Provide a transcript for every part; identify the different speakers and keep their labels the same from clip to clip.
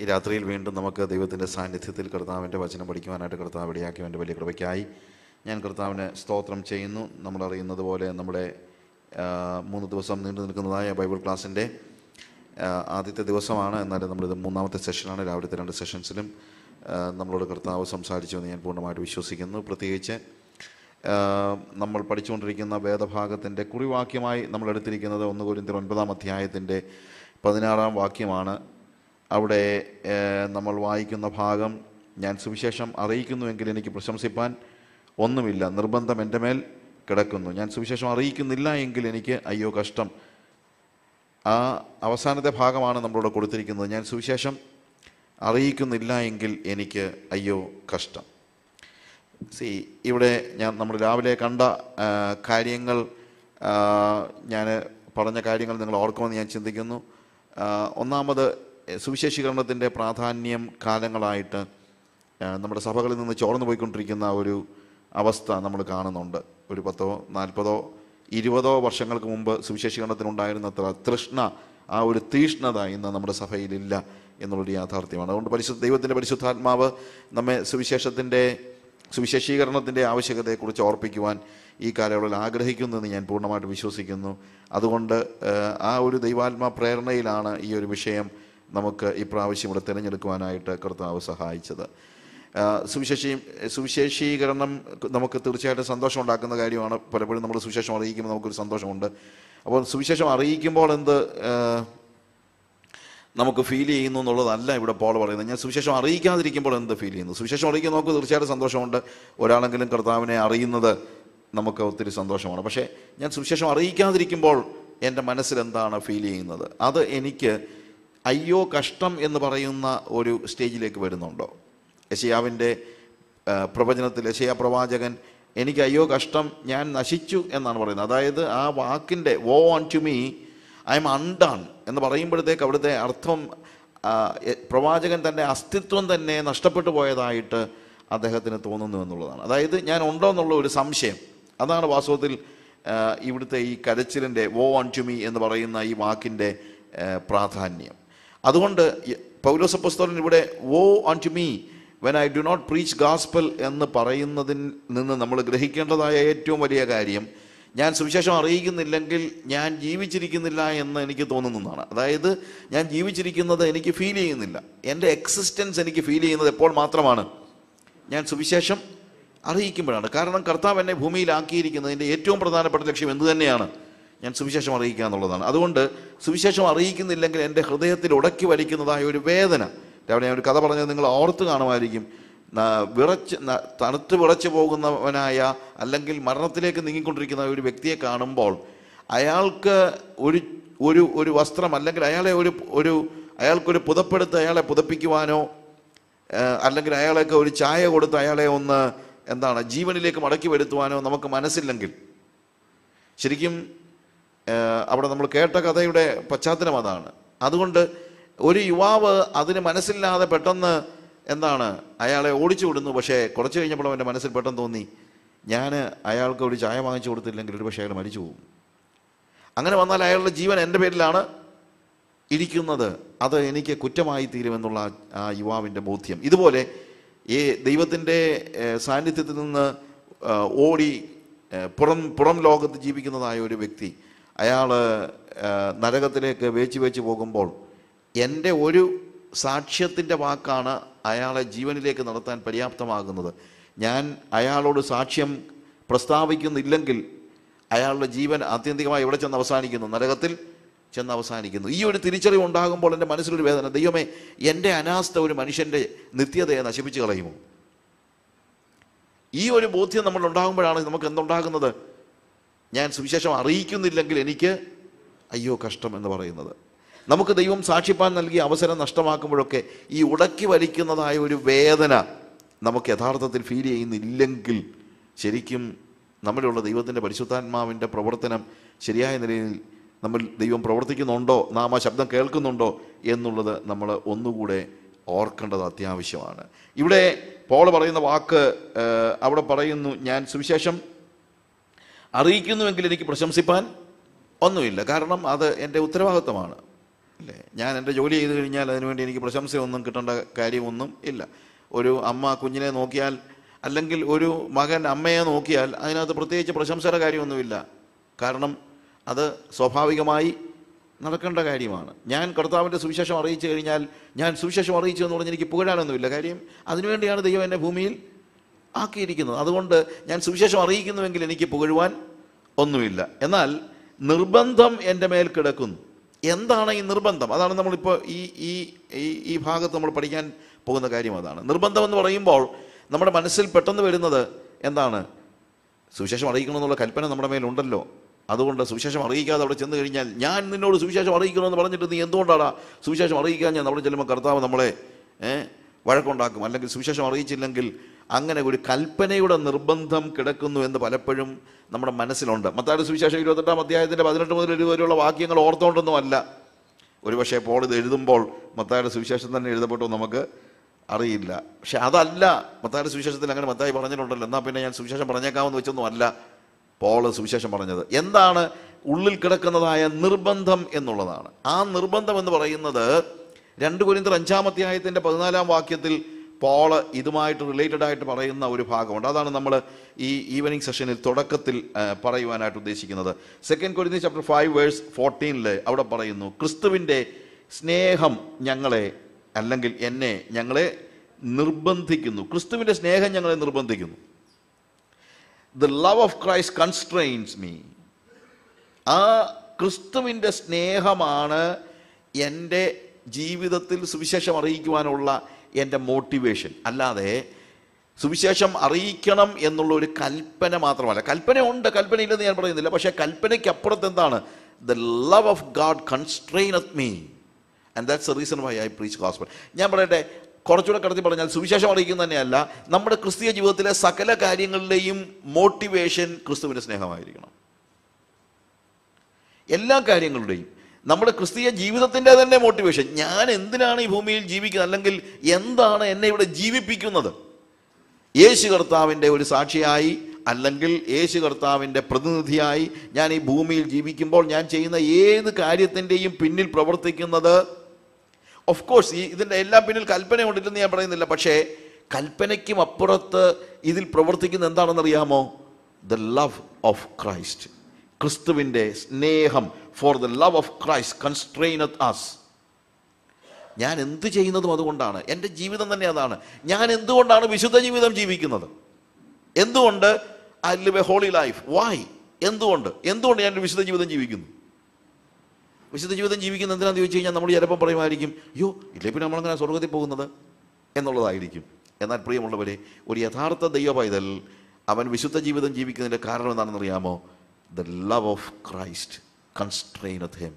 Speaker 1: ഈ രാത്രിയിൽ വീണ്ടും നമുക്ക് ദൈവത്തിന്റെ സാന്നിധ്യത്തിൽ കർത്താവിന്റെ വചനം പഠിക്കുവാനായിട്ട് കർത്താവ് ഇടയാക്കിയവന്റെ വലിയ കൃപയ്ക്കായി. ഞാൻ കർത്താവിനെ സ്തോത്രം ചെയ്യുന്നു. നമ്മളറിയുന്നത് പോലെ നമ്മുടെ മൂന്ന് ദിവസം നീണ്ടു നിൽക്കുന്നതായ ബൈബിൾ ക്ലാസ്സിന്റെ ആദ്യത്തെ ദിവസമാണ്. എന്നാലും നമ്മളിത് മൂന്നാമത്തെ സെഷനാണ്. രാവിലത്തെ രണ്ട് സെഷൻസിലും നമ്മളോട് കർത്താവ് സംസാരിച്ചു എന്ന് ഞാൻ പൂർണമായിട്ട് വിശ്വസിക്കുന്നു. പ്രത്യേകിച്ച് നമ്മൾ പഠിച്ചുകൊണ്ടിരിക്കുന്ന വേദഭാഗത്തിന്റെ കുറിവാക്യമായി നമ്മൾ എടുത്തിരിക്കുന്നത് ഒൻപതാം അധ്യായത്തിന്റെ പതിനാറാം വാക്യമാണ്. അവിടെ നമ്മൾ വായിക്കുന്ന ഭാഗം ഞാൻ സുവിശേഷം അറിയിക്കുന്നുവെങ്കിൽ എനിക്ക് പ്രശംസിപ്പാൻ ഒന്നുമില്ല. നിർബന്ധം എന്റെ മേൽ കിടക്കുന്നു. ഞാൻ സുവിശേഷം അറിയിക്കുന്നില്ല എങ്കിൽ എനിക്ക് അയ്യോ കഷ്ടം. ആ അവസാനത്തെ ഭാഗമാണ് നമ്മളിവിടെ കൊടുത്തിരിക്കുന്നത്. ഞാൻ സുവിശേഷം അറിയിക്കുന്നില്ല എങ്കിൽ എനിക്ക് അയ്യോ കഷ്ടം. സി ഇവിടെ ഞാൻ നമ്മൾ രാവിലെ കണ്ട കാര്യങ്ങൾ ഞാൻ പറഞ്ഞ കാര്യങ്ങൾ നിങ്ങൾ ഓർക്കുമെന്ന് ഞാൻ ചിന്തിക്കുന്നു. ഒന്നാമത് സുവിശേഷീകരണത്തിന്റെ പ്രാധാന്യം കാലങ്ങളായിട്ട് നമ്മുടെ സഭകളിൽ നിന്ന് ചോർന്നു പോയിക്കൊണ്ടിരിക്കുന്ന ഒരു അവസ്ഥ നമ്മൾ കാണുന്നുണ്ട്. ഒരു പത്തോ നാൽപ്പതോ ഇരുപതോ വർഷങ്ങൾക്ക് മുമ്പ് സുവിശേഷീകരണത്തിനുണ്ടായിരുന്നത്ര തൃഷ്ണ ആ ഒരു തീഷ്ണത ഇന്ന് നമ്മുടെ സഭയിലില്ല എന്നുള്ളൊരു യാഥാർത്ഥ്യമാണ്. അതുകൊണ്ട് പരിശുദ്ധ ദൈവത്തിന്റെ പരിശുദ്ധാത്മാവ് നമ്മെ സുവിശേഷത്തിന്റെ സുവിശേഷീകരണത്തിന്റെ ആവശ്യകതയെക്കുറിച്ച് ഓർപ്പിക്കുവാൻ ഈ കാലയളവിൽ ആഗ്രഹിക്കുന്നെന്ന് ഞാൻ പൂർണമായിട്ട് വിശ്വസിക്കുന്നു. അതുകൊണ്ട് ആ ഒരു ദൈവാത്മാ പ്രേരണയിലാണ് ഈ ഒരു വിഷയം നമുക്ക് ഈ പ്രാവശ്യം ഇവിടെ തിരഞ്ഞെടുക്കുവാനായിട്ട് കർത്താവ് സഹായിച്ചത്. സുവിശേഷി സുവിശേഷീകരണം നമുക്ക് തീർച്ചയായിട്ടും സന്തോഷം ഉണ്ടാക്കുന്ന കാര്യമാണ്. പലപ്പോഴും നമ്മൾ സുവിശേഷം അറിയിക്കുമ്പോൾ നമുക്കൊരു സന്തോഷമുണ്ട്. അപ്പോൾ സുവിശേഷം അറിയിക്കുമ്പോൾ എന്ത് നമുക്ക് ഫീൽ ചെയ്യുന്നു എന്നുള്ളതല്ല ഇവിടെ പോൾ പറയുന്നത്. ഞാൻ സുവിശേഷം അറിയിക്കാതിരിക്കുമ്പോൾ എന്ത് ഫീൽ ചെയ്യുന്നു? സുവിശേഷം അറിയിക്കുമ്പോൾ നമുക്ക് തീർച്ചയായിട്ടും സന്തോഷമുണ്ട്. ഒരാളെങ്കിലും കർത്താവിനെ അറിയുന്നത് നമുക്ക് ഒത്തിരി സന്തോഷമാണ്. പക്ഷേ ഞാൻ സുവിശേഷം അറിയിക്കാതിരിക്കുമ്പോൾ എന്റെ മനസ്സിൽ എന്താണ് ഫീൽ ചെയ്യുന്നത്? അത് എനിക്ക് അയ്യോ കഷ്ടം എന്ന് പറയുന്ന ഒരു സ്റ്റേജിലേക്ക് വരുന്നുണ്ടോ? യശയാവിന്റെ പ്രവചനത്തിൽ യശയാ പ്രവാചകൻ എനിക്ക് അയ്യോ കഷ്ടം ഞാൻ നശിച്ചു എന്നാണ് പറയുന്നത്. അതായത് ആ വാക്കിന്റെ woe unto me I am undone എന്ന് പറയുമ്പോഴത്തേക്ക് അവിടുത്തെ അർത്ഥം പ്രവാചകൻ തന്റെ അസ്തിത്വം തന്നെ നഷ്ടപ്പെട്ടു പോയതായിട്ട് അദ്ദേഹത്തിന് തോന്നുന്നു എന്നുള്ളതാണ്. അതായത് ഞാൻ ഉണ്ടോ എന്നുള്ള ഒരു സംശയം. അതാണ് വാസ്തവത്തിൽ ഇവിടുത്തെ ഈ കരച്ചിലിന്റെ വോ ഓൺ ടു മീ എന്ന് പറയുന്ന ഈ വാക്കിന്റെ പ്രാധാന്യം. അതുകൊണ്ട് പൗലോസ് പുസ്തകൻ ഇവിടെ woe unto me when I do not preach gospel എന്ന് പറയുന്നതിൽ നിന്ന് നമ്മൾ ഗ്രഹിക്കേണ്ടതായ ഏറ്റവും വലിയ കാര്യം ഞാൻ സുവിശേഷം അറിയിക്കുന്നില്ലെങ്കിൽ ഞാൻ ജീവിച്ചിരിക്കുന്നില്ല എന്ന് എനിക്ക് തോന്നുന്നതാണ്. അതായത് ഞാൻ ജീവിച്ചിരിക്കുന്നത് എനിക്ക് ഫീൽ ചെയ്യുന്നില്ല. എന്റെ എക്സിസ്റ്റൻസ് എനിക്ക് ഫീൽ ചെയ്യുന്നത് എപ്പോൾ മാത്രമാണ്? ഞാൻ സുവിശേഷം അറിയിക്കുമ്പോഴാണ്. കാരണം കർത്താവ് എന്നെ ഭൂമിയിലാക്കിയിരിക്കുന്നതിന്റെ ഏറ്റവും പ്രധാനപ്പെട്ട ലക്ഷ്യം എന്തു തന്നെയാണ് ഞാൻ സുവിശേഷം അറിയിക്കുക എന്നുള്ളതാണ്. അതുകൊണ്ട് സുവിശേഷം അറിയിക്കുന്നില്ലെങ്കിൽ എന്റെ ഹൃദയത്തിൽ ഉടക്കി വലിക്കുന്നതായ ഒരു വേദന. രാവിലെ ഞാൻ ഒരു കഥ പറഞ്ഞത് നിങ്ങൾ ഓർത്ത് കാണുമായിരിക്കും. വിറച്ച് തണുത്ത് വിറച്ച് പോകുന്നവനായ അല്ലെങ്കിൽ മരണത്തിലേക്ക് നീങ്ങിക്കൊണ്ടിരിക്കുന്ന ഒരു വ്യക്തിയെ കാണുമ്പോൾ അയാൾക്ക് ഒരു ഒരു ഒരു വസ്ത്രം അല്ലെങ്കിൽ അയാളെ ഒരു ഒരു അയാൾക്കൊരു പുതപ്പെടുത്ത് അയാളെ പുതപ്പിക്കുവാനോ അല്ലെങ്കിൽ അയാളെയൊക്കെ ഒരു ചായ കൊടുത്ത് അയാളെ ഒന്ന് എന്താണ് ജീവനിലേക്ക് മടക്കി വരുത്തുവാനോ നമുക്ക് മനസ്സില്ലെങ്കിൽ. ശരിക്കും അവിടെ നമ്മൾ കേട്ട കഥയുടെ പശ്ചാത്തലം അതാണ്. അതുകൊണ്ട് ഒരു യുവാവ് അതിന് മനസ്സില്ലാതെ പെട്ടെന്ന് എന്താണ് അയാളെ ഓടിച്ചു വിടുന്നു. പക്ഷേ കുറച്ച് കഴിഞ്ഞപ്പോൾ അവന്റെ മനസ്സിൽ പെട്ടെന്ന് തോന്നി ഞാൻ അയാൾക്ക് ഒരു ചായ വാങ്ങിച്ചു കൊടുത്തില്ലെങ്കിൽ ഒരു പക്ഷേ അയാൾ മരിച്ചു പോകും. അങ്ങനെ വന്നാൽ അയാളുടെ ജീവൻ എന്റെ പേരിലാണ് ഇരിക്കുന്നത്. അത് എനിക്ക് കുറ്റമായി തീരുമെന്നുള്ള ആ- യുവാവിന്റെ ബോധ്യം. ഇതുപോലെ ഈ ദൈവത്തിന്റെ സാന്നിധ്യത്തിൽ നിന്ന് ഓടി പുറം പുറം ലോകത്ത് ജീവിക്കുന്നതായ ഒരു വ്യക്തി അയാൾ നരകത്തിലേക്ക് വേച്ച് വേച്ച് പോകുമ്പോൾ എന്റെ ഒരു സാക്ഷ്യത്തിന്റെ വാക്കാണ് അയാളെ ജീവനിലേക്ക് നടത്താൻ പര്യാപ്തമാകുന്നത്. ഞാൻ അയാളോട് സാക്ഷ്യം പ്രസ്താവിക്കുന്നില്ലെങ്കിൽ അയാളുടെ ജീവൻ ആത്യന്തികമായി ഇവിടെ ചെന്ന് അവസാനിക്കുന്നു? നരകത്തിൽ ചെന്ന് അവസാനിക്കുന്നു. ഈ ഒരു തിരിച്ചറിവ് ഉണ്ടാകുമ്പോൾ എന്റെ മനസ്സിലൊരു വേദന. ദൈവമേ എന്റെ അനാസ്ഥ ഒരു മനുഷ്യന്റെ നിത്യതയെ നശിപ്പിച്ച് കളയുമോ? ഈ ഒരു ബോധ്യം നമ്മൾ ഉണ്ടാകുമ്പോഴാണ് നമുക്ക് എന്തുണ്ടാകുന്നത്? ഞാൻ സുവിശേഷം അറിയിക്കുന്നില്ലെങ്കിൽ എനിക്ക് അയ്യോ കഷ്ടം എന്ന് പറയുന്നത്. നമുക്ക് ദൈവം സാക്ഷിപ്പാൻ നൽകിയ അവസരം നഷ്ടമാക്കുമ്പോഴൊക്കെ ഈ ഉടക്കി വലിക്കുന്നതായ ഒരു വേദന നമുക്ക് യഥാർത്ഥത്തിൽ ഫീൽ ചെയ്യുന്നില്ലെങ്കിൽ ശരിക്കും നമ്മളുള്ള ദൈവത്തിന്റെ പരിശുദ്ധാത്മാവിന്റെ പ്രവർത്തനം ശരിയായ നിലയിൽ നമ്മൾ ദൈവം പ്രവർത്തിക്കുന്നുണ്ടോ? നാം ആ ശബ്ദം കേൾക്കുന്നുണ്ടോ? എന്നുള്ളത് നമ്മൾ ഒന്നുകൂടെ ഓർക്കേണ്ടത് അത്യാവശ്യമാണ്. ഇവിടെ പോൾ പറയുന്ന വാക്ക് അവിടെ പറയുന്നു ഞാൻ സുവിശേഷം അറിയിക്കുന്നുവെങ്കിൽ എനിക്ക് പ്രശംസിപ്പാൻ ഒന്നുമില്ല. കാരണം അത് എന്റെ ഉത്തരവാദിത്വമാണ്. അല്ലേ? ഞാൻ എന്റെ ജോലി ചെയ്ത് കഴിഞ്ഞാൽ അതിനുവേണ്ടി എനിക്ക് പ്രശംസയൊന്നും കിട്ടേണ്ട കാര്യമൊന്നും ഇല്ല. ഒരു അമ്മ കുഞ്ഞിനെ നോക്കിയാൽ അല്ലെങ്കിൽ ഒരു മകൻ അമ്മയെ നോക്കിയാൽ അതിനകത്ത് പ്രത്യേകിച്ച് പ്രശംസയുടെ കാര്യമൊന്നുമില്ല. കാരണം അത് സ്വാഭാവികമായി നടക്കേണ്ട കാര്യമാണ്. ഞാൻ കർത്താവിന്റെ സുവിശേഷം അറിയിച്ചു കഴിഞ്ഞാൽ ഞാൻ സുവിശേഷം അറിയിച്ചു എന്ന് പറഞ്ഞ് എനിക്ക് പുകഴാനൊന്നുമില്ല. കാര്യം അതിനുവേണ്ടിയാണ് ദൈവം എന്നെ ഭൂമിയിൽ ആക്കിയിരിക്കുന്നത്. അതുകൊണ്ട് ഞാൻ സുവിശേഷം അറിയിക്കുന്നുവെങ്കിൽ എനിക്ക് പുകഴുവാൻ ഒന്നുമില്ല. എന്നാൽ നിർബന്ധം എന്റെ മേൽ കിടക്കുന്നു. എന്താണ് ഈ നിർബന്ധം? അതാണ് നമ്മളിപ്പോൾ ഈ ഈ ഈ ഭാഗത്ത് നമ്മൾ പഠിക്കാൻ പോകുന്ന കാര്യം അതാണ്. നിർബന്ധം എന്ന് പറയുമ്പോൾ നമ്മുടെ മനസ്സിൽ പെട്ടെന്ന് വരുന്നത് എന്താണ്? സുവിശേഷം അറിയിക്കണമെന്നുള്ള കൽപ്പന നമ്മുടെ മേലുണ്ടല്ലോ അതുകൊണ്ട് സുവിശേഷം അറിയിക്കാതെ അവിടെ ചെന്ന് കഴിഞ്ഞാൽ ഞാൻ നിന്നോട് സുവിശേഷം അറിയിക്കണമെന്ന് പറഞ്ഞിട്ട് നീ എന്തുകൊണ്ടാണ് സുവിശേഷം അറിയിക്കാൻ ഞാൻ അവിടെ ചെല്ലുമ്പോൾ കർത്താവ് നമ്മളെ വഴക്കുണ്ടാക്കും. അല്ലെങ്കിൽ സുവിശേഷം അറിയിച്ചില്ലെങ്കിൽ അങ്ങനെ ഒരു കൽപ്പനയുടെ നിർബന്ധം കിടക്കുന്നു എന്ന് പലപ്പോഴും നമ്മുടെ മനസ്സിലുണ്ട്. മത്താട് സുവിശേഷം ഇരുപത്തെട്ടാം അധ്യായത്തിന്റെ പതിനെട്ട് മുതൽ ഇരുപത് വരെയുള്ള വാക്യങ്ങൾ ഓർത്തുകൊണ്ടൊന്നും അല്ല ഒരുപക്ഷെ പോൾ ഇത് എഴുതുമ്പോൾ മത്താട് സുവിശേഷം തന്നെ എഴുതപ്പെട്ടു നമുക്ക് അറിയില്ല. പക്ഷെ അതല്ല മത്താട് സുവിശേഷത്തിൽ അങ്ങനെ മത്തായി പറഞ്ഞിട്ടുണ്ടല്ലോ. എന്നാൽ പിന്നെ ഞാൻ സുവിശേഷം പറഞ്ഞേക്കാമെന്ന് വെച്ചൊന്നും അല്ല പോൾ സുവിശേഷം പറഞ്ഞത്. എന്താണ് ഉള്ളിൽ കിടക്കുന്നതായ നിർബന്ധം എന്നുള്ളതാണ്. ആ നിർബന്ധം എന്ന് പറയുന്നത് രണ്ട് കുരിന്തർ അഞ്ചാമധ്യായത്തിന്റെ പതിനാലാം വാക്യത്തിൽ പോൾ ഇതുമായിട്ട് റിലേറ്റഡ് ആയിട്ട് പറയുന്ന ഒരു ഭാഗമുണ്ട്. അതാണ് നമ്മൾ ഈ ഈവനിങ് സെഷനിൽ തുടക്കത്തിൽ പറയുവാനായിട്ട് ഉദ്ദേശിക്കുന്നത്. Second Corinthians chapter five verse ഫോർട്ടീനിൽ അവിടെ പറയുന്നു ക്രിസ്തുവിന്റെ സ്നേഹം ഞങ്ങളെ അല്ലെങ്കിൽ എന്നെ ഞങ്ങളെ നിർബന്ധിക്കുന്നു. ക്രിസ്തുവിന്റെ സ്നേഹം ഞങ്ങളെ നിർബന്ധിക്കുന്നു. The love of Christ constrains me ആ ക്രിസ്തുവിന്റെ സ്നേഹമാണ് എന്റെ ജീവിതത്തിൽ സുവിശേഷം അറിയിക്കുവാനുള്ള എന്റെ മോട്ടിവേഷൻ അല്ലാതെ സുവിശേഷം അറിയിക്കണം എന്നുള്ള ഒരു കൽപ്പന മാത്രമല്ല. കൽപ്പന ഉണ്ട് കൽപ്പന ഇല്ലെന്ന് ഞാൻ പറയുന്നില്ല. പക്ഷേ കൽപ്പനയ്ക്ക് അപ്പുറത്ത് എന്താണ്? The love of God constraineth me and that's a reason why I preach gospel ഞാൻ പറയട്ടെ കുറച്ചുകൂടെ കടത്തി പറഞ്ഞാൽ സുവിശേഷം അറിയിക്കുന്ന തന്നെയല്ല. നമ്മുടെ ക്രിസ്തീയ ജീവിതത്തിലെ സകല കാര്യങ്ങളിലെയും മോട്ടിവേഷൻ ക്രിസ്തുവിന്റെ സ്നേഹമായിരിക്കണം. എല്ലാ കാര്യങ്ങളുടെയും. നമ്മുടെ ക്രിസ്തീയ ജീവിതത്തിന്റെ തന്നെ മോട്ടിവേഷൻ ഞാൻ എന്തിനാണ് ഈ ഭൂമിയിൽ ജീവിക്കുന്നത്? അല്ലെങ്കിൽ എന്താണ് എന്നെ ഇവിടെ ജീവിപ്പിക്കുന്നത്? യേശു കർത്താവിന്റെ ഒരു സാക്ഷിയായി അല്ലെങ്കിൽ യേശു കർത്താവിന്റെ പ്രതിനിധിയായി ഞാൻ ഈ ഭൂമിയിൽ ജീവിക്കുമ്പോൾ ഞാൻ ചെയ്യുന്ന ഏത് കാര്യത്തിന്റെയും പിന്നിൽ പ്രവർത്തിക്കുന്നത്? ഓഫ് കോഴ്സ് ഈ ഇതിന്റെ എല്ലാം പിന്നിൽ കൽപ്പന ഉണ്ടെന്ന് ഞാൻ പറയുന്നില്ല. പക്ഷേ കൽപ്പനയ്ക്കും അപ്പുറത്ത് ഇതിൽ പ്രവർത്തിക്കുന്ന എന്താണെന്നറിയാമോ? ദ ലവ് ഓഫ് ക്രൈസ്റ്റ് ക്രിസ്തുവിന്റെ സ്നേഹം for the love of Christ constraineth us ഞാൻ എന്ത് ചെയ്യുന്നതും അതുകൊണ്ടാണ്. എന്റെ ജീവിതം തന്നെ അതാണ്. ഞാൻ എന്തുകൊണ്ടാണ് വിശുദ്ധ ജീവിതം ജീവിക്കുന്നത്? എന്തുകൊണ്ട്? I live a holy life why എന്തുകൊണ്ട്? എന്തുകൊണ്ട് ഞാൻ വിശുദ്ധ ജീവിതം ജീവിക്കുന്നു? വിശുദ്ധ ജീവിതം ജീവിക്കുന്ന എന്തിനാന്ന് ചോദിച്ചു കഴിഞ്ഞാൽ നമ്മൾ ചിലപ്പോൾ പറയുമായിരിക്കും അയ്യോ ഇല്ലേ പിന്നെ നമ്മളങ്ങനെ സ്വർഗത്തിൽ പോകുന്നത്? എന്നുള്ളതായിരിക്കും. എന്നാൽ പ്രിയമുള്ളവരെ ഒരു യഥാർത്ഥ ദൈവ പൈതൽ അവൻ വിശുദ്ധ ജീവിതം ജീവിക്കുന്നതിന്റെ കാരണം എന്താണെന്ന് അറിയാമോ the love of Christ constraineth him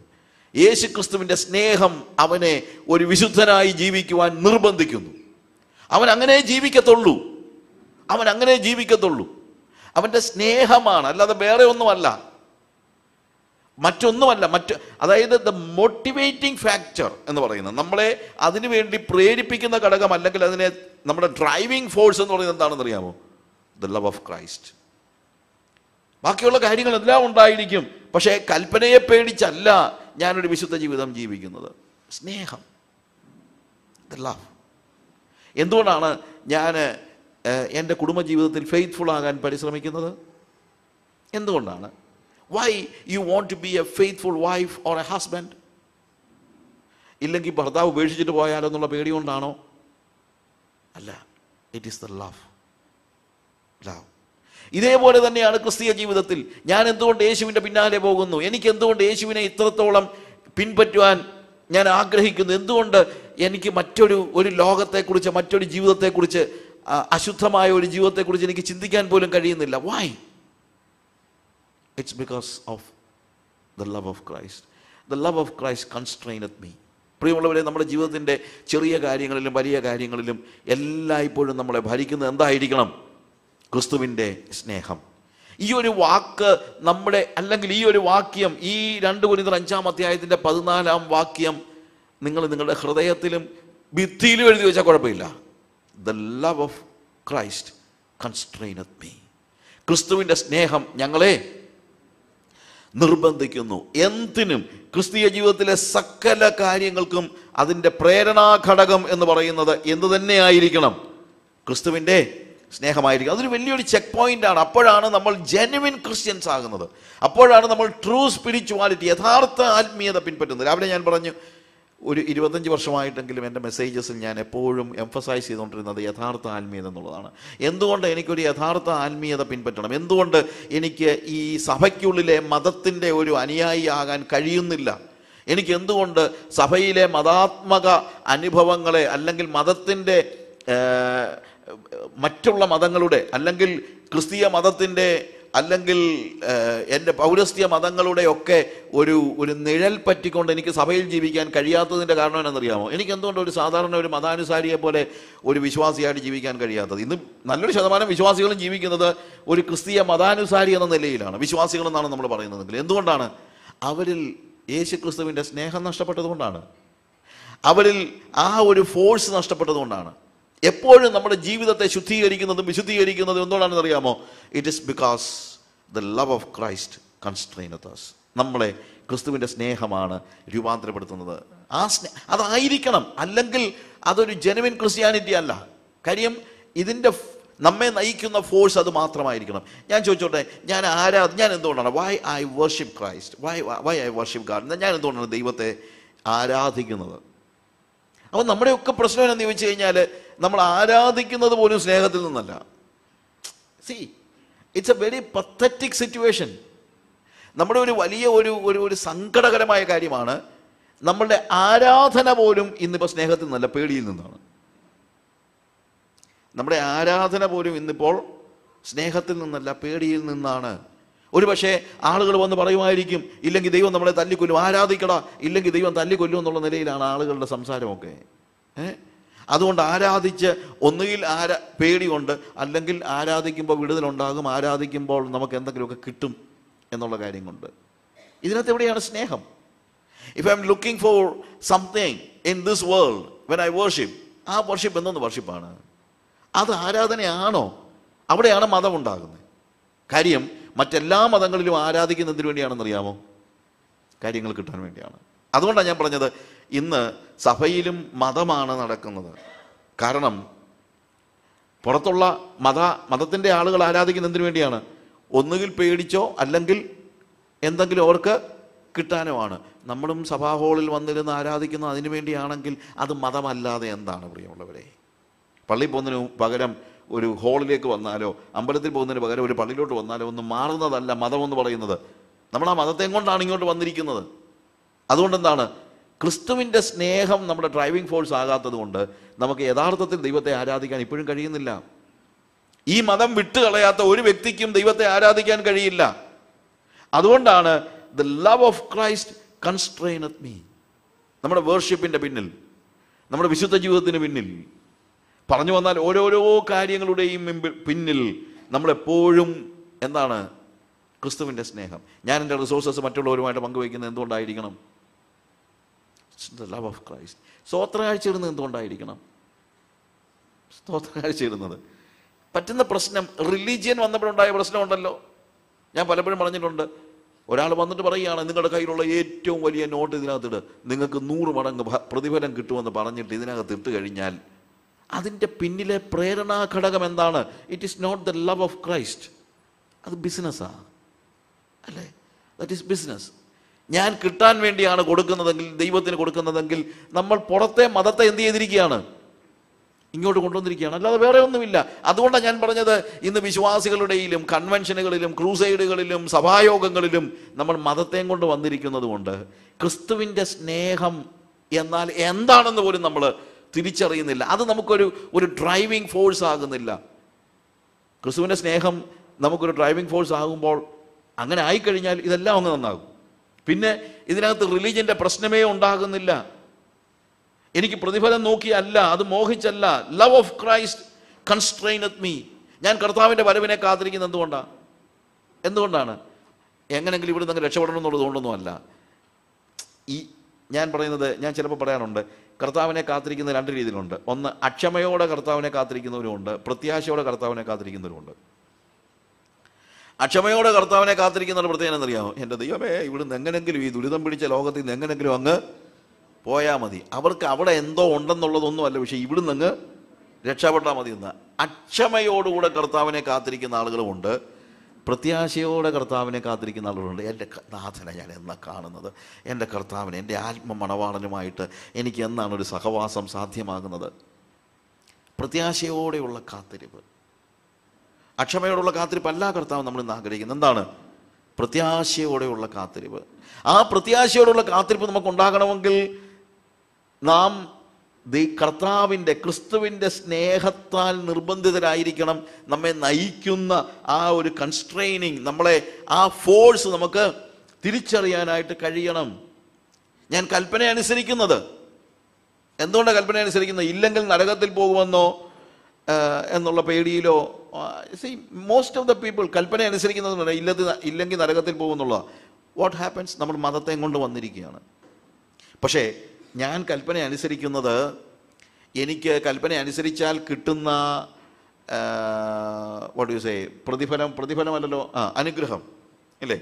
Speaker 1: Yesu ക്രിസ്തുവിന്റെ സ്നേഹം അവനെ ഒരു വിശുദ്ധനായി ജീവിക്കുവാൻ നിർബന്ധിക്കുന്നു. അവൻ അങ്ങനെ ജീവിക്കത്തുള്ളൂ. അവൻ അങ്ങനെ ജീവിക്കത്തുള്ളൂ. അവന്റെ സ്നേഹമാണ് അല്ലാതെ വേറെ ഒന്നുമല്ല. മറ്റൊന്നുമല്ല മറ്റ് അതായത് ദ മോട്ടിവേറ്റിംഗ് ഫാക്ടർ എന്ന് പറയുന്നത്. നമ്മളെ അതിനു വേണ്ടി പ്രേരിപ്പിക്കുന്ന ഘടകം അല്ലെങ്കിൽ അതിനെ നമ്മുടെ ഡ്രൈവിംഗ് ഫോഴ്സ് എന്ന് പറയുന്നത് എന്താണെന്ന് അറിയാമോ ദ ലവ് ഓഫ് ക്രൈസ്റ്റ് ബാക്കിയുള്ള കാര്യങ്ങളെല്ലാം ഉണ്ടായിരിക്കും. പക്ഷേ കൽപ്പനയെ പേടിച്ചല്ല ഞാനൊരു വിശുദ്ധ ജീവിതം ജീവിക്കുന്നത്. സ്നേഹം. ലവ് എന്തുകൊണ്ടാണ് ഞാൻ എന്റെ കുടുംബജീവിതത്തിൽ ഫെയ്ത്ത്ഫുൾ ആകാൻ പരിശ്രമിക്കുന്നത്? എന്തുകൊണ്ടാണ്? Why you want to be a faithful wife or a husband ഇല്ലെങ്കിൽ ഭർത്താവ് ഉപേക്ഷിച്ചിട്ട് പോയാലോ എന്നുള്ള പേടി കൊണ്ടാണോ? അല്ല. It is the love love ഇതേപോലെ തന്നെയാണ് ക്രിസ്തീയ ജീവിതത്തിൽ. ഞാൻ എന്തുകൊണ്ട് യേശുവിന്റെ പിന്നാലെ പോകുന്നു? എനിക്ക് എന്തുകൊണ്ട് യേശുവിനെ ഇത്രത്തോളം പിൻപറ്റുവാൻ ഞാൻ ആഗ്രഹിക്കുന്നു? എന്തുകൊണ്ട് എനിക്ക് മറ്റൊരു ഒരു ലോകത്തെക്കുറിച്ച് മറ്റൊരു ജീവിതത്തെക്കുറിച്ച് അശുദ്ധമായ ഒരു ജീവിതത്തെക്കുറിച്ച് എനിക്ക് ചിന്തിക്കാൻ പോലും കഴിയുന്നില്ല. Why it's because of the love of Christ the love of Christ constraineth me പ്രിയമുള്ളവരെ നമ്മുടെ ജീവിതത്തിന്റെ ചെറിയ കാര്യങ്ങളിലും വലിയ കാര്യങ്ങളിലും എല്ലായ്പ്പോഴും നമ്മളെ ഭരിക്കുന്നത് എന്തായിരിക്കണം? ക്രിസ്തുവിന്റെ സ്നേഹം. ഈ ഒരു വാക്ക് നമ്മുടെ അല്ലെങ്കിൽ ഈ ഒരു വാക്യം ഈ രണ്ട് കുനിതർ അഞ്ചാം അധ്യായത്തിന്റെ പതിനാലാം വാക്യം നിങ്ങൾ നിങ്ങളുടെ ഹൃദയത്തിലും ഭിത്തിയിലും എഴുതി വെച്ചാൽ കുഴപ്പമില്ല. The love of Christ constraineth me ക്രിസ്തുവിന്റെ സ്നേഹം ഞങ്ങളെ നിർബന്ധിക്കുന്നു. എന്തിനും ക്രിസ്തീയ ജീവിതത്തിലെ സകല കാര്യങ്ങൾക്കും അതിന്റെ പ്രേരണാ ഘടകം എന്ന് പറയുന്നത് എന്ത് തന്നെ ആയിരിക്കണം ക്രിസ്തുവിന്റെ സ്നേഹമായിരിക്കും. അതൊരു വലിയൊരു ചെക്ക് പോയിന്റ് ആണ്. അപ്പോഴാണ് നമ്മൾ ജെനുവിൻ ക്രിസ്ത്യൻസ് ആകുന്നത്. അപ്പോഴാണ് നമ്മൾ ട്രൂ സ്പിരിച്വാലിറ്റി യഥാർത്ഥ ആത്മീയത പിൻപറ്റുന്നത്. രാവിലെ ഞാൻ പറഞ്ഞു ഒരു ഇരുപത്തഞ്ച് വർഷമായിട്ടെങ്കിലും എന്റെ മെസ്സേജസിൽ ഞാൻ എപ്പോഴും എംഫസൈസ് ചെയ്തുകൊണ്ടിരുന്നത് യഥാർത്ഥ ആത്മീയത എന്നുള്ളതാണ്. എന്തുകൊണ്ട് എനിക്കൊരു യഥാർത്ഥ ആത്മീയത പിൻപറ്റണം? എന്തുകൊണ്ട് എനിക്ക് ഈ സഭയ്ക്കുള്ളിലെ മതത്തിന്റെ ഒരു അനുയായി ആകാൻ കഴിയുന്നില്ല? എനിക്ക് എന്തുകൊണ്ട് സഭയിലെ മതാത്മക അനുഭവങ്ങളെ അല്ലെങ്കിൽ മതത്തിന്റെ മറ്റുള്ള മതങ്ങളുടെ അല്ലെങ്കിൽ ക്രിസ്തീയ മതത്തിന്റെ അല്ലെങ്കിൽ എന്റെ പൗരസ്ത്യ മതങ്ങളുടെ ഒക്കെ ഒരു ഒരു നിഴൽ പറ്റിക്കൊണ്ട് എനിക്ക് സഭയിൽ ജീവിക്കാൻ കഴിയാത്തതിന്റെ കാരണം എന്നറിയാമോ എനിക്ക് എന്തുകൊണ്ട് ഒരു സാധാരണ ഒരു മതാനുസാരിയെ പോലെ ഒരു വിശ്വാസിയായിട്ട് ജീവിക്കാൻ കഴിയാത്തത്? ഇന്ന് നല്ലൊരു ശതമാനം വിശ്വാസികളും ജീവിക്കുന്നത് ഒരു ക്രിസ്തീയ മതാനുസാരി എന്ന നിലയിലാണ്. വിശ്വാസികളെന്നാണ് നമ്മൾ പറയുന്നതെങ്കിൽ എന്തുകൊണ്ടാണ്? അവരിൽ യേശു ക്രിസ്തുവിന്റെ സ്നേഹം നഷ്ടപ്പെട്ടതുകൊണ്ടാണ്. അവരിൽ ആ ഒരു ഫോഴ്സ് നഷ്ടപ്പെട്ടതുകൊണ്ടാണ്. എപ്പോഴും നമ്മുടെ ജീവിതത്തെ ശുദ്ധീകരിക്കുന്നതും വിശുദ്ധീകരിക്കുന്നതും എന്തുകൊണ്ടാണെന്ന് അറിയാമോ? It is because the love of Christ constraineth us നമ്മളെ ക്രിസ്തുവിന്റെ സ്നേഹമാണ് രൂപാന്തരപ്പെടുത്തുന്നത്. ആ സ്നേ അതായിരിക്കണം. അല്ലെങ്കിൽ അതൊരു ജെനുവിൻ ക്രിസ്ത്യാനിറ്റി അല്ല. കാര്യം ഇതിന്റെ നമ്മെ നയിക്കുന്ന ഫോഴ്സ് അത് മാത്രമായിരിക്കണം. ഞാൻ ചോദിച്ചോട്ടെ ഞാൻ ആരാ ഞാൻ എന്തുകൊണ്ടാണ്? Why I worship Christ why why I worship God ഞാൻ എന്തുകൊണ്ടാണ് ദൈവത്തെ ആരാധിക്കുന്നത്? അപ്പോൾ നമ്മുടെയൊക്കെ പ്രശ്നം എന്താണെന്ന് ചോദിച്ചു കഴിഞ്ഞാൽ നമ്മൾ ആരാധിക്കുന്നത് പോലും സ്നേഹത്തിൽ നിന്നല്ല. See it's a very pathetic situation നമ്മുടെ ഒരു വലിയ ഒരു ഒരു ഒരു സങ്കടകരമായ കാര്യമാണ് നമ്മളുടെ ആരാധന പോലും ഇന്നിപ്പോൾ സ്നേഹത്തിൽ നിന്നല്ല പേടിയിൽ നിന്നാണ്. നമ്മുടെ ആരാധന പോലും ഇന്നിപ്പോൾ സ്നേഹത്തിൽ നിന്നല്ല പേടിയിൽ നിന്നാണ്. ഒരു പക്ഷേ ആളുകൾ വന്ന് പറയുമായിരിക്കും ഇല്ലെങ്കിൽ ദൈവം നമ്മളെ തല്ലിക്കൊല്ലും ആരാധിക്കടാ ഇല്ലെങ്കിൽ ദൈവം തല്ലിക്കൊല്ലും എന്നുള്ള നിലയിലാണ് ആളുകളുടെ സംസാരമൊക്കെ. ഏ? അതുകൊണ്ട് ആരാധിച്ച് ഒന്നുകിൽ ആരാ പേടിയുണ്ട് അല്ലെങ്കിൽ ആരാധിക്കുമ്പോൾ വിടുതലുണ്ടാകും ആരാധിക്കുമ്പോൾ നമുക്ക് എന്തെങ്കിലുമൊക്കെ കിട്ടും എന്നുള്ള കാര്യം കൊണ്ട്. ഇതിനകത്ത് എവിടെയാണ് സ്നേഹം? If I am looking for something in this world when I worship ആ വർഷിപ്പ് എന്തെന്ന് വർഷിപ്പാണ് അത് ആരാധനയാണോ? അവിടെയാണ് മതം ഉണ്ടാകുന്നത് കാര്യം മറ്റെല്ലാ മതങ്ങളിലും ആരാധിക്കുന്നതിന് വേണ്ടിയാണെന്നറിയാമോ? കാര്യങ്ങൾ കിട്ടാൻ വേണ്ടിയാണ്. അതുകൊണ്ടാണ് ഞാൻ പറഞ്ഞത് ഇന്ന് സഭയിലും മതമാണ് നടക്കുന്നത്. കാരണം പുറത്തുള്ള മത മതത്തിന്റെ ആളുകൾ ആരാധിക്കുന്ന എന്തിനു വേണ്ടിയാണ്? ഒന്നുകിൽ പേടിച്ചോ അല്ലെങ്കിൽ എന്തെങ്കിലും അവർക്ക് ആണ്. നമ്മളും സഭാ ഹാളിൽ വന്നിരുന്ന് ആരാധിക്കുന്നത് അതിനു വേണ്ടിയാണെങ്കിൽ അത് മതമല്ലാതെ എന്താണ് പ്രിയമുള്ളവരെ? പള്ളിയിൽ പോകുന്നതിന് പകരം ഒരു ഹോളിലേക്ക് വന്നാലോ അമ്പലത്തിൽ പോകുന്നതിന് പകരം ഒരു പള്ളിയിലോട്ട് വന്നാലോ ഒന്നും മാറുന്നതല്ല മതമെന്ന് പറയുന്നത്. നമ്മൾ ആ മതത്തെ കൊണ്ടാണ് ഇങ്ങോട്ട് വന്നിരിക്കുന്നത്. അതുകൊണ്ട് എന്താണ് ക്രിസ്തുവിന്റെ സ്നേഹം നമ്മുടെ ഡ്രൈവിംഗ് ഫോഴ്സ് ആകാത്തത് കൊണ്ട് നമുക്ക് യഥാർത്ഥത്തിൽ ദൈവത്തെ ആരാധിക്കാൻ ഇപ്പോഴും കഴിയുന്നില്ല. ഈ മതം വിട്ടുകളയാത്ത ഒരു വ്യക്തിക്കും ദൈവത്തെ ആരാധിക്കാൻ കഴിയില്ല. അതുകൊണ്ടാണ് the love of Christ constraineth me നമ്മുടെ വേർഷിപ്പിന്റെ പിന്നിൽ നമ്മുടെ വിശുദ്ധ ജീവിതത്തിന് പിന്നിൽ പറഞ്ഞു വന്നാൽ ഓരോരോ കാര്യങ്ങളുടെയും പിന്നിൽ നമ്മളെപ്പോഴും എന്താണ്? ക്രിസ്തുവിന്റെ സ്നേഹം. ഞാൻ എന്റെ റിസോഴ്സസ് മറ്റുള്ളവരുമായിട്ട് പങ്കുവയ്ക്കുന്നത് എന്തുകൊണ്ടായിരിക്കണം? ദ ലവ് ഓഫ് ക്രൈസ്റ്റ് സ്തോത്രകാഴ്ച ഇടുന്നത് എന്തുകൊണ്ടായിരിക്കണം? സ്തോത്രകാഴ്ച ഇടുന്നത് പറ്റുന്ന പ്രശ്നം റിലീജിയൻ വന്നപ്പോഴുണ്ടായ പ്രശ്നമുണ്ടല്ലോ. ഞാൻ പലപ്പോഴും പറഞ്ഞിട്ടുണ്ട്. ഒരാൾ വന്നിട്ട് പറയുകയാണ് നിങ്ങളുടെ കയ്യിലുള്ള ഏറ്റവും വലിയ നോട്ട് ഇതിനകത്തിട്ട് നിങ്ങൾക്ക് നൂറ് മടങ്ങ് പ്രതിഫലം കിട്ടുമെന്ന് പറഞ്ഞിട്ട് ഇതിനകത്ത് ഇട്ട് കഴിഞ്ഞാൽ അതിന്റെ പിന്നിലെ പ്രേരണാ ഘടകം എന്താണ്? It is not the love of Christ അത് ബിസിനസ്സാണ് അല്ലേ? ദറ്റ് ഈസ് ബിസിനസ് ഞാൻ കിട്ടാൻ വേണ്ടിയാണ് കൊടുക്കുന്നതെങ്കിൽ ദൈവത്തിന് കൊടുക്കുന്നതെങ്കിൽ നമ്മൾ പുറത്തെ മതത്തെ എന്ത് ചെയ്തിരിക്കുകയാണ്? ഇങ്ങോട്ട് കൊണ്ടുവന്നിരിക്കുകയാണ്. അല്ലാതെ വേറെ ഒന്നുമില്ല. അതുകൊണ്ടാണ് ഞാൻ പറഞ്ഞത് ഇന്ന് വിശ്വാസികളുടെയിലും കൺവെൻഷനുകളിലും ക്രൂസൈഡുകളിലും സഭായോഗങ്ങളിലും നമ്മൾ മതത്തെയും കൊണ്ട് വന്നിരിക്കുന്നത് കൊണ്ട് ക്രിസ്തുവിന്റെ സ്നേഹം എന്നാൽ എന്താണെന്ന് പോലും നമ്മൾ തിരിച്ചറിയുന്നില്ല. അത് നമുക്കൊരു ഒരു ഡ്രൈവിംഗ് ഫോഴ്സ് ആകുന്നില്ല. ക്രിസ്തുവിന്റെ സ്നേഹം നമുക്കൊരു ഡ്രൈവിംഗ് ഫോഴ്സ് ആകുമ്പോൾ അങ്ങനെ ആയിക്കഴിഞ്ഞാൽ ഇതെല്ലാം അങ്ങ് നന്നാകും. പിന്നെ ഇതിനകത്ത് റിലീജിയന്റെ പ്രശ്നമേ ഉണ്ടാകുന്നില്ല. എനിക്ക് പ്രതിഫലം നോക്കിയല്ല അത് മോഹിച്ചല്ല. Love of Christ constraineth me ഞാൻ കർത്താവിന്റെ വരവിനെ കാത്തിരിക്കുന്നത് എന്തുകൊണ്ടാണ് എന്തുകൊണ്ടാണ്? എങ്ങനെങ്കിലും ഇവിടെ നിന്ന് രക്ഷപ്പെടണം എന്നുള്ളത് ഈ ഞാൻ പറയുന്നത് ഞാൻ ചിലപ്പോൾ പറയാറുണ്ട് കർത്താവിനെ കാത്തിരിക്കുന്ന രണ്ട് രീതിയിലുണ്ട്. ഒന്ന് അക്ഷമയോടെ കർത്താവിനെ കാത്തിരിക്കുന്നവരുമുണ്ട് പ്രത്യാശയോടെ കർത്താവിനെ കാത്തിരിക്കുന്നവരുമുണ്ട്. അക്ഷമയോടെ കർത്താവിനെ കാത്തിരിക്കുന്ന പ്രത്യേകം എന്നറിയാമോ എന്റെ ദൈവമേ ഇവിടുന്ന് എങ്ങനെങ്കിലും ഈ ദുരിതം പിടിച്ച ലോകത്തിൽ നിന്ന് എങ്ങനെങ്കിലും അങ്ങ് പോയാൽ മതി. അവർക്ക് അവിടെ എന്തോ ഉണ്ടെന്നുള്ളതൊന്നും അല്ല പക്ഷേ ഇവിടുന്ന് അങ്ങ് രക്ഷപ്പെട്ടാൽ മതി എന്ന്. അക്ഷമയോടുകൂടെ കർത്താവിനെ കാത്തിരിക്കുന്ന ആളുകളുമുണ്ട്. പ്രത്യാശയോടെ കർത്താവിനെ കാത്തിരിക്കുന്ന ആളുകളുണ്ട്. എന്റെ നാഥനെ ഞാൻ എന്നാ കാണുന്നത്? എന്റെ കർത്താവിനെ എന്റെ ആത്മ മണവാളനുമായിട്ട് എനിക്ക് എന്നാണ് ഒരു സഹവാസം സാധ്യമാകുന്നത്? പ്രത്യാശയോടെയുള്ള കാത്തിരിപ്പ്. അക്ഷമയോടുള്ള കാത്തിരിപ്പ് അല്ല കർത്താവ് നമ്മൾ ഇന്ന് ആഗ്രഹിക്കുന്നത്. എന്താണ്? പ്രത്യാശയോടെയുള്ള കാത്തിരിപ്പ്. ആ പ്രത്യാശയോടുള്ള കാത്തിരിപ്പ് നമുക്ക് ഉണ്ടാകണമെങ്കിൽ നാം ദൈ കർത്താവിന്റെ ക്രിസ്തുവിന്റെ സ്നേഹത്താൽ നിർബന്ധിതരായിരിക്കണം. നമ്മെ നയിക്കുന്ന ആ ഒരു കൺസ്ട്രെയിനിങ് നമ്മളെ ആ ഫോഴ്സ് നമുക്ക് തിരിച്ചറിയാനായിട്ട് കഴിയണം. ഞാൻ കൽപ്പന അനുസരിക്കുന്നത്. എന്തുകൊണ്ടാണ് കൽപ്പന അനുസരിക്കുന്നത്? ഇല്ലെങ്കിൽ നരകത്തിൽ പോകുമെന്നോ എന്നുള്ള പേടിയിലോ see most of the people കൽപ്പന അനുസരിക്കുന്നത് ഇല്ലത് ഇല്ലെങ്കിൽ നരകത്തിൽ പോകുന്നുള്ള വാട്ട് ഹാപ്പൻസ് നമ്മൾ മതത്തെ കൊണ്ട് വന്നിരിക്കുകയാണ്. പക്ഷേ ഞാൻ കൽപ്പന അനുസരിക്കുന്നത് എനിക്ക് കൽപ്പന അനുസരിച്ചാൽ കിട്ടുന്ന വാട്ട് യു സേ പ്രതിഫലം പ്രതിഫലമല്ലല്ലോ ആ അനുഗ്രഹം അല്ലേ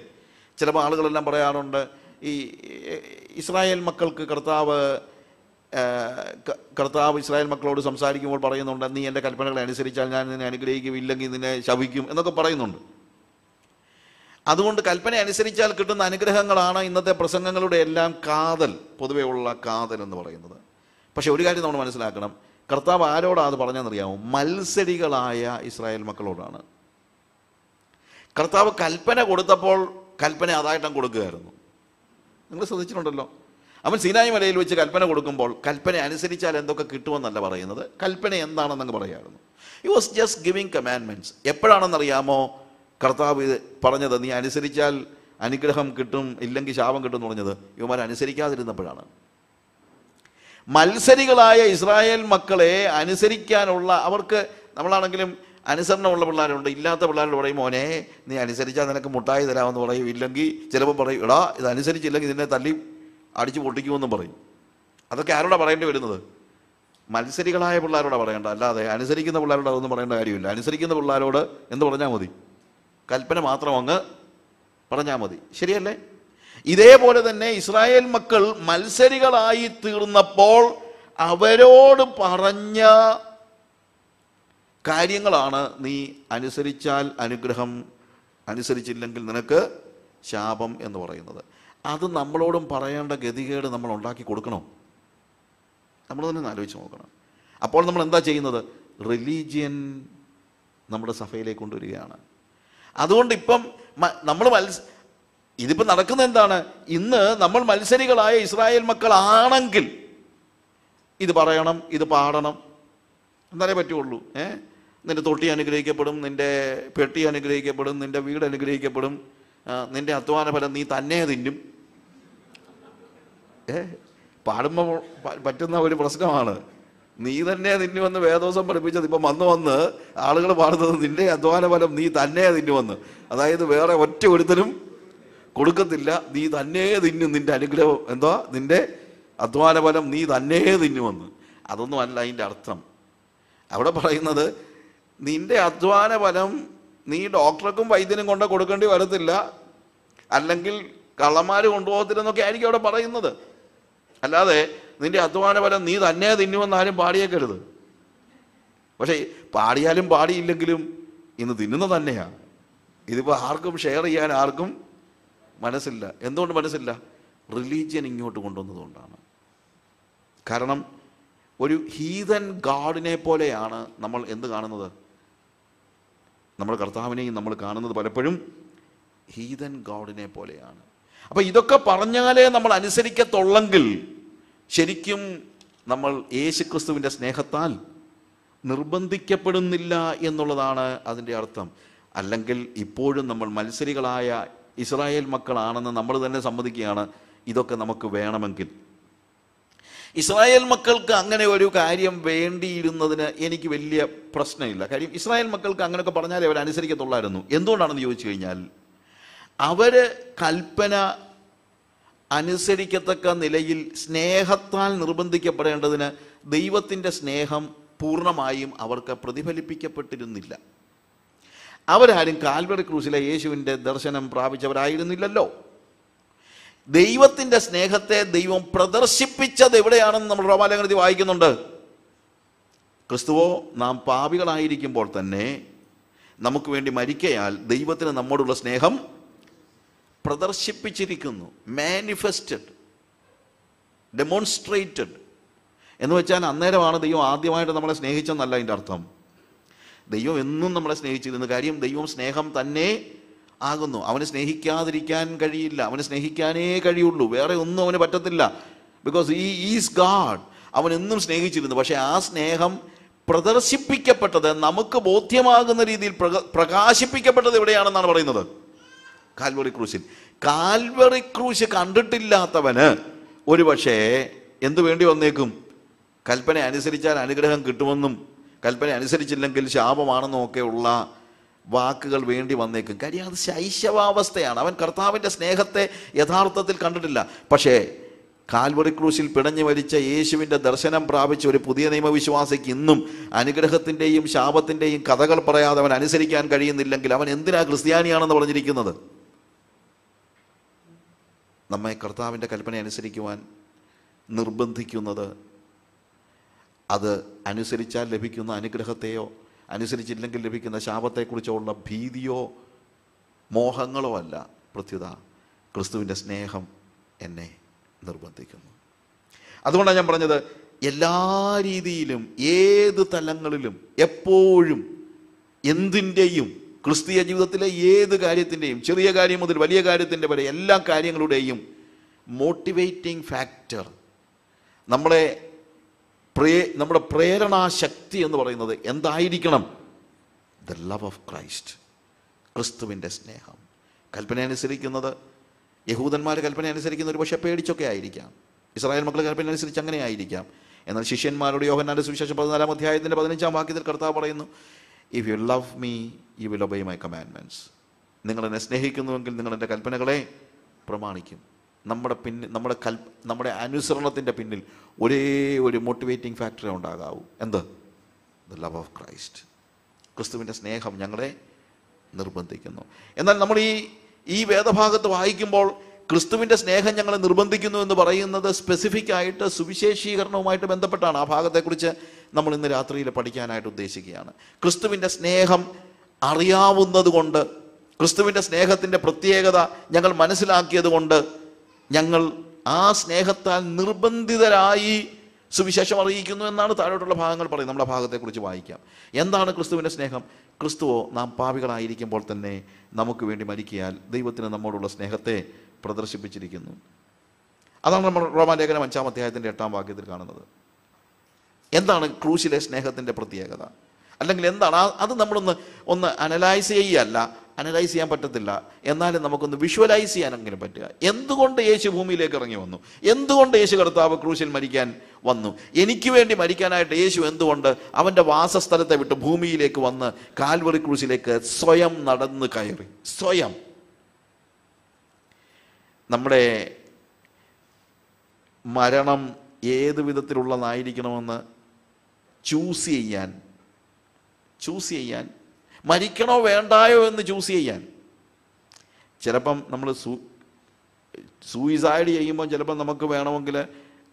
Speaker 1: ചിലപ്പോൾ ആളുകളെല്ലാം പറയാറുണ്ട് ഈ ഇസ്രായേൽ മക്കൾക്ക് കർത്താവ് കർത്താവ് ഇസ്രായേൽ മക്കളോട് സംസാരിക്കുമ്പോൾ പറയുന്നുണ്ട് നീ എന്റെ കൽപ്പനകളെ അനുസരിച്ചാൽ ഞാൻ നിന്നെ അനുഗ്രഹിക്കും ഇല്ലെങ്കിൽ നിന്നെ ശവിക്കും എന്നൊക്കെ പറയുന്നുണ്ട്. അതുകൊണ്ട് കൽപ്പന അനുസരിച്ചാൽ കിട്ടുന്ന അനുഗ്രഹങ്ങളാണ് ഇന്നത്തെ പ്രസംഗങ്ങളുടെ എല്ലാം കാതൽ പൊതുവേ ഉള്ള കാതൽ എന്ന് പറയുന്നത്. പക്ഷേ ഒരു കാര്യം നമ്മൾ മനസ്സിലാക്കണം കർത്താവ് ആരോടാണ് അത് പറഞ്ഞതെന്നറിയാമോ? മത്സരികളായ ഇസ്രായേൽ മക്കളോടാണ്. കർത്താവ് കൽപ്പന കൊടുത്തപ്പോൾ കൽപ്പന അതായിട്ടും കൊടുക്കുകയായിരുന്നു. നിങ്ങൾ ശ്രദ്ധിച്ചിട്ടുണ്ടല്ലോ? അവൻ സീനായി മലയിൽ വെച്ച് കൽപ്പന കൊടുക്കുമ്പോൾ കൽപ്പന അനുസരിച്ചാൽ എന്തൊക്കെ കിട്ടുമെന്നല്ല പറയുന്നത്. കൽപ്പന എന്താണെന്നങ്ങ് പറയായിരുന്നു. He was just giving commandments എപ്പോഴാണെന്നറിയാമോ? കർത്താവ് ഇത് പറഞ്ഞത് നീ അനുസരിച്ചാൽ അനുഗ്രഹം കിട്ടും ഇല്ലെങ്കിൽ ശാപം കിട്ടും എന്ന് പറഞ്ഞത്. ഇവന്മാർ അനുസരിക്കാതിരുന്നപ്പോഴാണ്. മത്സരികളായ ഇസ്രായേൽ മക്കളെ അനുസരിക്കാനുള്ള അവർക്ക് നമ്മളാണെങ്കിലും അനുസരണമുള്ള പിള്ളേരുണ്ട് ഇല്ലാത്ത പിള്ളേരോട് പറയും മോനെ നീ അനുസരിച്ചാൽ നിനക്ക് മുട്ടായി തരാമെന്ന് പറയും ഇല്ലെങ്കിൽ ചിലപ്പോൾ പറയും ഇടാ ഇത് അനുസരിച്ചില്ലെങ്കിൽ നിന്നെ തല്ലി അടിച്ചു പൊട്ടിക്കുമെന്നും പറയും. അതൊക്കെ ആരോടാ പറയേണ്ടി വരുന്നത്? മത്സരികളായ പിള്ളേരോടാ പറയേണ്ട. അല്ലാതെ അനുസരിക്കുന്ന പിള്ളേരോട് അതൊന്നും പറയേണ്ട കാര്യമില്ല. അനുസരിക്കുന്ന പിള്ളേരോട് എന്ന് പറഞ്ഞാൽ മതി? കൽപ്പന മാത്രം അങ്ങ് പറഞ്ഞാൽ മതി. ശരിയല്ലേ? ഇതേപോലെ തന്നെ ഇസ്രായേൽ മക്കൾ മത്സരികളായി തീർന്നപ്പോൾ അവരോട് പറഞ്ഞ കാര്യങ്ങളാണ് നീ അനുസരിച്ചാൽ അനുഗ്രഹം അനുസരിച്ചില്ലെങ്കിൽ നിനക്ക് ശാപം എന്ന് പറയുന്നത്. അത് നമ്മളോടും പറയേണ്ട ഗതികേട് നമ്മൾ ഉണ്ടാക്കി കൊടുക്കണോ. നമ്മൾ തന്നെ ആലോചിച്ച് നോക്കണം. അപ്പോൾ നമ്മൾ എന്താ ചെയ്യുന്നത്? റിലീജിയൻ നമ്മുടെ സഭയിലേക്ക് കൊണ്ടുവരികയാണ്. അതുകൊണ്ട് ഇപ്പം നമ്മൾ മത്സ ഇതിപ്പോൾ നടക്കുന്ന എന്താണ്? ഇന്ന് നമ്മൾ മത്സരികളായ ഇസ്രായേൽ മക്കളാണെങ്കിൽ ഇത് പറയണം ഇത് പാടണം. എന്നാലേ പറ്റുള്ളൂ. ഏ? നിന്റെ തൊട്ടി അനുഗ്രഹിക്കപ്പെടും നിന്റെ പെട്ടി അനുഗ്രഹിക്കപ്പെടും നിന്റെ വീട് അനുഗ്രഹിക്കപ്പെടും. നിന്റെ അധ്വാന ഫലം നീ തന്നെ തിന്നും. ഏ പാടുമ്പോൾ പറ്റുന്ന ഒരു പ്രശ്നമാണ്. നീ തന്നെ തിന്നുവെന്ന് വേദോസം പഠിപ്പിച്ചത് ഇപ്പം വന്ന് വന്ന് ആളുകൾ പാടുന്നത് നിന്റെ അധ്വാന ഫലം നീ തന്നെ തിന്നുവെന്ന്. അതായത് വേറെ ഒറ്റ ഒരുത്തനും കൊടുക്കത്തില്ല. നീ തന്നെ തിന്നും നിന്റെ അനുഗ്രഹം. എന്തോ? നിന്റെ അധ്വാന ഫലം നീ തന്നെ തിന്നുവെന്ന്. അതൊന്നും അല്ല അതിന്റെ അർത്ഥം. അവിടെ പറയുന്നത് നിന്റെ അധ്വാന ഫലം നീ ഡോക്ടർക്കും വൈദ്യനും കൊണ്ട് കൊടുക്കേണ്ടി വരത്തില്ല. അല്ലെങ്കിൽ കള്ളന്മാർ കൊണ്ടുപോകത്തില്ലെന്നൊക്കെ ആയിരിക്കും അവിടെ പറയുന്നത്. അല്ലാതെ നിന്റെ അധ്വാന ഫലം നീ തന്നെ തിന്നുമെന്ന് ആരും പാടിയേക്കരുത്. പക്ഷേ പാടിയാലും പാടിയില്ലെങ്കിലും ഇന്ന് തിന്നുന്നത് തന്നെയാണ് ഇതിപ്പോൾ ആർക്കും ഷെയർ ചെയ്യാൻ ആർക്കും മനസ്സില്ല. എന്തുകൊണ്ട് മനസ്സില്ല? റിലീജിയൻ ഇങ്ങോട്ട് കൊണ്ടുവന്നതുകൊണ്ടാണ്. കാരണം ഒരു ഹീതൻ ഗാഡിനെ പോലെയാണ് നമ്മൾ എന്ത് കാണുന്നത്? നമ്മൾ കർത്താവിനെയും നമ്മൾ കാണുന്നത് പലപ്പോഴും ഹീതൻ ഗോഡിനെ പോലെയാണ്. അപ്പം ഇതൊക്കെ പറഞ്ഞാലേ നമ്മൾ അനുസരിക്കത്തുള്ളെങ്കിൽ ശരിക്കും നമ്മൾ യേശുക്രിസ്തുവിന്റെ സ്നേഹത്താൽ നിർബന്ധിക്കപ്പെടുന്നില്ല എന്നുള്ളതാണ് അതിന്റെ അർത്ഥം. അല്ലെങ്കിൽ ഇപ്പോഴും നമ്മൾ മത്സരികളായ ഇസ്രായേൽ മക്കളാണെന്ന് നമ്മൾ തന്നെ സമ്മതിക്കുകയാണ്. ഇതൊക്കെ നമുക്ക് വേണമെങ്കിൽ. ഇസ്രായേൽ മക്കൾക്ക് അങ്ങനെ ഒരു കാര്യം വേണ്ടിയിരുന്നതിന് എനിക്ക് വലിയ പ്രശ്നമില്ല. കാര്യം ഇസ്രായേൽ മക്കൾക്ക് അങ്ങനെയൊക്കെ പറഞ്ഞാലേ അവർ അനുസരിക്കത്തുള്ളായിരുന്നു. എന്തുകൊണ്ടാണെന്ന് ചോദിച്ചു കഴിഞ്ഞാൽ അവർ കൽപ്പന അനുസരിക്കത്തക്ക നിലയിൽ സ്നേഹത്താൽ നിർബന്ധിക്കപ്പെടേണ്ടതിന് ദൈവത്തിന്റെ സ്നേഹം പൂർണമായും അവർക്ക് പ്രതിഫലിപ്പിക്കപ്പെട്ടിരുന്നില്ല. അവരാരും കാൽവറി ക്രൂസിലെ യേശുവിന്റെ ദർശനം പ്രാപിച്ചവരായിരുന്നില്ലല്ലോ. ദൈവത്തിന്റെ സ്നേഹത്തെ ദൈവം പ്രദർശിപ്പിച്ചത് എവിടെയാണെന്ന് നമ്മൾ റോമാലേഖനത്തിൽ വായിക്കുന്നുണ്ട്. ക്രിസ്തുവോ നാം പാപികളായിരിക്കുമ്പോൾ തന്നെ നമുക്ക് വേണ്ടി മരിക്കയാൽ ദൈവത്തിന് നമ്മോടുള്ള സ്നേഹം പ്രദർശിപ്പിച്ചിരിക്കുന്നു. മാനിഫെസ്റ്റഡ് ഡെമോൺസ്ട്രേറ്റഡ് എന്ന് വെച്ചാൽ അന്നേരമാണ് ദൈവം ആദ്യമായിട്ട് നമ്മളെ സ്നേഹിച്ചെന്നല്ല അതിന്റെ അർത്ഥം. ദൈവം എന്നും നമ്മളെ സ്നേഹിച്ചിരുന്നു. കാര്യം ദൈവം സ്നേഹം തന്നെ ആകുന്നു. അവന് സ്നേഹിക്കാതിരിക്കാൻ കഴിയില്ല. അവന് സ്നേഹിക്കാനേ കഴിയുള്ളൂ. വേറെ ഒന്നും അവന് പറ്റത്തില്ല. ബിക്കോസ് ഈ ഈസ് ഗാഡ് അവൻ എന്നും സ്നേഹിച്ചിരുന്നു. പക്ഷേ ആ സ്നേഹം പ്രദർശിപ്പിക്കപ്പെട്ടത് നമുക്ക് ബോധ്യമാകുന്ന രീതിയിൽ പ്രക- പ്രകാശിപ്പിക്കപ്പെട്ടത് എവിടെയാണെന്നാണ് പറയുന്നത്? കാൽവറി ക്രൂശിൽ. കാൽവറി ക്രൂശ് കണ്ടിട്ടില്ലാത്തവന് ഒരു പക്ഷേ എന്തു വേണ്ടി വന്നേക്കും? കൽപ്പന അനുസരിച്ചാൽ അനുഗ്രഹം കിട്ടുമെന്നും കൽപ്പന അനുസരിച്ചില്ലെങ്കിൽ ശാപമാണെന്നും ഒക്കെയുള്ള വാക്കുകൾ വേണ്ടി വന്നേക്കും. കാര്യം അത് ശൈശവാവസ്ഥയാണ്. അവൻ കർത്താവിന്റെ സ്നേഹത്തെ യഥാർത്ഥത്തിൽ കണ്ടിട്ടില്ല. പക്ഷേ കാൽവറി ക്രൂശിൽ പിടഞ്ഞു മരിച്ച യേശുവിന്റെ ദർശനം പ്രാപിച്ച ഒരു പുതിയ നിയമവിശ്വാസിക്ക് ഇന്നും അനുഗ്രഹത്തിന്റെയും ശാപത്തിന്റെയും കഥകൾ പറയാതെ അവൻ അനുസരിക്കാൻ കഴിയുന്നില്ലെങ്കിൽ അവൻ എന്തിനാ ക്രിസ്ത്യാനിയാണെന്ന് പറഞ്ഞിരിക്കുന്നത്? നമ്മെ കർത്താവിന്റെ കൽപ്പന അനുസരിക്കുവാൻ നിർബന്ധിക്കുന്നത് അത് അനുസരിച്ചാൽ ലഭിക്കുന്ന അനുഗ്രഹത്തെയോ അനുസരിച്ചില്ലെങ്കിൽ ലഭിക്കുന്ന ശാപത്തെക്കുറിച്ചുള്ള ഭീതിയോ മോഹങ്ങളോ അല്ല. പ്രത്യുത ക്രിസ്തുവിന്റെ സ്നേഹം എന്നെ നിർബന്ധിക്കുന്നു. അതുകൊണ്ടാണ് ഞാൻ പറഞ്ഞത് എല്ലാ രീതിയിലും ഏത് തലങ്ങളിലും എപ്പോഴും എന്തിന്റെയും ക്രിസ്തീയ ജീവിതത്തിലെ ഏത് കാര്യത്തിന്റെയും ചെറിയ കാര്യം മുതൽ വലിയ കാര്യത്തിന്റെ വരെ എല്ലാ കാര്യങ്ങളുടെയും മോട്ടിവേറ്റിംഗ് ഫാക്ടർ നമ്മളെ പ്രേ നമ്മുടെ പ്രേരണാശക്തി എന്ന് പറയുന്നത് എന്തായിരിക്കണം? ദ ലവ് ഓഫ് ക്രൈസ്റ്റ് ക്രിസ്തുവിന്റെ സ്നേഹം. കൽപ്പന അനുസരിക്കുന്നത് യഹൂദന്മാർ കൽപ്പന അനുസരിക്കുന്ന ഒരു പക്ഷേ പേടിച്ചൊക്കെ ആയിരിക്കാം. ഇസ്രായേൽ മക്കൾ കൽപ്പന അനുസരിച്ച് അങ്ങനെ ആയിരിക്കാം. എന്നാൽ ശിഷ്യന്മാരുടെ യോഹന്നാന്റെ സുവിശേഷം പതിനാലാം അധ്യായത്തിന്റെ പതിനഞ്ചാം വാക്യത്തിൽ കർത്താവ് പറയുന്നു if you love me you will obey my commandments നിങ്ങൾ എന്നെ സ്നേഹിക്കുന്നുവെങ്കിൽ നിങ്ങൾ എന്റെ കൽപ്പനകളെ പ്രമാണിക്കും. നമ്മുടെ പിന്നിൽ നമ്മുടെ കൽ നമ്മുടെ അനുസരണത്തിന്റെ പിന്നിൽ ഒരേ ഒരു മോട്ടിവേറ്റിംഗ് ഫാക്ടറി ഉണ്ടാകാവൂ. എന്ത്? ദ ലവ് ഓഫ് ക്രൈസ്റ്റ് ക്രിസ്തുവിന്റെ സ്നേഹം ഞങ്ങളെ നിർബന്ധിക്കുന്നു. എന്നാൽ നമ്മൾ ഈ ഈ വേദഭാഗത്ത് വായിക്കുമ്പോൾ ക്രിസ്തുവിന്റെ സ്നേഹം ഞങ്ങളെ നിർബന്ധിക്കുന്നു എന്ന് പറയുന്നത് സ്പെസിഫിക് ആയിട്ട് സുവിശേഷീകരണവുമായിട്ട് ബന്ധപ്പെട്ടാണ്. ആ ഭാഗത്തെക്കുറിച്ച് നമ്മൾ ഇന്ന് രാത്രിയിൽ പഠിക്കാനായിട്ട് ഉദ്ദേശിക്കുകയാണ്. ക്രിസ്തുവിന്റെ സ്നേഹം അറിയാവുന്നത് കൊണ്ട് ക്രിസ്തുവിന്റെ സ്നേഹത്തിന്റെ പ്രത്യേകത ഞങ്ങൾ മനസ്സിലാക്കിയത് കൊണ്ട് ഞങ്ങൾ ആ സ്നേഹത്താൽ നിർബന്ധിതരായി സുവിശേഷം അറിയിക്കുന്നു എന്നാണ് താഴോട്ടുള്ള ഭാഗങ്ങൾ പറയുന്നത്. നമ്മുടെ ഭാഗത്തെക്കുറിച്ച് വായിക്കാം. എന്താണ് ക്രിസ്തുവിന്റെ സ്നേഹം? ക്രിസ്തുവോ നാം പാവികളായിരിക്കുമ്പോൾ തന്നെ നമുക്ക് വേണ്ടി മരിക്കിയാൽ ദൈവത്തിന് നമ്മോടുള്ള സ്നേഹത്തെ പ്രദർശിപ്പിച്ചിരിക്കുന്നു. അതാണ് നമ്മൾ റോമാലേഖനം അഞ്ചാം അധ്യായത്തിന്റെ എട്ടാം വാക്യത്തിൽ കാണുന്നത്. എന്താണ് ക്രൂശിലെ സ്നേഹത്തിന്റെ പ്രത്യേകത? അല്ലെങ്കിൽ എന്താണ്? അത് നമ്മളൊന്ന് ഒന്ന് അനലൈസ് ചെയ്യല്ല. അനലൈസ് ചെയ്യാൻ പറ്റത്തില്ല. എന്നാലും നമുക്കൊന്ന് വിഷ്വലൈസ് ചെയ്യാനെങ്കിലും പറ്റുക. എന്തുകൊണ്ട് യേശു ഭൂമിയിലേക്ക് ഇറങ്ങി വന്നു? എന്തുകൊണ്ട് യേശു കർത്താവ് ക്രൂശിൽ മരിക്കാൻ വന്നു? എനിക്ക് വേണ്ടി മരിക്കാനായിട്ട് യേശു എന്തുകൊണ്ട് അവന്റെ വാസസ്ഥലത്തെ വിട്ട് ഭൂമിയിലേക്ക് വന്ന് കാൽവറി ക്രൂശിലേക്ക് സ്വയം നടന്ന് കയറി? സ്വയം. നമ്മുടെ മരണം ഏത് വിധത്തിലുള്ളതായിരിക്കണമെന്ന് ചൂസ് ചെയ്യാൻ ചൂസ് ചെയ്യാൻ. മരിക്കണോ വേണ്ടായോ എന്ന് ചൂസ് ചെയ്യാൻ. ചിലപ്പം നമ്മൾ സൂ സൂയിസൈഡ് ചെയ്യുമ്പോൾ ചിലപ്പം നമുക്ക് വേണമെങ്കിൽ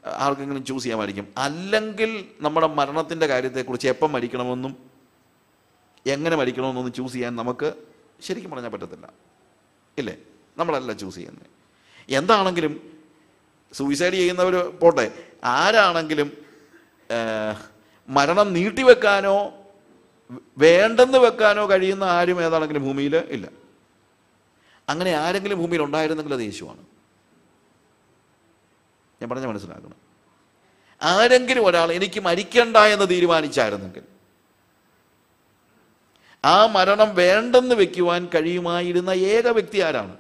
Speaker 1: ആർക്കെങ്കിലും ചൂസ് ചെയ്യാമായിരിക്കും. അല്ലെങ്കിൽ നമ്മുടെ മരണത്തിന്റെ കാര്യത്തെക്കുറിച്ച് എപ്പം മരിക്കണമെന്നും എങ്ങനെ മരിക്കണമെന്നൊന്നും ചൂസ് ചെയ്യാൻ നമുക്ക് ശരിക്കും പറഞ്ഞാൽ പറ്റത്തില്ല. ഇല്ലേ? നമ്മളല്ല ചൂസ് ചെയ്യുന്നത് എന്താണെങ്കിലും സൂയിസൈഡ് ചെയ്യുന്നവർ പോട്ടെ. ആരാണെങ്കിലും മരണം നീട്ടിവെക്കാനോ വേണ്ടെന്ന് വെക്കാനോ കഴിയുന്ന ആരും ഏതാണെങ്കിലും ഭൂമിയിൽ ഇല്ല. അങ്ങനെ ആരെങ്കിലും ഭൂമിയിൽ ഉണ്ടായിരുന്നെങ്കിൽ അത് യേശുവാണ്. ഞാൻ പറഞ്ഞ മനസ്സിലാക്കണം. ആരെങ്കിലും ഒരാൾ എനിക്ക് മരിക്കണ്ട എന്ന് തീരുമാനിച്ചായിരുന്നെങ്കിൽ ആ മരണം വേണ്ടെന്ന് വെക്കുവാൻ കഴിയുമായിരുന്ന ഏക വ്യക്തി ആരാണ്?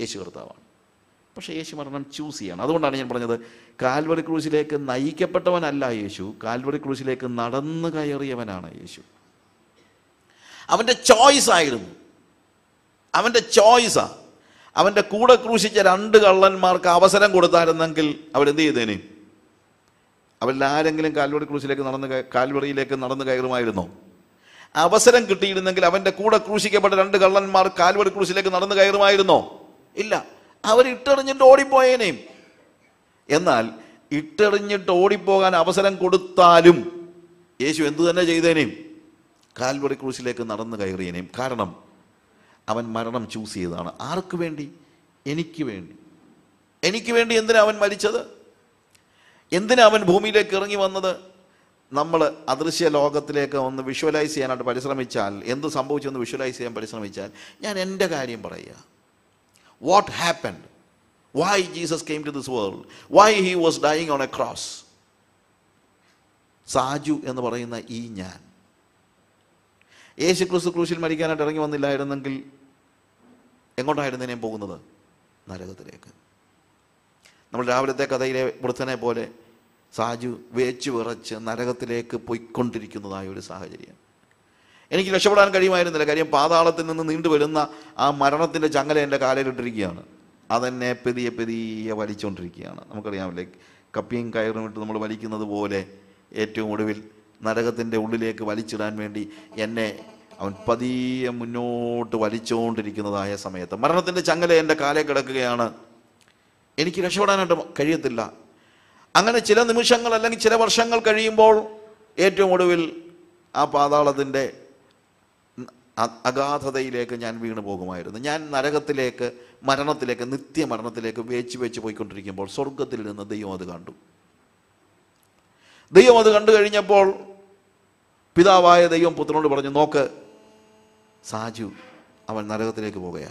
Speaker 1: യേശു കർത്താവാണ്. പക്ഷേ യേശു മരണം ചൂസ് ചെയ്യണം. അതുകൊണ്ടാണ് ഞാൻ പറഞ്ഞത് കാൽവറി ക്രൂസിലേക്ക് നയിക്കപ്പെട്ടവനല്ല യേശു കാൽവറി ക്രൂസിലേക്ക് നടന്നു കയറിയവനാണ് യേശു. അവന്റെ ചോയ്സ് ആയിരുന്നു. അവന്റെ ചോയ്സാ അവന്റെ കൂടെ ക്രൂശിച്ച രണ്ട് കള്ളന്മാർക്ക് അവസരം കൊടുത്തായിരുന്നെങ്കിൽ അവരെന്ത് ചെയ്തേനെ? അവരിൽ ആരെങ്കിലും കാൽവറി ക്രൂശിലേക്ക് നടന്ന് കാൽവറിയിലേക്ക് നടന്നു കയറുമായിരുന്നോ? അവസരം കിട്ടിയിരുന്നെങ്കിൽ അവന്റെ കൂടെ ക്രൂശിക്കപ്പെട്ട രണ്ട് കള്ളന്മാർ കാൽവടി ക്രൂശിലേക്ക് നടന്നു കയറുമായിരുന്നോ? ഇല്ല. അവർ ഇട്ടെറിഞ്ഞിട്ട് ഓടിപ്പോയേനേയും എന്നാൽ ഇട്ടെറിഞ്ഞിട്ട് ഓടിപ്പോകാൻ അവസരം കൊടുത്താലും യേശു എന്തു തന്നെ ചെയ്തേനേയും കാൽവറി ക്രൂശിലേക്ക് നടന്നു കയറിയനെയും കാരണം അവൻ മരണം ചൂസ് ചെയ്തതാണ്. ആർക്ക് വേണ്ടി? എനിക്ക് വേണ്ടി. എനിക്ക് വേണ്ടി എന്തിനാ അവൻ മരിച്ചത്? എന്തിനാ അവൻ ഭൂമിയിലേക്ക് ഇറങ്ങി വന്നത്? നമ്മൾ അദൃശ്യ ലോകത്തിലേക്ക് ഒന്ന് വിഷ്വലൈസ് ചെയ്യാനായിട്ട് പരിശ്രമിച്ചാൽ എന്ത് സംഭവിച്ചെന്ന് വിഷ്വലൈസ് ചെയ്യാൻ പരിശ്രമിച്ചാൽ ഞാൻ എന്റെ കാര്യം പറയുക. What happened why Jesus came to this world why he was dying on a cross Saju എന്ന് പറയുന്ന ഈ ഞാൻ യേശു ക്രിസ്തു ക്രൂശിൽ മരിക്കാനായിട്ട് ഇറങ്ങി വന്നില്ലായിരുന്നെങ്കിൽ എങ്ങോട്ടായിരുന്നു ഞാൻ പോകുന്നത്? നരകത്തിലേക്ക്. നമ്മൾ രാവിലത്തെ കഥയിലെ വൃദ്ധനെ പോലെ സാജു വേച്ചു വിറച്ച് നരകത്തിലേക്ക് പോയിക്കൊണ്ടിരിക്കുന്നതായ ഒരു സാഹചര്യം. എനിക്ക് രക്ഷപ്പെടാൻ കഴിയുമായിരുന്നില്ല. കാര്യം പാതാളത്തിൽ നിന്ന് നീണ്ടു നീണ്ടുവരുന്ന ആ മരണത്തിന്റെ ചങ്ങല എന്റെ കാലയിലിട്ടിരിക്കുകയാണ് അതെന്നെ പെതിയെ പെതിയെ വലിച്ചുകൊണ്ടിരിക്കുകയാണ് നമുക്കറിയാമല്ലേ കപ്പിയും കയറും ഇട്ട് നമ്മൾ വലിക്കുന്നത് പോലെ ഏറ്റവും ഒടുവിൽ നരകത്തിന്റെ ഉള്ളിലേക്ക് വലിച്ചിടാൻ വേണ്ടി എന്നെ അവൻ പതിയെ മുന്നോട്ട് വലിച്ചുകൊണ്ടിരിക്കുന്നതായ സമയത്ത്. മരണത്തിന്റെ ചങ്ങല എന്റെ കാലേ കിടക്കുകയാണ്. എനിക്ക് രക്ഷപ്പെടാനായിട്ട് കഴിയത്തില്ല. അങ്ങനെ ചില നിമിഷങ്ങൾ അല്ലെങ്കിൽ ചില വർഷങ്ങൾ കഴിയുമ്പോൾ ഏറ്റവും ഒടുവിൽ ആ പാതാളത്തിന്റെ അഗാധതയിലേക്ക് ഞാൻ വീണു പോകുമായിരുന്നു. ഞാൻ നരകത്തിലേക്ക് മരണത്തിലേക്ക് നിത്യ മരണത്തിലേക്ക് വേച്ച് വെച്ച് പോയിക്കൊണ്ടിരിക്കുമ്പോൾ സ്വർഗത്തിൽ നിന്ന് ദൈവം അത് കണ്ടു. ദൈവം അത് കണ്ടു കഴിഞ്ഞപ്പോൾ പിതാവായ ദൈവം പുത്രനോട് പറഞ്ഞു നോക്ക് സാജു അവൻ നരകത്തിലേക്ക് പോകുകയാ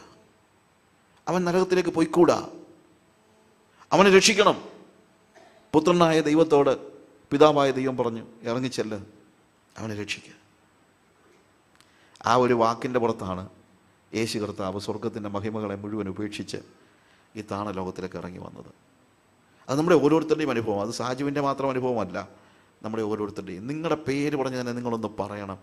Speaker 1: അവൻ നരകത്തിലേക്ക് പോയിക്കൂടാ. അവനെ രക്ഷിക്കണം. പുത്രനായ ദൈവത്തോട് പിതാവായ ദൈവം പറഞ്ഞു ഇറങ്ങിച്ചെല്ല് അവനെ രക്ഷിക്കുക ആ ഒരു വാക്കിന്റെ പുറത്താണ് യേശു കർത്താവ് സ്വർഗത്തിന്റെ മഹിമകളെ മുഴുവൻ ഉപേക്ഷിച്ച് ഈ താണ ലോകത്തിലേക്ക് ഇറങ്ങി വന്നത്. അത് നമ്മുടെ ഓരോരുത്തരുടെയും അനുഭവം. അത് സാജുവിന്റെ മാത്രം അനുഭവമല്ല നമ്മുടെ ഓരോരുത്തരുടെയും. നിങ്ങളുടെ പേര് പറഞ്ഞ് തന്നെ നിങ്ങളൊന്ന് പറയണം.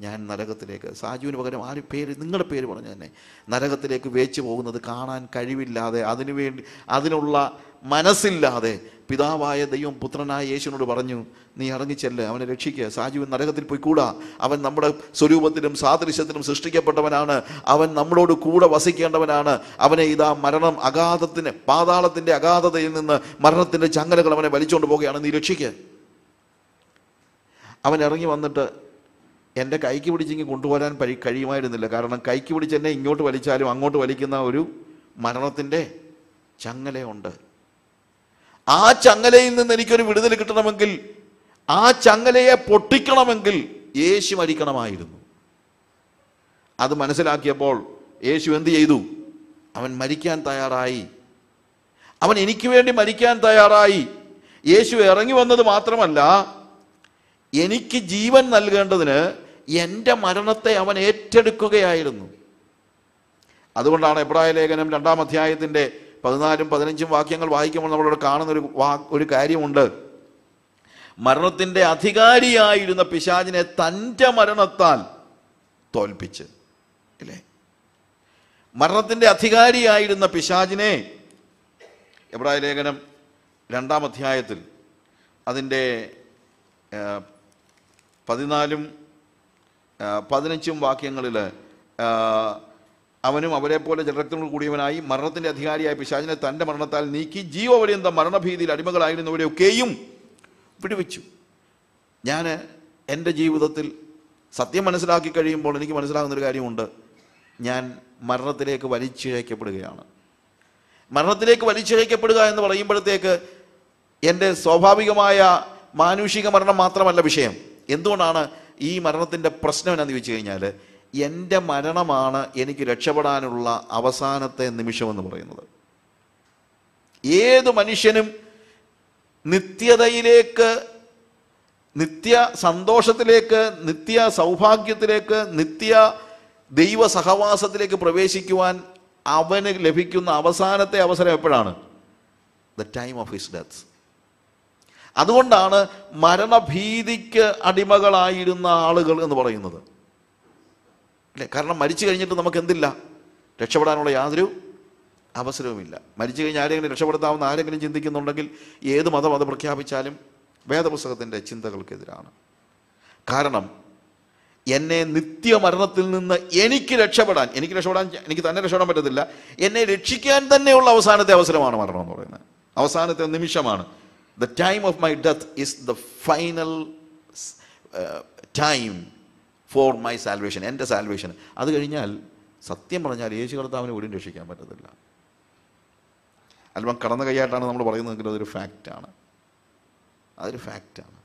Speaker 1: ഞാൻ നരകത്തിലേക്ക് സാജുവിന് പകരം ആര് പേര് നിങ്ങളുടെ പേര് പറഞ്ഞു തന്നെ. നരകത്തിലേക്ക് വേച്ചു പോകുന്നത് കാണാൻ കഴിവില്ലാതെ അതിനുവേണ്ടി അതിനുള്ള മനസ്സില്ലാതെ പിതാവായ ദൈവം പുത്രനായ യേശുവിനോട് പറഞ്ഞു നീ ഇറങ്ങിച്ചെല്ല് അവനെ രക്ഷിക്കുക സാജീവൻ നരകത്തിൽ പോയി കൂടാ. അവൻ നമ്മുടെ സ്വരൂപത്തിലും സാദൃശ്യത്തിലും സൃഷ്ടിക്കപ്പെട്ടവനാണ്. അവൻ നമ്മളോട് കൂടെ വസിക്കേണ്ടവനാണ്. അവനെ ഇതാ മരണം അഗാധത്തിന് പാതാളത്തിന്റെ അഗാധതയിൽ നിന്ന് മരണത്തിന്റെ ചങ്ങലകൾ അവനെ വലിച്ചുകൊണ്ട് പോവുകയാണ്. നീ രക്ഷിക്കുക അവൻ ഇറങ്ങി വന്നിട്ട് എന്റെ കൈക്ക് പിടിച്ചിങ്ങ് കൊണ്ടുപോരാൻ പരി കഴിയുമായിരുന്നില്ല. കാരണം കൈക്ക് പിടിച്ച് എന്നെ ഇങ്ങോട്ട് വലിച്ചാലും അങ്ങോട്ട് വലിക്കുന്ന ഒരു മരണത്തിന്റെ ചങ്ങലയുണ്ട്. ആ ചങ്ങലയിൽ നിന്ന് എനിക്കൊരു വിടുതൽ കിട്ടണമെങ്കിൽ ആ ചങ്ങലയെ പൊട്ടിക്കണമെങ്കിൽ യേശു മരിക്കണമായിരുന്നു. അത് മനസ്സിലാക്കിയപ്പോൾ യേശു എന്ത് ചെയ്തു? അവൻ മരിക്കാൻ തയ്യാറായി. അവൻ എനിക്ക് വേണ്ടി മരിക്കാൻ തയ്യാറായി. യേശു ഇറങ്ങി വന്നത് മാത്രമല്ല എനിക്ക് ജീവൻ നൽകേണ്ടതിന് എന്റെ മരണത്തെ അവൻ ഏറ്റെടുക്കുകയായിരുന്നു. അതുകൊണ്ടാണ് എബ്രായ ലേഖനം രണ്ടാം അധ്യായത്തിന്റെ പതിനാലും പതിനഞ്ചും വാക്യങ്ങൾ വായിക്കുമ്പോൾ നമ്മളിവിടെ കാണുന്ന ഒരു വാ ഒരു കാര്യമുണ്ട്. മരണത്തിന്റെ അധികാരിയായിരുന്ന പിശാചിനെ തന്റെ മരണത്താൽ തോൽപ്പിച്ച് ഇല്ലേ? മരണത്തിന്റെ അധികാരിയായിരുന്ന പിശാചിനെ എബ്രായ ലേഖനം രണ്ടാം അധ്യായത്തിൽ അതിന്റെ പതിനാലും പതിനഞ്ചും വാക്യങ്ങളിൽ അവനും അവരെ പോലെ ജലരക്തങ്ങൾ കൂടിയവനായി മരണത്തിന്റെ അധികാരിയായ പിശാചിനെ തന്റെ മരണത്താൽ നീക്കി ജീവപര്യന്ത മരണഭീതിയിൽ അടിമകളായിരുന്നവരെയൊക്കെയും വിടുവിച്ചു. ഞാൻ എന്റെ ജീവിതത്തിൽ സത്യം മനസ്സിലാക്കി കഴിയുമ്പോൾ എനിക്ക് മനസ്സിലാകുന്നൊരു കാര്യമുണ്ട്. ഞാൻ മരണത്തിലേക്ക് വലിച്ചിഴയ്ക്കപ്പെടുകയാണ് മരണത്തിലേക്ക് വലിച്ചിഴയ്ക്കപ്പെടുക എന്ന് പറയുമ്പോഴത്തേക്ക് എന്റെ സ്വാഭാവികമായ മാനുഷിക മരണം മാത്രമല്ല വിഷയം. എന്തുകൊണ്ടാണ് ഈ മരണത്തിന്റെ പ്രശ്നം എന്നാന്ന് ചോദിച്ചു കഴിഞ്ഞാൽ എന്റെ മരണമാണ് എനിക്ക് രക്ഷപ്പെടാനുള്ള അവസാനത്തെ നിമിഷമെന്ന് പറയുന്നത്. ഏത് മനുഷ്യനും നിത്യതയിലേക്ക് നിത്യ സന്തോഷത്തിലേക്ക് നിത്യ സൗഭാഗ്യത്തിലേക്ക് നിത്യ ദൈവ സഹവാസത്തിലേക്ക് പ്രവേശിക്കുവാൻ അവന് ലഭിക്കുന്ന അവസാനത്തെ അവസരം എപ്പോഴാണ്? The time of his death അതുകൊണ്ടാണ് മരണഭീതിക്ക് അടിമകളായിരുന്ന ആളുകൾ എന്ന് പറയുന്നത്. അല്ലേ? കാരണം മരിച്ചു കഴിഞ്ഞിട്ട് നമുക്ക് എന്തില്ല രക്ഷപ്പെടാനുള്ള യാതൊരു അവസരവുമില്ല. മരിച്ചു കഴിഞ്ഞാൽ ആരെങ്കിലും രക്ഷപ്പെടുത്താവുന്ന ആരെങ്കിലും ചിന്തിക്കുന്നുണ്ടെങ്കിൽ ഏത് മതം അത് പ്രഖ്യാപിച്ചാലും വേദപുസ്തകത്തിന്റെ ചിന്തകൾക്കെതിരാണ്. കാരണം എന്നെ നിത്യമരണത്തിൽ നിന്ന് എനിക്ക് രക്ഷപ്പെടാൻ എനിക്ക് രക്ഷപ്പെടാൻ എനിക്ക് തന്നെ രക്ഷപ്പെടാൻ പറ്റത്തില്ല. എന്നെ രക്ഷിക്കാൻ തന്നെയുള്ള അവസാനത്തെ അവസരമാണ് മരണം എന്ന് പറയുന്നത്. അവസാനത്തെ നിമിഷമാണ് the time of my death is the final time for my salvation എന്റെ സാൽവേഷൻ അത് കഴിഞ്ഞാൽ സത്യം പറഞ്ഞാൽ യേശു കർത്താവിനെ ഒരിയും രക്ഷിക്കാൻ പറ്റത്തില്ല. അല്പം കടന്ന കൈയായിട്ടാണ് നമ്മൾ പറയുന്നതെങ്കിൽ അതൊരു ഫാക്റ്റാണ് അതൊരു ഫാക്റ്റാണ്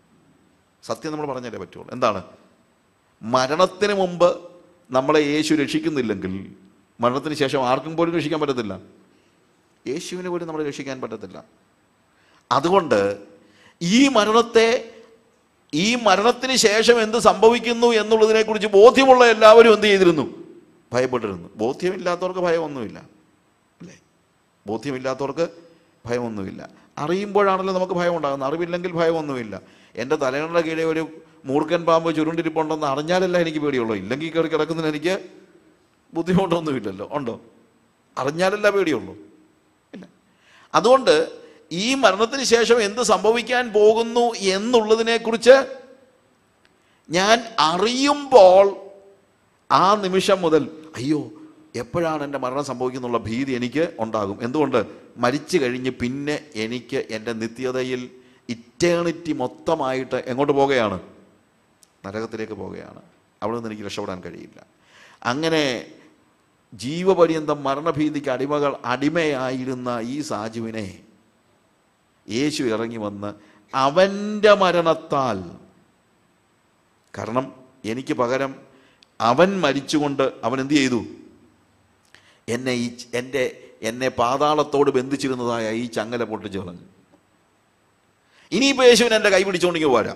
Speaker 1: സത്യം നമ്മൾ പറഞ്ഞാലേ പറ്റുള്ളൂ. എന്താണ്? മരണത്തിന് മുമ്പ് നമ്മളെ യേശു രക്ഷിക്കുന്നില്ലെങ്കിൽ മരണത്തിന് ശേഷം ആർക്കും പോലും രക്ഷിക്കാൻ പറ്റത്തില്ല. യേശുവിനെ പോലും നമ്മളെ രക്ഷിക്കാൻ പറ്റത്തില്ല. അതുകൊണ്ട് ഈ മരണത്തെ ഈ മരണത്തിന് ശേഷം എന്ത് സംഭവിക്കുന്നു എന്നുള്ളതിനെക്കുറിച്ച് ബോധ്യമുള്ള എല്ലാവരും എന്ത് ചെയ്തിരുന്നു? ഭയപ്പെട്ടിരുന്നു. ബോധ്യമില്ലാത്തവർക്ക് ഭയമൊന്നുമില്ല. അല്ലേ? ബോധ്യമില്ലാത്തവർക്ക് ഭയമൊന്നുമില്ല. അറിയുമ്പോഴാണല്ലോ നമുക്ക് ഭയം ഉണ്ടാകുന്നത് അറിവില്ലെങ്കിൽ ഭയമൊന്നുമില്ല. എന്റെ തലയുടെ കീഴെ ഒരു മൂർഖൻ പാമ്പ് ചുരുണ്ടിരിപ്പുണ്ടെന്ന് അറിഞ്ഞാലല്ല എനിക്ക് പേടിയുള്ളൂ. ഇല്ലെങ്കിൽ കയറി കിടക്കുന്നതിന് എനിക്ക് ബുദ്ധിമുട്ടൊന്നുമില്ലല്ലോ. ഉണ്ടോ? അറിഞ്ഞാലല്ല പേടിയുള്ളൂ. ഇല്ല. അതുകൊണ്ട് ഈ മരണത്തിന് ശേഷം എന്ത് സംഭവിക്കാൻ പോകുന്നു എന്നുള്ളതിനെക്കുറിച്ച് ഞാൻ അറിയുമ്പോൾ ആ നിമിഷം മുതൽ അയ്യോ എപ്പോഴാണ് എന്റെ മരണം സംഭവിക്കുന്നുള്ള ഭീതി എനിക്ക് ഉണ്ടാകും? എന്തുകൊണ്ട്? മരിച്ചു കഴിഞ്ഞ് പിന്നെ എനിക്ക് എന്റെ നിത്യതയിൽ ഇറ്റേണിറ്റി മൊത്തമായിട്ട് എങ്ങോട്ട് പോവുകയാണ് നരകത്തിലേക്ക് പോവുകയാണ് അവിടെ നിന്ന് എനിക്ക് രക്ഷപ്പെടാൻ കഴിയില്ല. അങ്ങനെ ജീവപര്യന്തം മരണഭീതിക്ക് അടിമകൾ അടിമയായിരുന്ന ഈ സാജുവിനെ യേശു ഇറങ്ങി വന്ന് അവന്റെ മരണത്താൽ കാരണം എനിക്ക് പകരം അവൻ മരിച്ചുകൊണ്ട് അവൻ എന്ത് ചെയ്തു? എന്നെ ഈ എന്റെ എന്നെ പാതാളത്തോട് ബന്ധിച്ചിരുന്നതായ ഈ ചങ്ങല പൊട്ടിച്ചു കളഞ്ഞു. ഇനിയിപ്പോൾ യേശുവിന് എന്റെ കൈ പിടിച്ചുകൊണ്ടെങ്കിൽ പോരാ.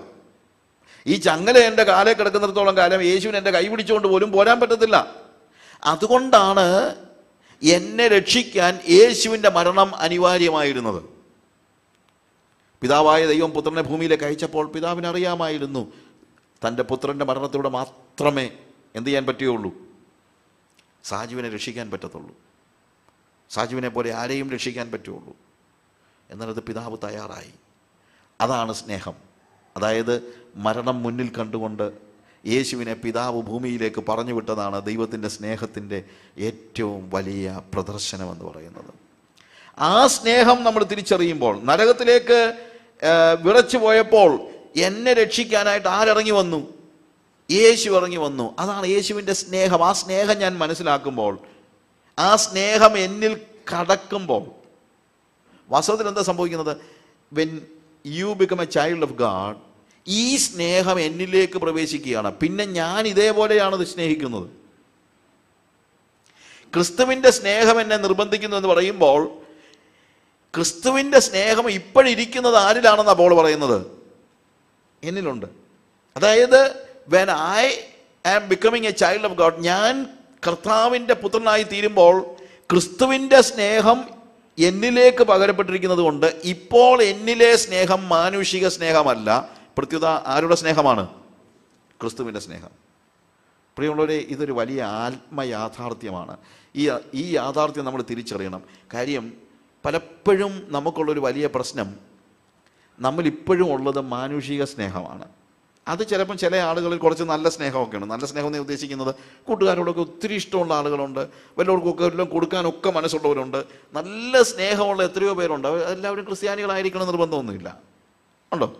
Speaker 1: ഈ ചങ്ങല എന്റെ കാലേ കിടക്കുന്നിടത്തോളം കാലം യേശുവിന് എന്റെ കൈ പിടിച്ചുകൊണ്ട് പോലും പോരാൻ പറ്റത്തില്ല. അതുകൊണ്ടാണ് എന്നെ രക്ഷിക്കാൻ യേശുവിന്റെ മരണം അനിവാര്യമായിരുന്നത്. പിതാവായ ദൈവം പുത്രനെ ഭൂമിയിലേക്ക് അയച്ചപ്പോൾ പിതാവിന് അറിയാമായിരുന്നു തന്റെ പുത്രന്റെ മരണത്തിലൂടെ മാത്രമേ എന്ത് ചെയ്യാൻ പറ്റുകയുള്ളൂ. സാജുവിനെ രക്ഷിക്കാൻ പറ്റത്തുള്ളൂ. സാജുവിനെ പോലെ ആരെയും രക്ഷിക്കാൻ പറ്റുള്ളൂ എന്നാലത് പിതാവ് തയ്യാറായി. അതാണ് സ്നേഹം. അതായത് മരണം മുന്നിൽ കണ്ടുകൊണ്ട് യേശുവിനെ പിതാവ് ഭൂമിയിലേക്ക് പറഞ്ഞു വിട്ടതാണ് ദൈവത്തിന്റെ സ്നേഹത്തിന്റെ ഏറ്റവും വലിയ പ്രദർശനം എന്ന് പറയുന്നത്. ആ സ്നേഹം നമ്മൾ തിരിച്ചറിയുമ്പോൾ നരകത്തിലേക്ക് വിറച്ചു പോയപ്പോൾ എന്നെ രക്ഷിക്കാനായിട്ട് ആരിറങ്ങി വന്നു? യേശു ഇറങ്ങി വന്നു. അതാണ് യേശുവിന്റെ സ്നേഹം. ആ സ്നേഹം ഞാൻ മനസ്സിലാക്കുമ്പോൾ ആ സ്നേഹം എന്നിൽ കടക്കുമ്പോൾ. വാസ്തവത്തിൽ എന്താ സംഭവിക്കുന്നത്? When you become a child of God ഈ സ്നേഹം എന്നിലേക്ക് പ്രവേശിക്കുകയാണ്. പിന്നെ ഞാൻ ഇതേപോലെയാണ് ഇത് സ്നേഹിക്കുന്നത്. ക്രിസ്തുവിന്റെ സ്നേഹം എന്നെ നിർബന്ധിക്കുന്നു എന്ന് പറയുമ്പോൾ ക്രിസ്തുവിന്റെ സ്നേഹം ഇപ്പോഴിരിക്കുന്നത് ആരിലാണെന്നാണ് അപ്പോൾ പറയുന്നത്? എന്നിലുണ്ട്. അതായത് when I am becoming a child of God ഞാൻ കർത്താവിന്റെ പുത്രനായി തീരുമ്പോൾ ക്രിസ്തുവിന്റെ സ്നേഹം എന്നിലേക്ക് പകരപ്പെട്ടിരിക്കുന്നത് കൊണ്ട് ഇപ്പോൾ എന്നിലെ സ്നേഹം മാനുഷിക സ്നേഹമല്ല. പ്രത്യുത ആരുടെ സ്നേഹമാണ്? ക്രിസ്തുവിന്റെ സ്നേഹം. പ്രിയമുള്ളവരെ ഇതൊരു വലിയ ആത്മയാഥാർത്ഥ്യമാണ്. ഈ ഈ യാഥാർത്ഥ്യം നമ്മൾ തിരിച്ചറിയണം. കാര്യം പലപ്പോഴും നമുക്കുള്ളൊരു വലിയ പ്രശ്നം നമ്മളിപ്പോഴും ഉള്ളത് മാനുഷിക സ്നേഹമാണ്. അത് ചിലപ്പം ചില ആളുകളിൽ കുറച്ച് നല്ല സ്നേഹമൊക്കെയാണ് നല്ല സ്നേഹം എന്ന് ഉദ്ദേശിക്കുന്നത് കൂട്ടുകാരോടൊക്കെ ഒത്തിരി ഇഷ്ടമുള്ള ആളുകളുണ്ട്. വല്ലവർക്കൊക്കെ എല്ലാം കൊടുക്കാനൊക്കെ മനസ്സുള്ളവരുണ്ട്. നല്ല സ്നേഹമുള്ള എത്രയോ പേരുണ്ട്. എല്ലാവരും ക്രിസ്ത്യാനികളായിരിക്കണം നിർബന്ധമൊന്നുമില്ല. ഉണ്ടോ?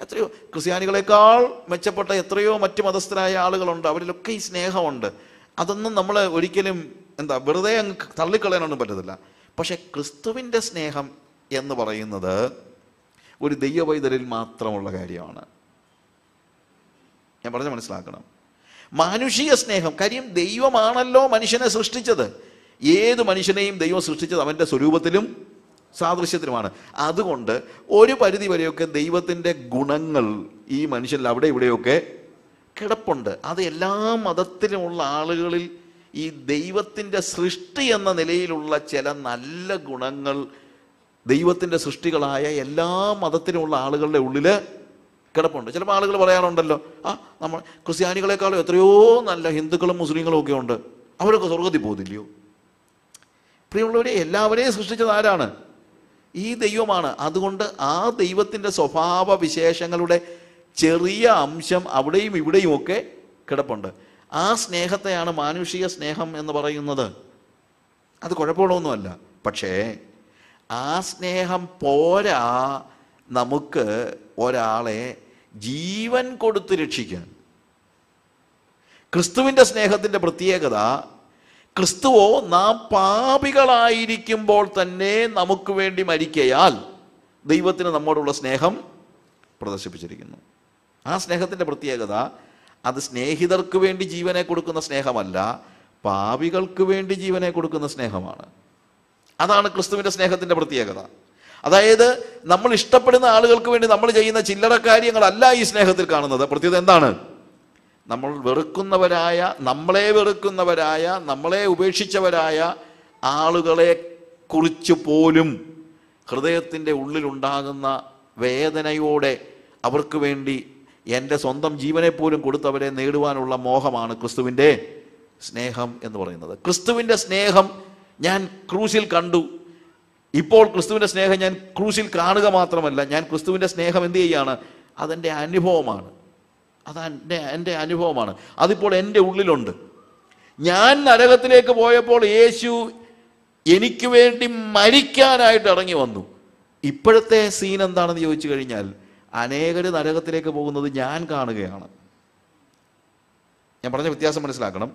Speaker 1: എത്രയോ ക്രിസ്ത്യാനികളെക്കാൾ മെച്ചപ്പെട്ട എത്രയോ മറ്റ് മതസ്ഥരായ ആളുകളുണ്ട്. അവരിലൊക്കെ ഈ സ്നേഹമുണ്ട്. അതൊന്നും നമ്മൾ ഒരിക്കലും എന്താ വെറുതെ അങ്ങ് തള്ളിക്കളയാനൊന്നും പറ്റത്തില്ല. പക്ഷെ ക്രിസ്തുവിന്റെ സ്നേഹം എന്ന് പറയുന്നത് ഒരു ദൈവവൈതലിൽ മാത്രമുള്ള കാര്യമാണ്. ഞാൻ പറഞ്ഞ മനസ്സിലാക്കണം. മാനുഷിക സ്നേഹം കാര്യം ദൈവമാണല്ലോ മനുഷ്യനെ സൃഷ്ടിച്ചത്. ഏത് മനുഷ്യനെയും ദൈവം സൃഷ്ടിച്ചത് അവന്റെ സ്വരൂപത്തിലും സാദൃശ്യത്തിലുമാണ്. അതുകൊണ്ട് ഒരു പരിധി വരെയൊക്കെ ദൈവത്തിന്റെ ഗുണങ്ങൾ ഈ മനുഷ്യനിൽ അവിടെ ഇവിടെയൊക്കെ കിടപ്പുണ്ട്. അത് എല്ലാ മതത്തിലുമുള്ള ആളുകളിൽ ഈ ദൈവത്തിന്റെ സൃഷ്ടി എന്ന നിലയിലുള്ള ചില നല്ല ഗുണങ്ങൾ ദൈവത്തിന്റെ സൃഷ്ടികളായ എല്ലാ മതത്തിനുമുള്ള ആളുകളുടെ ഉള്ളിൽ കിടപ്പുണ്ട്. ചിലപ്പോൾ ആളുകൾ പറയാറുണ്ടല്ലോ ആ നമ്മൾ ക്രിസ്ത്യാനികളെക്കാളും എത്രയോ നല്ല ഹിന്ദുക്കളും മുസ്ലിങ്ങളും ഒക്കെ ഉണ്ട്. അവരൊക്കെ സ്വർഗത്തിൽ പോകുന്നില്ലയോ പ്രിയമുള്ളവരെ എല്ലാവരെയും സൃഷ്ടിച്ചത് ആരാണ്? ഈ ദൈവമാണ്. അതുകൊണ്ട് ആ ദൈവത്തിന്റെ സ്വഭാവ വിശേഷങ്ങളുടെ ചെറിയ അംശം അവിടെയും ഇവിടെയും ഒക്കെ കിടപ്പുണ്ട്. ആ സ്നേഹത്തെയാണ് മാനുഷിക സ്നേഹം എന്ന് പറയുന്നത്. അത് കുഴപ്പമുള്ളൊന്നുമല്ല പക്ഷേ ആ സ്നേഹം പോരാ നമുക്ക് ഒരാളെ ജീവൻ കൊടുത്ത് രക്ഷിക്കാൻ. ക്രിസ്തുവിന്റെ സ്നേഹത്തിന്റെ പ്രത്യേകത ക്രിസ്തുവോ നാം പാപികളായിരിക്കുമ്പോൾ തന്നെ നമുക്ക് വേണ്ടി മരിക്കയാൽ ദൈവത്തിന് നമ്മോടുള്ള സ്നേഹം പ്രദർശിപ്പിച്ചിരിക്കുന്നു. ആ സ്നേഹത്തിന്റെ പ്രത്യേകത അത് സ്നേഹിതർക്ക് വേണ്ടി ജീവനെ കൊടുക്കുന്ന സ്നേഹമല്ല പാവികൾക്ക് വേണ്ടി ജീവനെ കൊടുക്കുന്ന സ്നേഹമാണ്. അതാണ് ക്രിസ്തുവിന്റെ സ്നേഹത്തിന്റെ പ്രത്യേകത. അതായത് നമ്മൾ ഇഷ്ടപ്പെടുന്ന ആളുകൾക്ക് വേണ്ടി നമ്മൾ ചെയ്യുന്ന ചില്ലറ കാര്യങ്ങളല്ല ഈ സ്നേഹത്തിൽ കാണുന്നത്. പ്രത്യേകത എന്താണ്? നമ്മൾ വെറുക്കുന്നവരായ നമ്മളെ വെറുക്കുന്നവരായ നമ്മളെ ഉപേക്ഷിച്ചവരായ ആളുകളെ കുറിച്ച് പോലും ഹൃദയത്തിന്റെ ഉള്ളിലുണ്ടാകുന്ന വേദനയോടെ അവർക്ക് വേണ്ടി എന്റെ സ്വന്തം ജീവനെ പോലും കൊടുത്തവരെ നേടുവാനുള്ള മോഹമാണ് ക്രിസ്തുവിന്റെ സ്നേഹം എന്ന് പറയുന്നത്. ക്രിസ്തുവിന്റെ സ്നേഹം ഞാൻ ക്രൂശിൽ കണ്ടു. ഇപ്പോൾ ക്രിസ്തുവിന്റെ സ്നേഹം ഞാൻ ക്രൂശിൽ കാണുക മാത്രമല്ല ഞാൻ ക്രിസ്തുവിന്റെ സ്നേഹം എന്ത് ചെയ്യുകയാണ് അതെന്റെ അനുഭവമാണ്. അതെന്റെ എന്റെ അനുഭവമാണ്. അതിപ്പോൾ എന്റെ ഉള്ളിലുണ്ട്. ഞാൻ നരകത്തിലേക്ക് പോയപ്പോൾ യേശു എനിക്ക് വേണ്ടി മരിക്കാനായിട്ട് ഇറങ്ങി വന്നു. ഇപ്പോഴത്തെ സീൻ എന്താണെന്ന് ചോദിച്ചു കഴിഞ്ഞാൽ അനേകർ നരകത്തിലേക്ക് പോകുന്നത് ഞാൻ കാണുകയാണ്. ഞാൻ പറഞ്ഞ വ്യത്യാസം മനസ്സിലാക്കണം.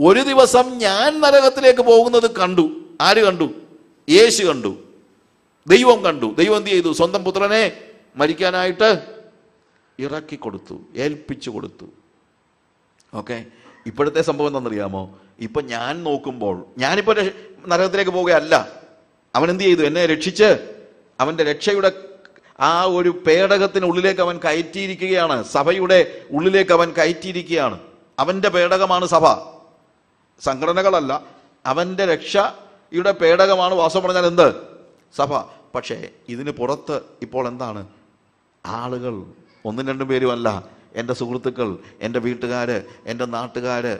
Speaker 1: ഒരു ദിവസം ഞാൻ നരകത്തിലേക്ക് പോകുന്നത് കണ്ടു. ആര് കണ്ടു? യേശു കണ്ടു. ദൈവം കണ്ടു. ദൈവം എന്ത് ചെയ്തു? സ്വന്തം പുത്രനെ മരിക്കാനായിട്ട് ഇറക്കി കൊടുത്തു ഏൽപ്പിച്ചു കൊടുത്തു. ഓക്കെ? ഇപ്പോഴത്തെ സംഭവം എന്താണെന്നറിയാമോ? ഇപ്പൊ ഞാൻ നോക്കുമ്പോൾ ഞാനിപ്പോ നരകത്തിലേക്ക് പോവുകയല്ല. അവൻ എന്ത് ചെയ്തു? എന്നെ രക്ഷിച്ച് അവന്റെ രക്ഷയുടെ ആ ഒരു പേടകത്തിനുള്ളിലേക്ക് അവൻ കയറ്റിയിരിക്കുകയാണ്. സഭയുടെ ഉള്ളിലേക്ക് അവൻ കയറ്റിയിരിക്കുകയാണ്. അവന്റെ പേടകമാണ് സഭ. സംഘടനകളല്ല. അവന്റെ രക്ഷയുടെ പേടകമാണ് വാസം പറഞ്ഞാൽ എന്ത്? സഭ. പക്ഷേ ഇതിന് പുറത്ത് ഇപ്പോൾ എന്താണ്? ആളുകൾ ഒന്നും രണ്ടും പേരുമല്ല എന്റെ സുഹൃത്തുക്കൾ എന്റെ വീട്ടുകാർ എന്റെ നാട്ടുകാർ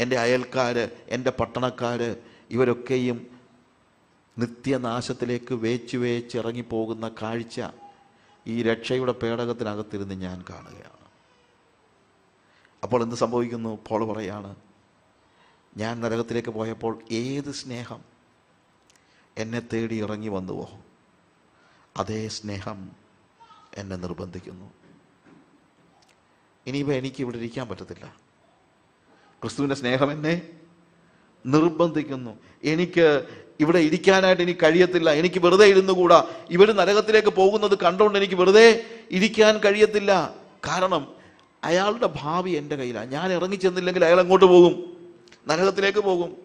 Speaker 1: എന്റെ അയൽക്കാർ എന്റെ പട്ടണക്കാർ ഇവരൊക്കെയും നിത്യനാശത്തിലേക്ക് വേച്ച് വേച്ച് ഇറങ്ങിപ്പോകുന്ന കാഴ്ച ഈ രക്ഷയുടെ പേടകത്തിനകത്തിരുന്ന് ഞാൻ കാണുകയാണ്. അപ്പോൾ എന്ത് സംഭവിക്കുന്നു? പോൾ പറയാണ് ഞാൻ നരകത്തിലേക്ക് പോയപ്പോൾ ഏത് സ്നേഹം എന്നെ തേടി ഇറങ്ങി വന്നുവോ? അതേ സ്നേഹം എന്നെ നിർബന്ധിക്കുന്നു. ഇനിയിപ്പോൾ എനിക്ക് ഇവിടെ ഇരിക്കാൻ പറ്റത്തില്ല. ക്രിസ്തുവിന്റെ സ്നേഹം എന്നെ നിർബന്ധിക്കുന്നു. എനിക്ക് ഇവിടെ ഇരിക്കാനായിട്ട് എനിക്ക് കഴിയത്തില്ല. എനിക്ക് വെറുതെ ഇരുന്നുകൂടാ. ഇവർ നരകത്തിലേക്ക് പോകുന്നത് കണ്ടുകൊണ്ട് എനിക്ക് വെറുതെ ഇരിക്കാൻ കഴിയത്തില്ല. കാരണം അയാളുടെ ഭാവി എന്റെ കയ്യിലാണ്. ഞാൻ ഇറങ്ങി ചെന്നില്ലെങ്കിൽ അയാൾ എങ്ങോട്ട് പോകും? നരകത്തിലേക്ക് പോകും.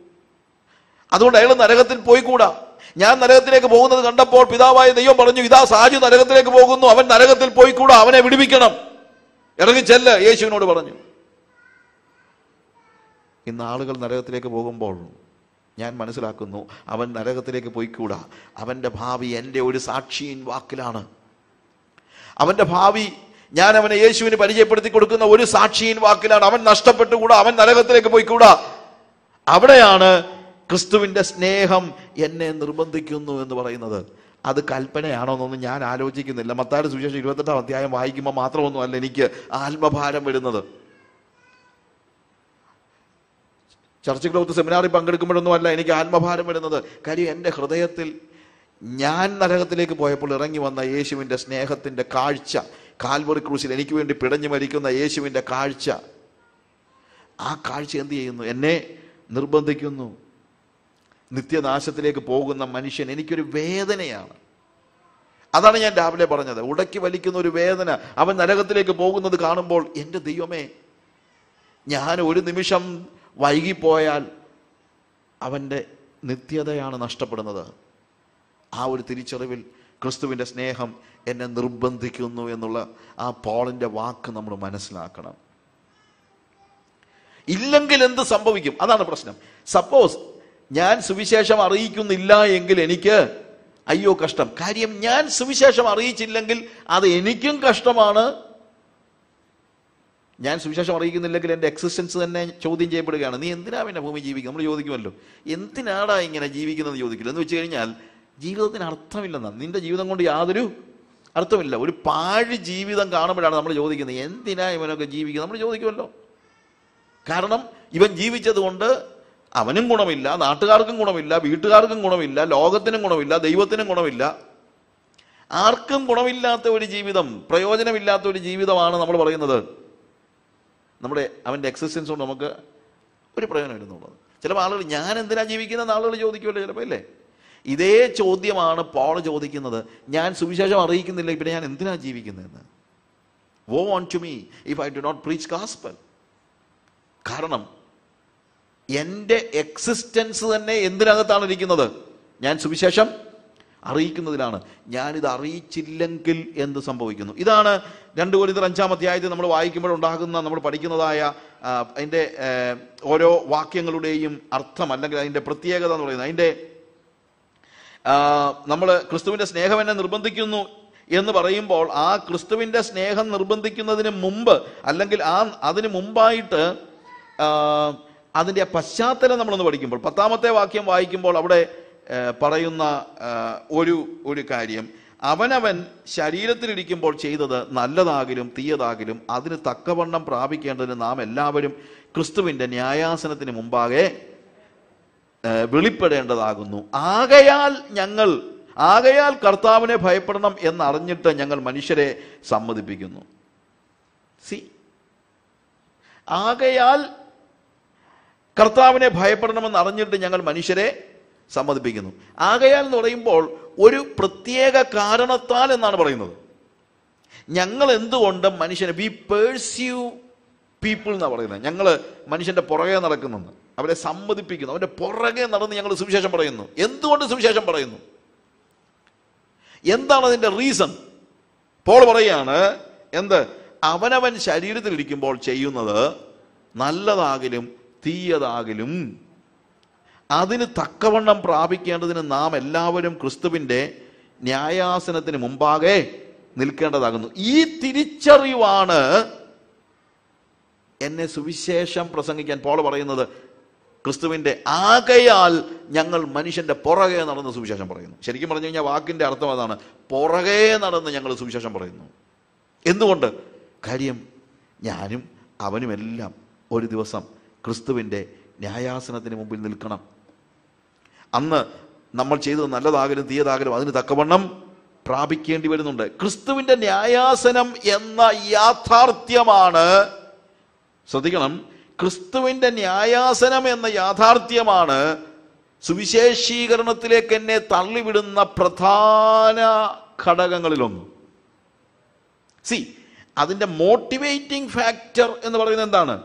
Speaker 1: അതുകൊണ്ട് അയാൾ നരകത്തിൽ പോയിക്കൂടാ. ഞാൻ നരകത്തിലേക്ക് പോകുന്നത് കണ്ടപ്പോൾ പിതാവായ ദൈവം പറഞ്ഞു ഇതാ സാജു നരകത്തിലേക്ക് പോകുന്നു. അവൻ നരകത്തിൽ പോയിക്കൂടാ. അവനെ വിടുവിക്കണം. ഇറങ്ങി ചെല്ല് യേശുവിനോട് പറഞ്ഞു. ഇന്ന് ആളുകൾ നരകത്തിലേക്ക് പോകുമ്പോൾ ഞാൻ മനസ്സിലാക്കുന്നു അവൻ നരകത്തിലേക്ക് പോയിക്കൂടാ. അവന്റെ ഭാവി എന്റെ ഒരു സാക്ഷിയിൻ വാക്കിലാണ്. അവന്റെ ഭാവി ഞാൻ അവനെ യേശുവിന് പരിചയപ്പെടുത്തി കൊടുക്കുന്ന ഒരു സാക്ഷിയിൻ വാക്കിലാണ്. അവൻ നഷ്ടപ്പെട്ടുകൂടാ അവൻ നരകത്തിലേക്ക് പോയിക്കൂടാ. അവിടെയാണ് ക്രിസ്തുവിന്റെ സ്നേഹം എന്നെ നിർബന്ധിക്കുന്നു എന്ന് പറയുന്നത്. അത് കൽപ്പനയാണോ എന്നൊന്നും ഞാൻ ആലോചിക്കുന്നില്ല. മത്താട് സുവിശേഷം ഇരുപത്തെട്ടാം അധ്യായം വായിക്കുമ്പോൾ മാത്രമൊന്നും അല്ല എനിക്ക് ആത്മഭാരം വരുന്നത്. ചർച്ച് ഗ്രോത്ത് സെമിനാറിൽ പങ്കെടുക്കുമ്പോഴൊന്നുമല്ല എനിക്ക് ആത്മഭാരം വരുന്നത്. കാര്യം എന്റെ ഹൃദയത്തിൽ ഞാൻ നരകത്തിലേക്ക് പോയപ്പോൾ ഇറങ്ങി വന്ന യേശുവിന്റെ സ്നേഹത്തിന്റെ കാഴ്ച കാൽവറി ക്രൂസിൽ എനിക്ക് വേണ്ടി പിടഞ്ഞു മരിക്കുന്ന യേശുവിന്റെ കാഴ്ച. ആ കാഴ്ച എന്ത് ചെയ്യുന്നു? എന്നെ നിർബന്ധിക്കുന്നു. നിത്യനാശത്തിലേക്ക് പോകുന്ന മനുഷ്യൻ എനിക്കൊരു വേദനയാണ്. അതാണ് ഞാൻ രാവിലെ പറഞ്ഞത്. ഉടക്കി വലിക്കുന്ന ഒരു വേദന. അവൻ നരകത്തിലേക്ക് പോകുന്നത് കാണുമ്പോൾ എന്റെ ദൈവമേ ഞാൻ ഒരു നിമിഷം വൈകിപ്പോയാൽ അവന്റെ നിത്യതയാണ് നഷ്ടപ്പെടുന്നത്. ആ ഒരു തിരിച്ചറിവിൽ ക്രിസ്തുവിന്റെ സ്നേഹം എന്നെ നിർബന്ധിക്കുന്നു എന്നുള്ള ആ പോളിന്റെ വാക്ക് നമ്മൾ മനസ്സിലാക്കണം. ഇല്ലെങ്കിൽ എന്ത് സംഭവിക്കും? അതാണ് പ്രശ്നം. സപ്പോസ് ഞാൻ സുവിശേഷം അറിയിക്കുന്നില്ല എങ്കിൽ എനിക്ക് അയ്യോ കഷ്ടം. കാര്യം ഞാൻ സുവിശേഷം അറിയിച്ചില്ലെങ്കിൽ അത് എനിക്കും കഷ്ടമാണ്. ഞാൻ സുവിശേഷം അറിയിക്കുന്നില്ലെങ്കിൽ എന്റെ എക്സിസ്റ്റൻസ് തന്നെ ചോദ്യം ചെയ്യപ്പെടുകയാണ്. നീ എന്തിനാ പിന്നെ ഭൂമി ജീവിക്കുന്നത്? നമ്മൾ ചോദിക്കുമല്ലോ. എന്തിനാടാ ഇങ്ങനെ ജീവിക്കുന്നത് ചോദിക്കില്ല. എന്ന് വെച്ച് കഴിഞ്ഞാൽ ജീവിതത്തിന് അർത്ഥമില്ലെന്നാണ്. നിന്റെ ജീവിതം കൊണ്ട് യാതൊരു അർത്ഥമില്ല. ഒരു പാഴ് ജീവിതം കാണുമ്പോഴാണ് നമ്മൾ ചോദിക്കുന്നത്. എന്തിനാ ഇവനൊക്കെ ജീവിക്കുന്നത്? നമ്മൾ ചോദിക്കുമല്ലോ. കാരണം ഇവൻ ജീവിച്ചതുകൊണ്ട് അവനും ഗുണമില്ല നാട്ടുകാർക്കും ഗുണമില്ല വീട്ടുകാർക്കും ഗുണമില്ല ലോകത്തിനും ഗുണമില്ല ദൈവത്തിനും ഗുണമില്ല. ആർക്കും ഗുണമില്ലാത്ത ഒരു ജീവിതം പ്രയോജനമില്ലാത്ത ഒരു ജീവിതമാണ് നമ്മൾ പറയുന്നത്. നമ്മുടെ അവന്റെ എക്സിസ്റ്റൻസ് കൊണ്ട് നമുക്ക് ഒരു പ്രയോജനം ഇടുന്നുള്ളത് ചിലപ്പോൾ ആളുകൾ ഞാൻ എന്തിനാ ജീവിക്കുന്ന ആളുകൾ ചോദിക്കുമല്ലോ ചിലപ്പോൾ അല്ലേ ഇതേ ചോദ്യമാണ് പോൾ ചോദിക്കുന്നത്. ഞാൻ സുവിശേഷം അറിയിക്കുന്നില്ല പിന്നെ ഞാൻ എന്തിനാ ജീവിക്കുന്നതെന്ന്? Woe unto me if I do not preach gospel കാരണം എന്റെ എക്സിസ്റ്റൻസ് തന്നെ എന്തിനകത്താണ് ഇരിക്കുന്നത്? ഞാൻ സുവിശേഷം അറിയിക്കുന്നതിലാണ്. ഞാനിത് അറിയിച്ചില്ലെങ്കിൽ എന്ത് സംഭവിക്കുന്നു? ഇതാണ് രണ്ട് കോരിന്തർ അഞ്ചാം അധ്യായത്തിൽ നമ്മൾ വായിക്കുമ്പോൾ ഉണ്ടാകുന്ന നമ്മൾ പഠിക്കുന്നതായ അതിന്റെ ഓരോ വാക്യങ്ങളുടെയും അർത്ഥം അല്ലെങ്കിൽ അതിന്റെ പ്രത്യേകത എന്ന് പറയുന്നത്. അതിന്റെ നമ്മൾ ക്രിസ്തുവിന്റെ സ്നേഹം എന്നെ നിർബന്ധിക്കുന്നു എന്ന് പറയുമ്പോൾ ആ ക്രിസ്തുവിന്റെ സ്നേഹം നിർബന്ധിക്കുന്നതിന് മുമ്പ് അല്ലെങ്കിൽ ആ അതിന് മുമ്പായിട്ട് അതിന്റെ പശ്ചാത്തലം നമ്മളൊന്ന് പഠിക്കുമ്പോൾ പത്താമത്തെ വാക്യം വായിക്കുമ്പോൾ അവിടെ പറയുന്ന ഒരു ഒരു കാര്യം. അവനവൻ ശരീരത്തിലിരിക്കുമ്പോൾ ചെയ്തത് നല്ലതാകിലും തീയതാകിലും അതിന് തക്കവണ്ണം പ്രാപിക്കേണ്ടതിന് നാം എല്ലാവരും ക്രിസ്തുവിന്റെ ന്യായാസനത്തിന് മുമ്പാകെ വെളിപ്പെടേണ്ടതാകുന്നു. ആകയാൽ ഞങ്ങൾ ആകയാൽ കർത്താവിനെ ഭയപ്പെടണം എന്നറിഞ്ഞിട്ട് ഞങ്ങൾ മനുഷ്യരെ സമ്മതിപ്പിക്കുന്നു. സി. ആകയാൽ കർത്താവിനെ ഭയപ്പെടണമെന്ന് അറിഞ്ഞിട്ട് ഞങ്ങൾ മനുഷ്യരെ സമ്മതിപ്പിക്കുന്നു. ആകയാൽ എന്ന് പറയുമ്പോൾ ഒരു പ്രത്യേക കാരണത്താൽ എന്നാണ് പറയുന്നത്. ഞങ്ങൾ എന്തുകൊണ്ട് മനുഷ്യനെ വി പേഴ്സ്യൂ പീപ്പിൾ എന്നാണ് പറയുന്നത്. ഞങ്ങൾ മനുഷ്യന്റെ പുറകെ നടക്കുന്നെന്ന് അവരെ സമ്മതിപ്പിക്കുന്നു. അവന്റെ പുറകെ നടന്ന് ഞങ്ങൾ സുവിശേഷം പറയുന്നു. എന്തുകൊണ്ട് സുവിശേഷം പറയുന്നു? എന്താണ് അതിന്റെ റീസൺ പോൾ പറയാണ് എന്ത്? അവനവൻ ശരീരത്തിലിരിക്കുമ്പോൾ ചെയ്യുന്നത് നല്ലതാകിലും തീയതാകിലും അതിന് തക്കവണ്ണം പ്രാപിക്കേണ്ടതിന് നാം എല്ലാവരും ക്രിസ്തുവിന്റെ ന്യായാസനത്തിന് മുമ്പാകെ നിൽക്കേണ്ടതാകുന്നു. ഈ തിരിച്ചറിവാണ് എന്നെ സുവിശേഷം പ്രസംഗിക്കാൻ പോൾ പറയുന്നത്. ക്രിസ്തുവിന്റെ ആകയാൽ ഞങ്ങൾ മനുഷ്യന്റെ പുറകെ നടന്ന് സുവിശേഷം പറയുന്നു. ശരിക്കും പറഞ്ഞു കഴിഞ്ഞാൽ വാക്കിന്റെ അർത്ഥം അതാണ്. പുറകെ നടന്ന് ഞങ്ങൾ സുവിശേഷം പറയുന്നു. എന്തുകൊണ്ട്? കാര്യം ഞാനും അവനുമെല്ലാം ഒരു ദിവസം ക്രിസ്തുവിന്റെ ന്യായാസനത്തിന് മുമ്പിൽ നിൽക്കണം. അന്ന് നമ്മൾ ചെയ്തത് നല്ലതാകലും തീയതാകലും അതിന് തക്കവണ്ണം പ്രാപിക്കേണ്ടി വരുന്നുണ്ട്. ക്രിസ്തുവിന്റെ ന്യായാസനം എന്ന യാഥാർത്ഥ്യമാണ്. ശ്രദ്ധിക്കണം. ക്രിസ്തുവിന്റെ ന്യായാസനം എന്ന യാഥാർത്ഥ്യമാണ് സുവിശേഷീകരണത്തിലേക്ക് എന്നെ തള്ളിവിടുന്ന പ്രധാന ഘടകങ്ങളിലൊന്ന്. സി അതിന്റെ മോട്ടിവേറ്റിംഗ് ഫാക്ടർ എന്ന് പറയുന്നത് എന്താണ്?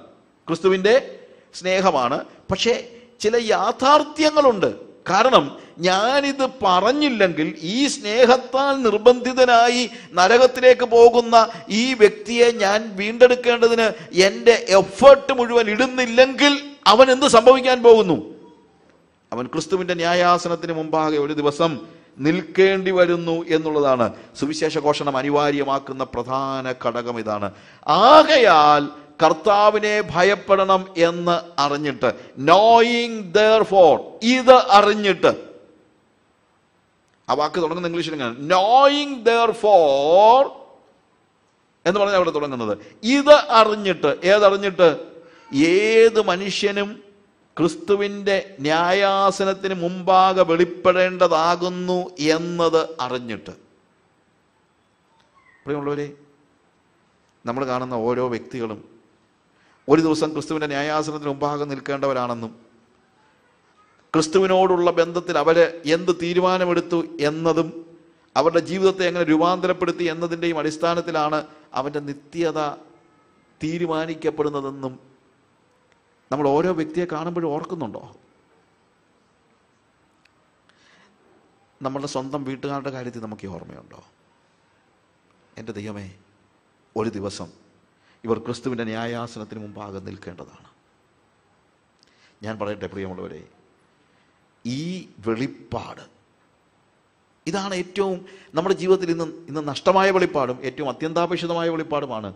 Speaker 1: ക്രിസ്തുവിന്റെ സ്നേഹമാണ്. പക്ഷേ ചില യാഥാർത്ഥ്യങ്ങളുണ്ട്. കാരണം ഞാനിത് പറഞ്ഞില്ലെങ്കിൽ ഈ സ്നേഹത്താൽ നിർബന്ധിതനായി നരകത്തിലേക്ക് പോകുന്ന ഈ വ്യക്തിയെ ഞാൻ വീണ്ടെടുക്കേണ്ടതിന് എന്റെ എഫേർട്ട് മുഴുവൻ ഇടുന്നില്ലെങ്കിൽ അവൻ എന്ത് സംഭവിക്കാൻ പോകുന്നു? അവൻ ക്രിസ്തുവിന്റെ ന്യായാസനത്തിന് മുമ്പാകെ ഒരു ദിവസം നിൽക്കേണ്ടി വരുന്നു എന്നുള്ളതാണ്. സുവിശേഷ ഘോഷണം അനിവാര്യമാക്കുന്ന പ്രധാന ഘടകം ഇതാണ്. ആകയാൽ കർത്താവിനെ ഭയപ്പെടണം എന്ന് അറിഞ്ഞിട്ട് നോയിങ് ദർ ഫോർ ഇത് അറിഞ്ഞിട്ട്. ആ വാക്ക് തുടങ്ങുന്ന ഇംഗ്ലീഷിൽ ഇങ്ങനെ നോയിങ് ദർ ഫോർ എന്ന് പറഞ്ഞാൽ അവിടെ തുടങ്ങുന്നത്. ഇത് അറിഞ്ഞിട്ട് ഏതറിഞ്ഞിട്ട്? ഏത് മനുഷ്യനും ക്രിസ്തുവിന്റെ ന്യായാസനത്തിന് മുമ്പാകെ വെളിപ്പെടേണ്ടതാകുന്നു എന്നത് അറിഞ്ഞിട്ട്. പ്രിയമുള്ളവരെ നമ്മൾ കാണുന്ന ഓരോ വ്യക്തികളും ഒരു ദിവസം ക്രിസ്തുവിന്റെ ന്യായാസനത്തിന് മുമ്പാകെ നിൽക്കേണ്ടവരാണെന്നും ക്രിസ്തുവിനോടുള്ള ബന്ധത്തിൽ അവർ എന്ത് തീരുമാനമെടുത്തു എന്നതും അവരുടെ ജീവിതത്തെ എങ്ങനെ രൂപാന്തരപ്പെടുത്തി എന്നതിന്റെയും അടിസ്ഥാനത്തിലാണ് അവന്റെ നിത്യത തീരുമാനിക്കപ്പെടുന്നതെന്നും നമ്മൾ ഓരോ വ്യക്തിയെ കാണുമ്പോഴും ഓർക്കുന്നുണ്ടോ? നമ്മളുടെ സ്വന്തം വീട്ടുകാരുടെ കാര്യത്തിൽ നമുക്ക് ഓർമ്മയുണ്ടോ? എന്റെ ദൈവമേ ഒരു ദിവസം ഇവർ ക്രിസ്തുവിന്റെ ന്യായാസനത്തിന് മുമ്പാകെ നിൽക്കേണ്ടതാണ്. ഞാൻ പറയട്ടെ പ്രിയമുള്ളവരെ ഈ വെളിപ്പാട് ഇതാണ് ഏറ്റവും നമ്മുടെ ജീവിതത്തിൽ ഇന്ന് ഇന്ന് നഷ്ടമായ വെളിപ്പാടും ഏറ്റവും അത്യന്താപേക്ഷിതമായ വെളിപ്പാടുമാണ്.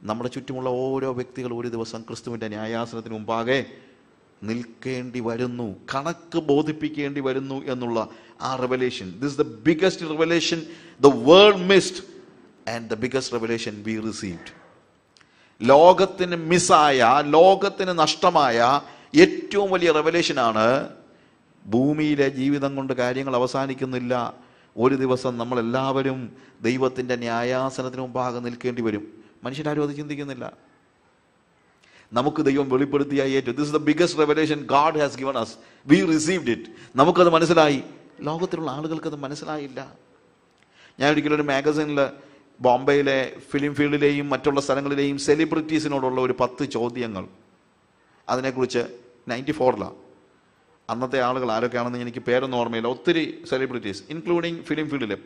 Speaker 1: നമ്മുടെ ചുറ്റുമുള്ള ഓരോ വ്യക്തികൾ ഒരു ദിവസം ക്രിസ്തുവിന്റെ ന്യായാസനത്തിന് മുമ്പാകെ നിൽക്കേണ്ടി വരുന്നു കണക്ക് ബോധിപ്പിക്കേണ്ടി വരുന്നു എന്നുള്ള ആ revelation this the biggest revelation the world missed and the biggest revelation we received ലോകത്തിന് മിസ്സായ ലോകത്തിന് നഷ്ടമായ ഏറ്റവും വലിയ റെവലേഷനാണ് ഭൂമിയിലെ ജീവിതം കൊണ്ട് കാര്യങ്ങൾ അവസാനിക്കുന്നില്ല. ഒരു ദിവസം നമ്മളെല്ലാവരും ദൈവത്തിന്റെ ന്യായാസനത്തിന് മുമ്പാകെ നിൽക്കേണ്ടി വരും. മനുഷ്യരാരും അത് ചിന്തിക്കുന്നില്ല. നമുക്ക് ദൈവം വെളിപ്പെടുത്തിയ ഏറ്റവും this the biggest revelation God has given us we received it നമുക്കത് മനസ്സിലായി. ലോകത്തിലുള്ള ആളുകൾക്ക് അത് മനസ്സിലായില്ല. ഞാൻ ഒരിക്കലും ഒരു മാഗസീനിൽ ബോംബെയിലെ ഫിലിം ഫീൽഡിലെയും മറ്റുള്ള സ്ഥലങ്ങളിലെയും സെലിബ്രിറ്റീസിനോടുള്ള ഒരു പത്ത് ചോദ്യങ്ങൾ. അതിനെക്കുറിച്ച് നയന്റി ഫോറിലാണ് അന്നത്തെ ആളുകൾ ആരൊക്കെയാണെന്ന് എനിക്ക് പേരൊന്നും ഓർമ്മയില്ല. ഒത്തിരി സെലിബ്രിറ്റീസ് ഇൻക്ലൂഡിങ് ഫിലിം ഫീൽഡിലെ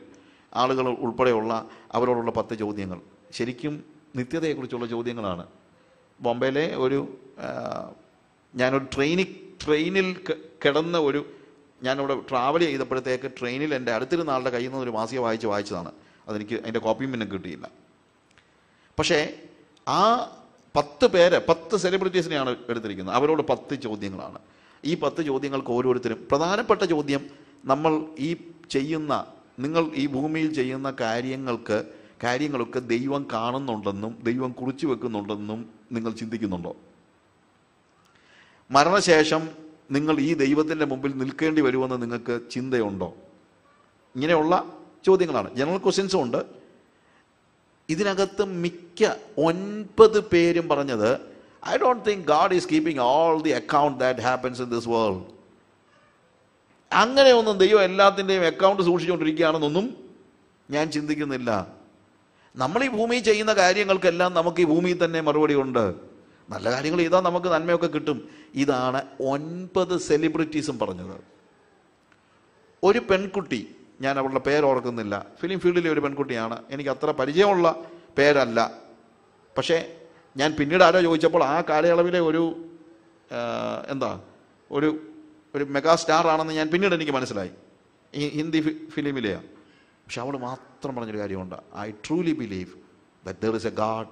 Speaker 1: ആളുകൾ ഉൾപ്പെടെയുള്ള അവരോടുള്ള പത്ത് ചോദ്യങ്ങൾ. ശരിക്കും നിത്യതയെക്കുറിച്ചുള്ള ചോദ്യങ്ങളാണ്. ബോംബെയിലെ ഒരു ഞാനൊരു ട്രെയിനിൽ ട്രെയിനിൽ കിടന്ന ഒരു ഞാനിവിടെ ട്രാവൽ ചെയ്തപ്പോഴത്തേക്ക് ട്രെയിനിൽ എന്റെ അടുത്തിരുന്ന ആളുടെ കയ്യിൽ നിന്ന് ഒരു മാസിക വായിച്ച് വായിച്ചതാണ്. അതെനിക്ക് അതിന്റെ കോപ്പിയും പിന്നെ കിട്ടിയില്ല. പക്ഷേ ആ പത്ത് പേരെ പത്ത് സെലിബ്രിറ്റീസിനെയാണ് എടുത്തിരിക്കുന്നത്. അവരോട് പത്ത് ചോദ്യങ്ങളാണ്. ഈ പത്ത് ചോദ്യങ്ങൾക്ക് ഓരോരുത്തരും പ്രധാനപ്പെട്ട ചോദ്യം നമ്മൾ ഈ ചെയ്യുന്ന നിങ്ങൾ ഈ ഭൂമിയിൽ ചെയ്യുന്ന കാര്യങ്ങൾക്ക് കാര്യങ്ങളൊക്കെ ദൈവം കാണുന്നുണ്ടെന്നും ദൈവം കുറിച്ചു വെക്കുന്നുണ്ടെന്നും നിങ്ങൾ ചിന്തിക്കുന്നുണ്ടോ? മരണശേഷം നിങ്ങൾ ഈ ദൈവത്തിന്റെ മുമ്പിൽ നിൽക്കേണ്ടി വരുമെന്ന് നിങ്ങൾക്ക് ചിന്തയുണ്ടോ? ഇങ്ങനെയുള്ള ചോദ്യങ്ങളാണ്. ജനറൽ ക്വസ്റ്റ്യൻസും ഉണ്ട്. ഇതിനകത്ത് മിക്ക ഒൻപത് പേരും പറഞ്ഞത് I don't think God is keeping all the account that happens in this world അങ്ങനെയൊന്നും ദൈവം എല്ലാത്തിന്റെയും അക്കൗണ്ട് സൂക്ഷിച്ചുകൊണ്ടിരിക്കുകയാണെന്നൊന്നും ഞാൻ ചിന്തിക്കുന്നില്ല. നമ്മൾ ഈ ഭൂമിയിൽ ചെയ്യുന്ന കാര്യങ്ങൾക്കെല്ലാം നമുക്ക് ഈ ഭൂമിയിൽ തന്നെ മറുപടി ഉണ്ട്. നല്ല കാര്യങ്ങൾ ചെയ്താൽ നമുക്ക് നന്മയൊക്കെ കിട്ടും. ഇതാണ് ഒൻപത് സെലിബ്രിറ്റീസും പറഞ്ഞത്. ഒരു പെൺകുട്ടി ഞാൻ അവളുടെ പേര് ഓർക്കുന്നില്ല. ഫിലിം ഫീൽഡിലെ ഒരു പെൺകുട്ടിയാണ്. എനിക്ക് അത്ര പരിചയമുള്ള പേരല്ല. പക്ഷേ ഞാൻ പിന്നീട് ആരോ ചോദിച്ചപ്പോൾ ആ കാലയളവിലെ ഒരു എന്താ ഒരു ഒരു മെഗാ സ്റ്റാർ ആണെന്ന് ഞാൻ പിന്നീട് എനിക്ക് മനസ്സിലായി. ഈ ഹിന്ദി ഫിലിമിലെയാണ് പക്ഷെ അവൾ മാത്രം പറഞ്ഞൊരു കാര്യമുണ്ട്. I truly believe that there is a God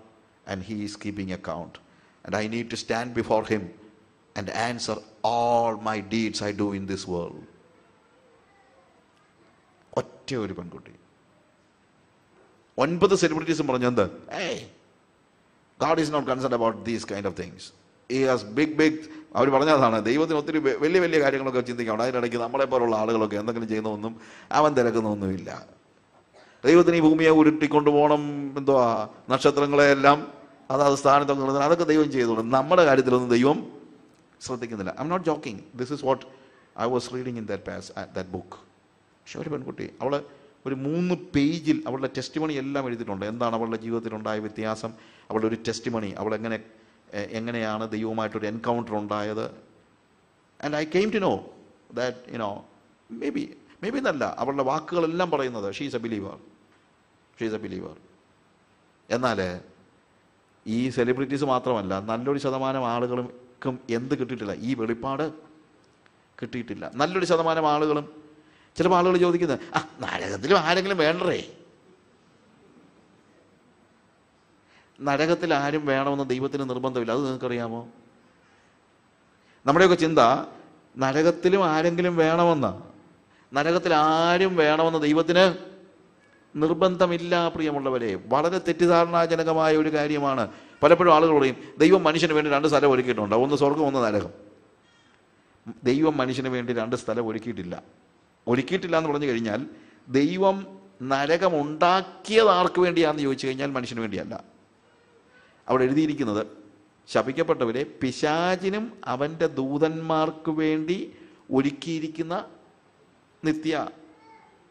Speaker 1: and he is keeping account and I need to stand before him and answer all my deeds I do in this world ഒറ്റ ഒരു പെൺകുട്ടി. ഒൻപത് സെലിബ്രിറ്റീസും പറഞ്ഞു എന്ത്? ഏയ് God is not concern about these kind of things he has big big അവർ പറഞ്ഞതാണ് ദൈവത്തിന് ഒത്തിരി വലിയ വലിയ കാര്യങ്ങളൊക്കെ ചിന്തിക്കണം. അതിനിടയ്ക്ക് നമ്മളെ പോലുള്ള ആളുകളൊക്കെ എന്തെങ്കിലും ചെയ്യുന്നൊന്നും അവൻ തിരക്കുന്നൊന്നുമില്ല ദൈവത്തിന് ഈ ഭൂമിയെ ഉരുട്ടിക്കൊണ്ട് പോകണം എന്തുവാ നക്ഷത്രങ്ങളെയെല്ലാം. അതാത് സ്ഥാനത്തൊക്കെ നിർത്തണം. അതൊക്കെ ദൈവം ചെയ്തോളും. നമ്മുടെ കാര്യത്തിലൊന്നും ദൈവം ശ്രദ്ധിക്കുന്നില്ല. I am not joking this is what I was reading in that pass that book പക്ഷെ ഒരു പെൺകുട്ടി അവൾ ഒരു മൂന്ന് പേജിൽ അവളുടെ ടെസ്റ്റ് മണി എല്ലാം എഴുതിയിട്ടുണ്ട്. എന്താണ് അവളുടെ ജീവിതത്തിലുണ്ടായ വ്യത്യാസം? അവളുടെ ഒരു ടെസ്റ്റ് മണി എ- എങ്ങനെയാണ് ദൈവവുമായിട്ടൊരു എൻകൗണ്ടർ ഉണ്ടായത്? And I came to know that you know maybe maybe എന്നല്ല അവളുടെ വാക്കുകളെല്ലാം പറയുന്നത് she's a believer she's a believer എന്നാൽ ഈ സെലിബ്രിറ്റീസ് മാത്രമല്ല നല്ലൊരു ശതമാനം ആളുകൾക്കും എന്ത് കിട്ടിയിട്ടില്ല. ഈ വെളിപ്പാട് കിട്ടിയിട്ടില്ല. നല്ലൊരു ശതമാനം ആളുകളും ചിലപ്പോൾ ആളുകൾ ചോദിക്കുന്നത് ആ നരകത്തിലും ആരെങ്കിലും വേണ്ടേ? നരകത്തിൽ ആരും വേണമെന്ന് ദൈവത്തിന് നിർബന്ധമില്ല. അത് നിങ്ങൾക്കറിയാമോ? നമ്മുടെയൊക്കെ ചിന്ത നരകത്തിലും ആരെങ്കിലും വേണമെന്ന്. നരകത്തിൽ ആരും വേണമെന്ന് ദൈവത്തിന് നിർബന്ധമില്ല പ്രിയമുള്ളവരെ. വളരെ തെറ്റിദ്ധാരണാജനകമായ ഒരു കാര്യമാണ്. പലപ്പോഴും ആളുകൾ പറയും ദൈവം മനുഷ്യന് വേണ്ടി രണ്ട് സ്ഥലം ഒരുക്കിയിട്ടുണ്ട്. ഒന്ന് സ്വർഗം ഒന്ന് നരകം ദൈവം മനുഷ്യന് വേണ്ടി രണ്ട് സ്ഥലം ഒരുക്കിയിട്ടില്ല. ഒരുക്കിയിട്ടില്ല എന്ന് പറഞ്ഞു കഴിഞ്ഞാൽ ദൈവം നരകമുണ്ടാക്കിയത് ആർക്ക് വേണ്ടിയാണെന്ന് ചോദിച്ചു കഴിഞ്ഞാൽ മനുഷ്യന് വേണ്ടിയല്ല. അവിടെ എഴുതിയിരിക്കുന്നത് ശപിക്കപ്പെട്ടവരെ പിശാചിനും അവന്റെ ദൂതന്മാർക്ക് വേണ്ടി ഒരുക്കിയിരിക്കുന്ന നിത്യ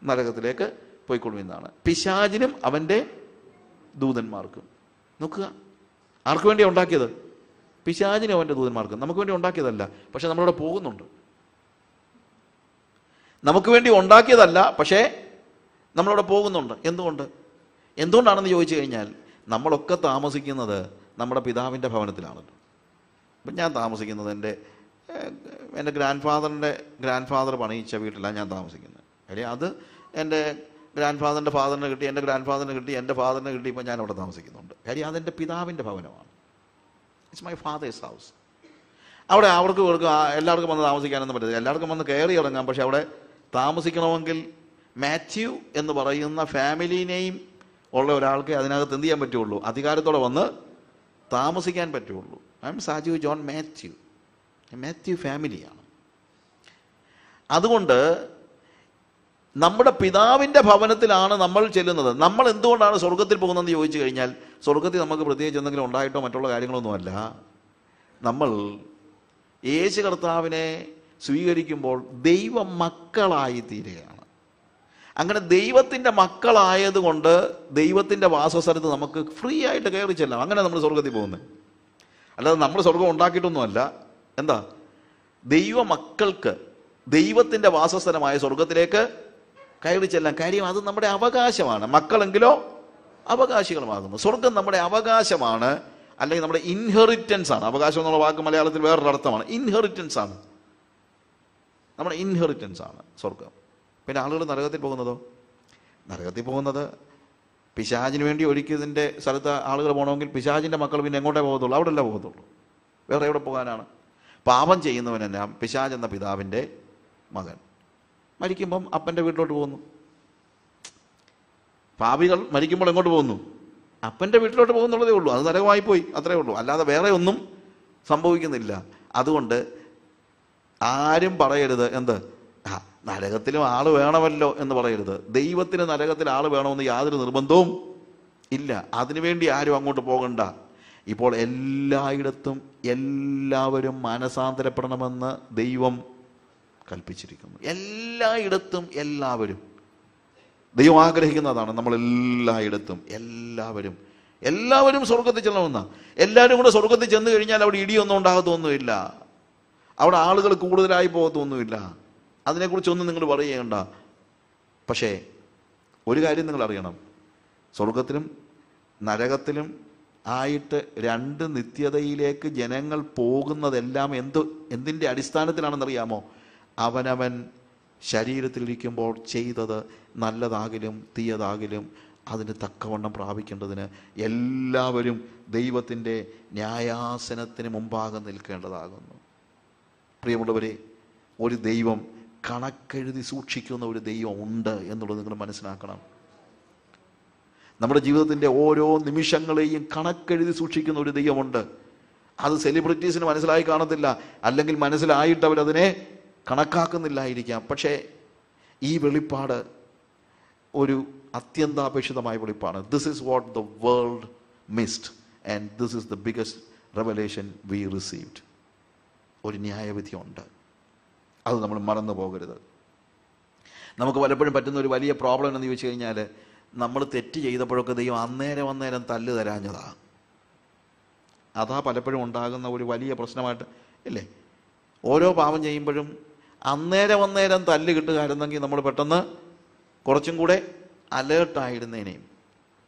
Speaker 1: നരകത്തിലേക്ക് പോയിക്കൊള്ളുമെന്നാണ്. പിശാചിനും അവന്റെ ദൂതന്മാർക്കും. നോക്കുക. ആർക്ക് വേണ്ടിയാണ് ഉണ്ടാക്കിയത്? പിശാചിനും അവന്റെ ദൂതന്മാർക്കും. നമുക്ക് വേണ്ടി ഉണ്ടാക്കിയതല്ല. പക്ഷെ നമ്മളവിടെ പോകുന്നുണ്ട്. നമുക്ക് വേണ്ടി ഉണ്ടാക്കിയതല്ല പക്ഷേ നമ്മളവിടെ പോകുന്നുണ്ട്. എന്തുകൊണ്ട്? എന്തുകൊണ്ടാണെന്ന് ചോദിച്ചു കഴിഞ്ഞാൽ നമ്മളൊക്കെ താമസിക്കുന്നത് നമ്മുടെ പിതാവിന്റെ ഭവനത്തിലാണല്ലോ അപ്പം ഞാൻ താമസിക്കുന്നത് എന്റെ എന്റെ ഗ്രാൻഡ് ഫാദറിന്റെ ഗ്രാൻഡ് ഫാദർ പണിയിച്ച വീട്ടിലാണ് ഞാൻ താമസിക്കുന്നത്. അല്ലെങ്കിൽ അത് എന്റെ ഗ്രാൻഡ് ഫാദറിന്റെ ഫാദറിന് കിട്ടി എന്റെ ഗ്രാൻഡ് ഫാദറിന് കിട്ടി എന്റെ ഫാദറിന് കിട്ടി ഇപ്പം ഞാൻ അവിടെ താമസിക്കുന്നുണ്ട്. കാര്യം അതെന്റെ പിതാവിന്റെ ഭവനമാണ്. ഇറ്റ്സ് മൈ ഫാദേഴ്സ് ഹൗസ് അവിടെ അവർക്ക് എല്ലാവർക്കും വന്ന് താമസിക്കാനൊന്നും പറ്റില്ല എല്ലാവർക്കും വന്ന് കയറി ഇറങ്ങാം പക്ഷേ അവിടെ താമസിക്കണമെങ്കിൽ മാത്യു എന്ന് പറയുന്ന ഫാമിലി നെയിം ഉള്ള ഒരാൾക്ക് അതിനകത്ത് എന്ത് ചെയ്യാൻ പറ്റുള്ളൂ? അധികാരത്തോടെ വന്ന് താമസിക്കാൻ പറ്റുള്ളൂ. I am Saju John Mathew. Mathew ഫാമിലിയാണ്. അതുകൊണ്ട് നമ്മുടെ പിതാവിന്റെ ഭവനത്തിലാണ് നമ്മൾ ചെല്ലുന്നത്. നമ്മൾ എന്തുകൊണ്ടാണ് സ്വർഗത്തിൽ പോകുന്നതെന്ന് ചോദിച്ചു കഴിഞ്ഞാൽ സ്വർഗത്തിൽ നമുക്ക് പ്രത്യേകിച്ച് എന്തെങ്കിലും ഉണ്ടായിട്ടോ മറ്റുള്ള കാര്യങ്ങളൊന്നുമല്ല. നമ്മൾ യേശു കർത്താവിനെ സ്വീകരിക്കുമ്പോൾ ദൈവ മക്കളായി തീരുകയാണ് അങ്ങനെ ദൈവത്തിന്റെ മക്കളായതുകൊണ്ട് ദൈവത്തിന്റെ വാസസ്ഥലത്ത് നമുക്ക് ഫ്രീ ആയിട്ട് കയറി ചെല്ലാം. അങ്ങനെ നമ്മൾ സ്വർഗത്തിൽ പോകുന്നത്. അല്ലാതെ നമ്മൾ സ്വർഗം ഉണ്ടാക്കിയിട്ടൊന്നുമല്ല. എന്താ? ദൈവ മക്കൾക്ക് ദൈവത്തിന്റെ വാസസ്ഥലമായ സ്വർഗത്തിലേക്ക് കയറി ചെല്ലാം. കാര്യം അത് നമ്മുടെ അവകാശമാണ്. മക്കളെങ്കിലോ അവകാശികളുമാകുന്നു. സ്വർഗം നമ്മുടെ അവകാശമാണ്. അല്ലെങ്കിൽ നമ്മുടെ ഇൻഹെറിറ്റൻസ് ആണ്. അവകാശം എന്നുള്ള വാക്ക് മലയാളത്തിൽ വേറൊരു അർത്ഥമാണ് ഇൻഹെറിറ്റൻസ് ആണ്. നമ്മുടെ ഇൻഹെറിറ്റൻസ് ആണ് സ്വർഗം പിന്നെ ആളുകൾ നരകത്തിൽ പോകുന്നതോ? നരകത്തിൽ പോകുന്നത് പിശാചിന് വേണ്ടി ഒരുക്കിയതിന്റെ സ്ഥലത്ത് ആളുകൾ പോകണമെങ്കിൽ പിശാചിന്റെ മക്കൾ പിന്നെ എങ്ങോട്ടേ പോകത്തുള്ളൂ? അവിടെ അല്ല പോകത്തുള്ളൂ. വേറെ എവിടെ പോകാനാണ്? പാപം ചെയ്യുന്നവനെല്ലാം പിശാജ് എന്ന പിതാവിന്റെ മകൻ. മരിക്കുമ്പം അപ്പന്റെ വീട്ടിലോട്ട് പോകുന്നു. പാപികൾ മരിക്കുമ്പോൾ എങ്ങോട്ട് പോകുന്നു? അപ്പന്റെ വീട്ടിലോട്ട് പോകുന്നുള്ളതേ ഉള്ളൂ. അത് നരകമായി പോയി അത്രേ ഉള്ളൂ. അല്ലാതെ വേറെ ഒന്നും സംഭവിക്കുന്നില്ല. അതുകൊണ്ട് ആരും പറയരുത്. എന്ത്? ആ നരകത്തിലും ആൾ വേണമല്ലോ എന്ന് പറയരുത്. ദൈവത്തിന് നരകത്തിൽ ആൾ വേണമെന്ന് യാതൊരു നിർബന്ധവും ഇല്ല. അതിനുവേണ്ടി ആരും അങ്ങോട്ട് പോകണ്ട. ഇപ്പോൾ എല്ലായിടത്തും എല്ലാവരും മാനസാന്തരപ്പെടണമെന്ന് ദൈവം കൽപ്പിച്ചിരിക്കുന്നു. എല്ലായിടത്തും എല്ലാവരും. ദൈവം ആഗ്രഹിക്കുന്നതാണ് നമ്മൾ എല്ലായിടത്തും എല്ലാവരും. എല്ലാവരും സ്വർഗത്തിൽ ചെല്ലണമെന്നാണ് എല്ലാവരും കൂടെ സ്വർഗത്തിൽ ചെന്ന് കഴിഞ്ഞാൽ അവിടെ ഇടിയൊന്നും ഉണ്ടാകത്തൊന്നുമില്ല. അവിടെ ആളുകൾ കൂടുതലായി പോകത്തൊന്നുമില്ല. അതിനെക്കുറിച്ചൊന്നും നിങ്ങൾ പറയേണ്ട പക്ഷേ ഒരു കാര്യം നിങ്ങൾ അറിയണം. സ്വർഗത്തിലും നരകത്തിലും ആയിട്ട് രണ്ട് നിത്യതയിലേക്ക് ജനങ്ങൾ പോകുന്നതെല്ലാം എന്ത് എന്തിന്റെ അടിസ്ഥാനത്തിലാണെന്നറിയാമോ? അവനവൻ ശരീരത്തിലിരിക്കുമ്പോൾ ചെയ്തത് നല്ലതാകിലും തീയതാകിലും അതിന് തക്കവണ്ണം പ്രാപിക്കേണ്ടതിന് എല്ലാവരും ദൈവത്തിന്റെ ന്യായാസനത്തിന് മുമ്പാകെ നിൽക്കേണ്ടതാകുന്നു. പ്രിയമുള്ളവരെ ഒരു ദൈവം കണക്കെഴുതി സൂക്ഷിക്കുന്ന ഒരു ദൈവം ഉണ്ട് എന്നുള്ളത് നിങ്ങൾ മനസ്സിലാക്കണം. നമ്മുടെ ജീവിതത്തിന്റെ ഓരോ നിമിഷങ്ങളെയും കണക്കെഴുതി സൂക്ഷിക്കുന്ന ഒരു ദൈവമുണ്ട്. അത് സെലിബ്രിറ്റീസിന് മനസ്സിലായി കാണത്തില്ല. അല്ലെങ്കിൽ മനസ്സിലായിട്ട് അവരതിനെ കണക്കാക്കുന്നില്ലായിരിക്കാം. പക്ഷേ ഈ വെളിപ്പാട് ഒരു അത്യന്താപേക്ഷിതമായ വെളിപ്പാണ്. This is what the world missed and this is the biggest revelation we received ഒരു ന്യായവിധിയുണ്ട്. അത് നമ്മൾ മറന്നു പോകരുത്. നമുക്ക് പലപ്പോഴും പറ്റുന്ന ഒരു വലിയ പ്രോബ്ലം എന്ന് ചോദിച്ചു കഴിഞ്ഞാൽ നമ്മൾ തെറ്റ് ചെയ്തപ്പോഴൊക്കെ ദൈവം അന്നേരം അന്നേരം തല്ല് തരാഞ്ഞതാ. അതാ പലപ്പോഴും ഉണ്ടാകുന്ന ഒരു വലിയ പ്രശ്നമായിട്ട് അല്ലേ ഓരോ പാപം ചെയ്യുമ്പോഴും അന്നേരം അന്നേരം തല്ല് കിട്ടുകയായിരുന്നെങ്കിൽ നമ്മൾ പെട്ടെന്ന് കുറച്ചും കൂടെ അലേർട്ടായിരുന്നേനെയും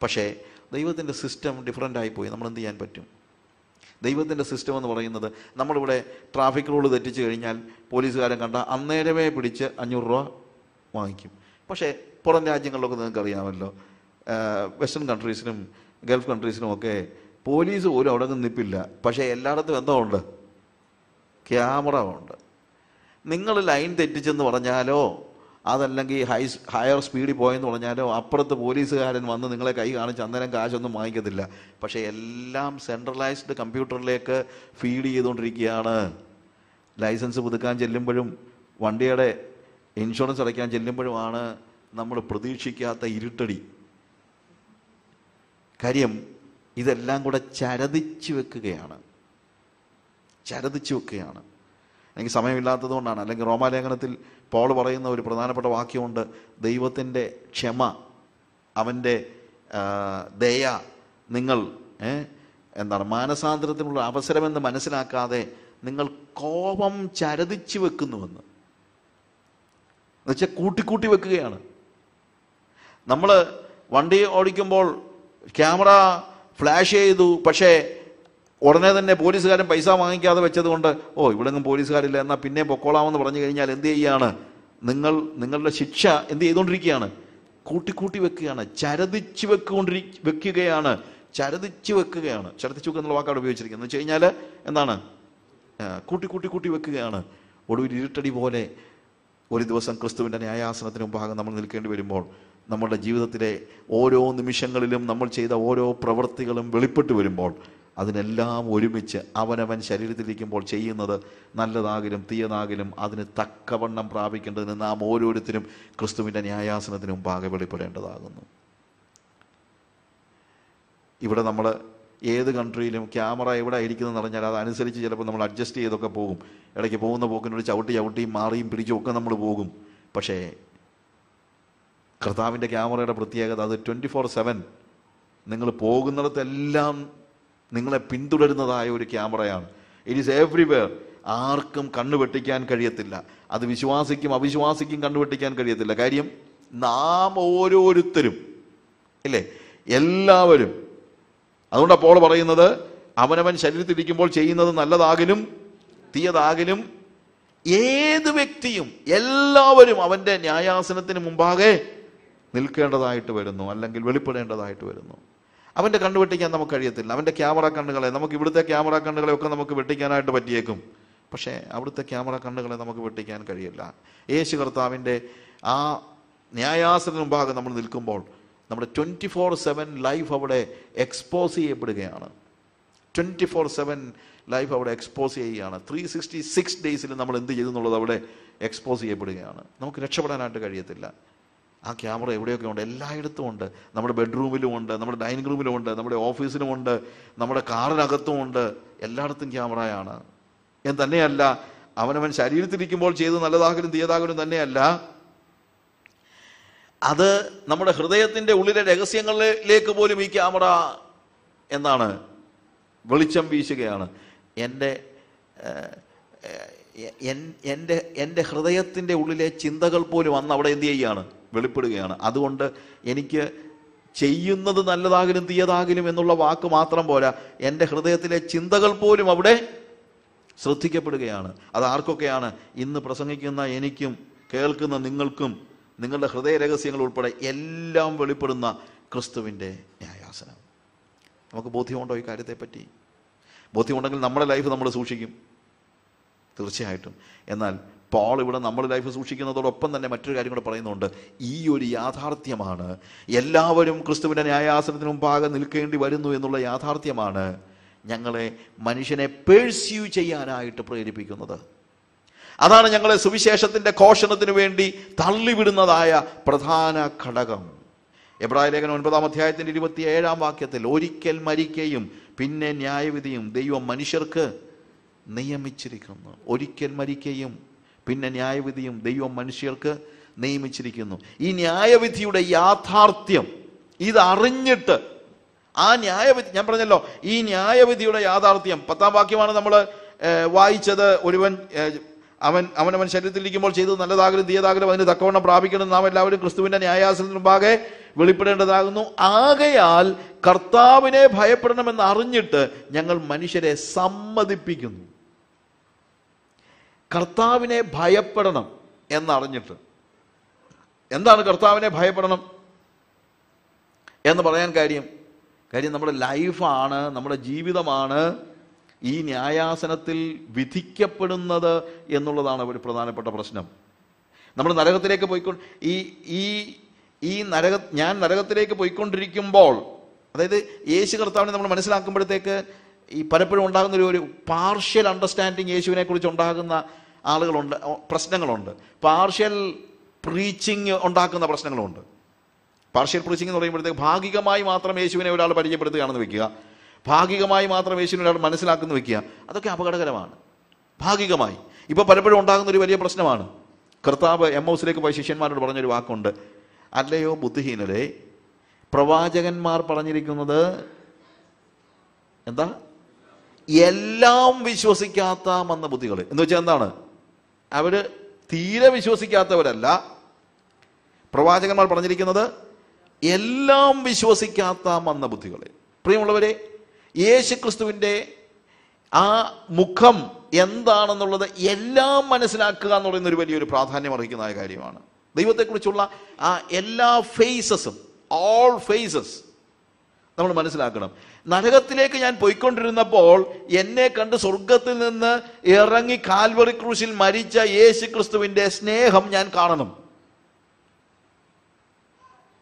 Speaker 1: പക്ഷേ ദൈവത്തിന്റെ സിസ്റ്റം ഡിഫറന്റ് ആയിപ്പോയി. നമ്മൾ എന്ത് ചെയ്യാൻ പറ്റും? ദൈവത്തിന്റെ സിസ്റ്റം എന്ന് പറയുന്നത് നമ്മളിവിടെ ട്രാഫിക് റൂൾ തെറ്റിച്ച് കഴിഞ്ഞാൽ പോലീസുകാരൻ കണ്ട അന്നേരമേ പിടിച്ച് അഞ്ഞൂറ് രൂപ വാങ്ങിക്കും. പക്ഷേ പുറം രാജ്യങ്ങളിലൊക്കെ നിങ്ങൾക്ക് അറിയാമല്ലോ. വെസ്റ്റേൺ കൺട്രീസിനും ഗൾഫ് കൺട്രീസിനും ഒക്കെ പോലീസ് പോലും അവിടെ നിന്ന് നിൽപ്പില്ല പക്ഷേ എല്ലായിടത്തും എന്തോ ഉണ്ട്? ക്യാമറ ഉണ്ട്. നിങ്ങൾ ലൈൻ തെറ്റിച്ചെന്ന് പറഞ്ഞാലോ അതല്ലെങ്കിൽ ഹൈ ഹയർ സ്പീഡിൽ പോയെന്ന് പറഞ്ഞാലോ അപ്പുറത്ത് പോലീസുകാരൻ വന്ന് നിങ്ങളെ കൈ കാണിച്ച് അന്നേരം കാശൊന്നും വാങ്ങിക്കത്തില്ല. പക്ഷേ എല്ലാം സെൻട്രലൈസ്ഡ് കമ്പ്യൂട്ടറിലേക്ക് ഫീഡ് ചെയ്തുകൊണ്ടിരിക്കുകയാണ്. ലൈസൻസ് പുതുക്കാൻ ചെല്ലുമ്പോഴും വണ്ടിയുടെ ഇൻഷുറൻസ് അടയ്ക്കാൻ ചെല്ലുമ്പോഴുമാണ് നമ്മൾ പ്രതീക്ഷിക്കാത്ത ഇരുട്ടടി. കാര്യം ഇതെല്ലാം കൂടെ ചരതിച്ചു വെക്കുകയാണ്. ചരതിച്ചു വെക്കുകയാണ്. എനിക്ക് സമയമില്ലാത്തതുകൊണ്ടാണ്. അല്ലെങ്കിൽ റോമാലേഖനത്തിൽ പോൾ പറയുന്ന ഒരു പ്രധാനപ്പെട്ട വാക്യമുണ്ട്. ദൈവത്തിന്റെ ക്ഷമ അവന്റെ ദയ നിങ്ങൾ എന്താണ് മാനസാന്തരത്തിനുള്ള അവസരമെന്ന് മനസ്സിലാക്കാതെ നിങ്ങൾ കോപം ചരതിച്ചു വെക്കുന്നുവെന്ന്. എന്നുവെച്ചാൽ കൂട്ടിക്കൂട്ടി വെക്കുകയാണ്. നമ്മൾ വണ്ടി ഓടിക്കുമ്പോൾ ക്യാമറ ഫ്ലാഷ് ചെയ്തു പക്ഷേ ഉടനെ തന്നെ പോലീസുകാരൻ പൈസ വാങ്ങിക്കാതെ വെച്ചതുകൊണ്ട് ഓ ഇവിടെങ്ങും പോലീസുകാരില്ല എന്നാൽ പിന്നെ പൊക്കോളാമെന്ന് പറഞ്ഞു കഴിഞ്ഞാൽ എന്ത് ചെയ്യുകയാണ് നിങ്ങൾ നിങ്ങളുടെ ശിക്ഷ എന്ത് ചെയ്തുകൊണ്ടിരിക്കുകയാണ്? കൂട്ടിക്കൂട്ടി വെക്കുകയാണ് ചരതിച്ച് വെക്കൊണ്ടിരി വെക്കുകയാണ് ചരതിച്ച് വെക്കുകയാണ്. ചരതിച്ച് വെക്കുക എന്നുള്ള വാക്കാണ് ഉപയോഗിച്ചിരിക്കുന്നത്. എന്ന് വെച്ച് കഴിഞ്ഞാൽ എന്താണ്? കൂട്ടി കൂട്ടി കൂട്ടി വെക്കുകയാണ്. ഒടുവിൽ ഇരുട്ടടി പോലെ ഒരു ദിവസം ക്രിസ്തുവിന്റെ ന്യായാസനത്തിന് മുമ്പാകെ നമ്മൾ നിൽക്കേണ്ടി വരുമ്പോൾ നമ്മുടെ ജീവിതത്തിലെ ഓരോ നിമിഷങ്ങളിലും നമ്മൾ ചെയ്ത ഓരോ പ്രവൃത്തികളും വെളിപ്പെട്ട് വരുമ്പോൾ അതിനെല്ലാം ഒരുമിച്ച് അവനവൻ ശരീരത്തിലിരിക്കുമ്പോൾ ചെയ്യുന്നത് നല്ലതാകിലും തീയതാകിലും അതിന് തക്കവണ്ണം പ്രാപിക്കേണ്ടതിന് നാം ഓരോരുത്തരും ക്രിസ്തുവിന്റെ ന്യായാസനത്തിന് മുമ്പാകെ വെളിപ്പെടേണ്ടതാകുന്നു. ഇവിടെ നമ്മൾ ഏത് കൺട്രിയിലും ക്യാമറ എവിടെ ഇരിക്കുന്നതെന്ന് പറഞ്ഞാൽ അതനുസരിച്ച് ചിലപ്പോൾ നമ്മൾ അഡ്ജസ്റ്റ് ചെയ്തൊക്കെ പോകും. ഇടയ്ക്ക് പോകുന്ന പോക്കിനോട് ചവിട്ടി ചവിട്ടിയും മാറിയും പിടിച്ചും ഒക്കെ നമ്മൾ പോകും. പക്ഷേ കർത്താവിന്റെ ക്യാമറയുടെ പ്രത്യേകത അത് ട്വന്റി ഫോർ സെവൻ. നിങ്ങൾ പോകുന്നിടത്തെല്ലാം നിങ്ങളെ പിന്തുടരുന്നതായ ഒരു ക്യാമറയാണ്. ഇറ്റ് ഈസ് എവ്രിവെയർ ആർക്കും കണ്ണു വെട്ടിക്കാൻ കഴിയത്തില്ല. അത് വിശ്വാസിക്കും അവിശ്വാസിക്കും കണ്ണു വെട്ടിക്കാൻ കഴിയത്തില്ല. കാര്യം നാം ഓരോരുത്തരും അല്ലേ എല്ലാവരും. അതുകൊണ്ട് അപ്പോൾ പറയുന്നത് അവനവൻ ശരീരത്തിരിക്കുമ്പോൾ ചെയ്യുന്നത് നല്ലതാകിലും തീയതാകിലും ഏത് വ്യക്തിയും എല്ലാവരും അവന്റെ ന്യായാസനത്തിന് മുമ്പാകെ നിൽക്കേണ്ടതായിട്ട് വരുന്നു അല്ലെങ്കിൽ വെളിപ്പെടേണ്ടതായിട്ട് വരുന്നു. അവന്റെ കണ്ണ് വെട്ടിക്കാൻ നമുക്ക് കഴിയത്തില്ല. അവന്റെ ക്യാമറ കണ്ണുകളെ നമുക്ക് ഇവിടുത്തെ ക്യാമറ കണ്ണുകളെ ഒക്കെ നമുക്ക് വെട്ടിക്കാനായിട്ട് പറ്റിയേക്കും. പക്ഷേ അവിടുത്തെ ക്യാമറ കണ്ണുകളെ നമുക്ക് വെട്ടിക്കാൻ കഴിയില്ല. യേശു കർത്താവിന്റെ ആ ന്യായാസന മുമ്പാകെ നമ്മൾ നിൽക്കുമ്പോൾ നമ്മുടെ ട്വന്റി ഫോർ സെവൻ ലൈഫ് അവിടെ എക്സ്പോസ് ചെയ്യപ്പെടുകയാണ്. ട്വന്റി ഫോർ സെവൻ ലൈഫ് അവിടെ എക്സ്പോസ് ചെയ്യുകയാണ്. ത്രീ സിക്സ്റ്റി സിക്സ് ഡേയ്സിൽ നമ്മൾ എന്ത് ചെയ്തു എന്നുള്ളത് അവിടെ എക്സ്പോസ് ചെയ്യപ്പെടുകയാണ്. നമുക്ക് രക്ഷപ്പെടാനായിട്ട് കഴിയത്തില്ല. ആ ക്യാമറ എവിടെയൊക്കെ ഉണ്ട് എല്ലായിടത്തും ഉണ്ട്. നമ്മുടെ ബെഡ്റൂമിലും ഉണ്ട് നമ്മുടെ ഡൈനിങ് റൂമിലും ഉണ്ട് നമ്മുടെ ഓഫീസിലും ഉണ്ട് നമ്മുടെ കാറിനകത്തും ഉണ്ട്. എല്ലായിടത്തും ക്യാമറയാണ്. എന്ന് തന്നെയല്ല അവനവൻ ശരീരത്തിലിരിക്കുമ്പോൾ ചെയ്ത് നല്ലതാകലും തീയതാകലും തന്നെയല്ല. അത് നമ്മുടെ ഹൃദയത്തിന്റെ ഉള്ളിലെ രഹസ്യങ്ങളിലേക്ക് പോലും ഈ ക്യാമറ എന്നാണ് വെളിച്ചം വീശുകയാണ്. എന്റെ എന്റെ എന്റെ ഹൃദയത്തിന്റെ ഉള്ളിലെ ചിന്തകൾ പോലും അന്ന് അവിടെ എന്ത് ചെയ്യുകയാണ്? വെളിപ്പെടുകയാണ്. അതുകൊണ്ട് എനിക്ക് ചെയ്യുന്നത് നല്ലതാകിലും തീയതാകിലും എന്നുള്ള വാക്ക് മാത്രം പോരാ. എന്റെ ഹൃദയത്തിലെ ചിന്തകൾ പോലും അവിടെ ശ്രദ്ധിക്കപ്പെടുകയാണ്. അത് ആർക്കൊക്കെയാണ്? ഇന്ന് പ്രസംഗിക്കുന്ന എനിക്കും കേൾക്കുന്ന നിങ്ങൾക്കും നിങ്ങളുടെ ഹൃദയ രഹസ്യങ്ങൾ ഉൾപ്പെടെ എല്ലാം വെളിപ്പെടുന്ന ക്രിസ്തുവിന്റെ ന്യായാസനം. നമുക്ക് ബോധ്യമുണ്ടോ ഈ കാര്യത്തെപ്പറ്റി? ബോധ്യമുണ്ടെങ്കിൽ നമ്മുടെ ലൈഫ് നമ്മൾ സൂക്ഷിക്കും. തീർച്ചയായിട്ടും. എന്നാൽ പോൾ ഇവിടെ നമ്മൾ ലൈഫ് സൂക്ഷിക്കുന്നതോടൊപ്പം തന്നെ മറ്റൊരു കാര്യം കൂടെ പറയുന്നുണ്ട്. ഈ ഒരു യാഥാർത്ഥ്യമാണ്. എല്ലാവരും ക്രിസ്തുവിന്റെ ന്യായാസനത്തിന് മുമ്പാകെ നിൽക്കേണ്ടി വരുന്നു എന്നുള്ള യാഥാർത്ഥ്യമാണ് ഞങ്ങളെ മനുഷ്യനെ പേഴ്സ്യൂ ചെയ്യാനായിട്ട് പ്രേരിപ്പിക്കുന്നത്. അതാണ് ഞങ്ങളെ സുവിശേഷത്തിന്റെ ഘോഷണത്തിന് വേണ്ടി തള്ളിവിടുന്നതായ പ്രധാന ഘടകം. എബ്രാഹിം ലേഖനം ഒൻപതാം അധ്യായത്തിന്റെ ഇരുപത്തി ഏഴാം വാക്യത്തിൽ ഒരിക്കൽ മരിക്കുകയും പിന്നെ ന്യായവിധിയും ദൈവം മനുഷ്യർക്ക് നിയമിച്ചിരിക്കുന്നു. ഒരിക്കൽ മരിക്കുകയും പിന്നെ ന്യായവിധിയും ദൈവം മനുഷ്യർക്ക് നിയമിച്ചിരിക്കുന്നു. ഈ ന്യായവിധിയുടെ യാഥാർത്ഥ്യം ഇതറിഞ്ഞിട്ട് ആ ന്യായവിധി ഞാൻ പറഞ്ഞല്ലോ ഈ ന്യായവിധിയുടെ യാഥാർത്ഥ്യം. പത്താം വാക്യമാണ് നമ്മൾ വായിച്ചത്. ഒരുവൻ അവൻ അവനവൻ ശരീരത്തിലിരിക്കുമ്പോൾ ചെയ്തത് നല്ലതാകലും തീയതാകലും അതിന് തക്കവണ്ണം പ്രാപിക്കണം നാം എല്ലാവരും ക്രിസ്തുവിന്റെ ന്യായാസനത്തിന് മുമ്പാകെ വെളിപ്പെടേണ്ടതാകുന്നു. ആകയാൽ കർത്താവിനെ ഭയപ്പെടണമെന്ന് അറിഞ്ഞിട്ട് ഞങ്ങൾ മനുഷ്യരെ സമ്മതിപ്പിക്കുന്നു. കർത്താവിനെ ഭയപ്പെടണം എന്നറിഞ്ഞിട്ട്. എന്താണ് കർത്താവിനെ ഭയപ്പെടണം എന്ന് പറയാൻ കാര്യം? കാര്യം നമ്മുടെ ലൈഫാണ് നമ്മുടെ ജീവിതമാണ് ഈ ന്യായാസനത്തിൽ വിധിക്കപ്പെടുന്നത് എന്നുള്ളതാണ് ഒരു പ്രധാനപ്പെട്ട പ്രശ്നം. നമ്മൾ നരകത്തിലേക്ക് പോയിക്കൊണ്ട് ഈ ഈ ഈ നരക ഞാൻ നരകത്തിലേക്ക് പോയിക്കൊണ്ടിരിക്കുമ്പോൾ അതായത് യേശു കർത്താവിനെ നമ്മൾ മനസ്സിലാക്കുമ്പോഴത്തേക്ക് ഈ പലപ്പോഴും ഉണ്ടാകുന്ന ഒരു പാർഷ്യൽ അണ്ടർസ്റ്റാൻഡിങ് യേശുവിനെ കുറിച്ച് ഉണ്ടാകുന്ന ആളുകളുണ്ട് പ്രശ്നങ്ങളുണ്ട്. പാർഷ്യൽ പ്രീച്ചിങ് ഉണ്ടാക്കുന്ന പ്രശ്നങ്ങളുണ്ട്. പാർഷ്യൽ പ്രീച്ചിങ് എന്ന് പറയുമ്പോഴത്തേക്ക് ഭാഗികമായി മാത്രം യേശുവിനെ ഒരാൾ പരിചയപ്പെടുത്തുകയാണെന്ന് വെക്കുക. ഭാഗികമായി മാത്രം യേശുവിനെ ഒരാൾ മനസ്സിലാക്കുന്നു വെക്കുക. അതൊക്കെ അപകടകരമാണ്. ഭാഗികമായി. ഇപ്പോൾ പലപ്പോഴും ഉണ്ടാകുന്ന ഒരു വലിയ പ്രശ്നമാണ്. കർത്താവ് എം ഹൗസിലേക്ക് പോയ ശിഷ്യന്മാരോട് പറഞ്ഞൊരു വാക്കുണ്ട്. അല്ലയോ ബുദ്ധിഹീനരെ പ്രവാചകന്മാർ പറഞ്ഞിരിക്കുന്നത് എന്താ? എല്ലാം വിശ്വസിക്കാത്ത മന്ദബുദ്ധികൾ എന്ന് വെച്ചാൽ എന്താണ്? അവർ തീരെ വിശ്വസിക്കാത്തവരല്ല. പ്രവാചകന്മാർ പറഞ്ഞിരിക്കുന്നത് എല്ലാം വിശ്വസിക്കാത്ത മന്ദബുദ്ധികളെ പ്രിയമുള്ളവരെ യേശു ക്രിസ്തുവിന്റെ ആ മുഖം എന്താണെന്നുള്ളത് എല്ലാം മനസ്സിലാക്കുക എന്ന് പറയുന്ന ഒരു വലിയൊരു പ്രാധാന്യം അർഹിക്കുന്നതായ കാര്യമാണ്. ദൈവത്തെക്കുറിച്ചുള്ള ആ എല്ലാ ഫേസസും ഓൾ ഫേസസ് നമ്മൾ മനസ്സിലാക്കണം. നരകത്തിലേക്ക് ഞാൻ പോയിക്കൊണ്ടിരുന്നപ്പോൾ എന്നെ കണ്ട് സ്വർഗത്തിൽ നിന്ന് ഇറങ്ങി കാൽവറി ക്രൂശിൽ മരിച്ച യേശു ക്രിസ്തുവിന്റെ സ്നേഹം ഞാൻ കാണണം.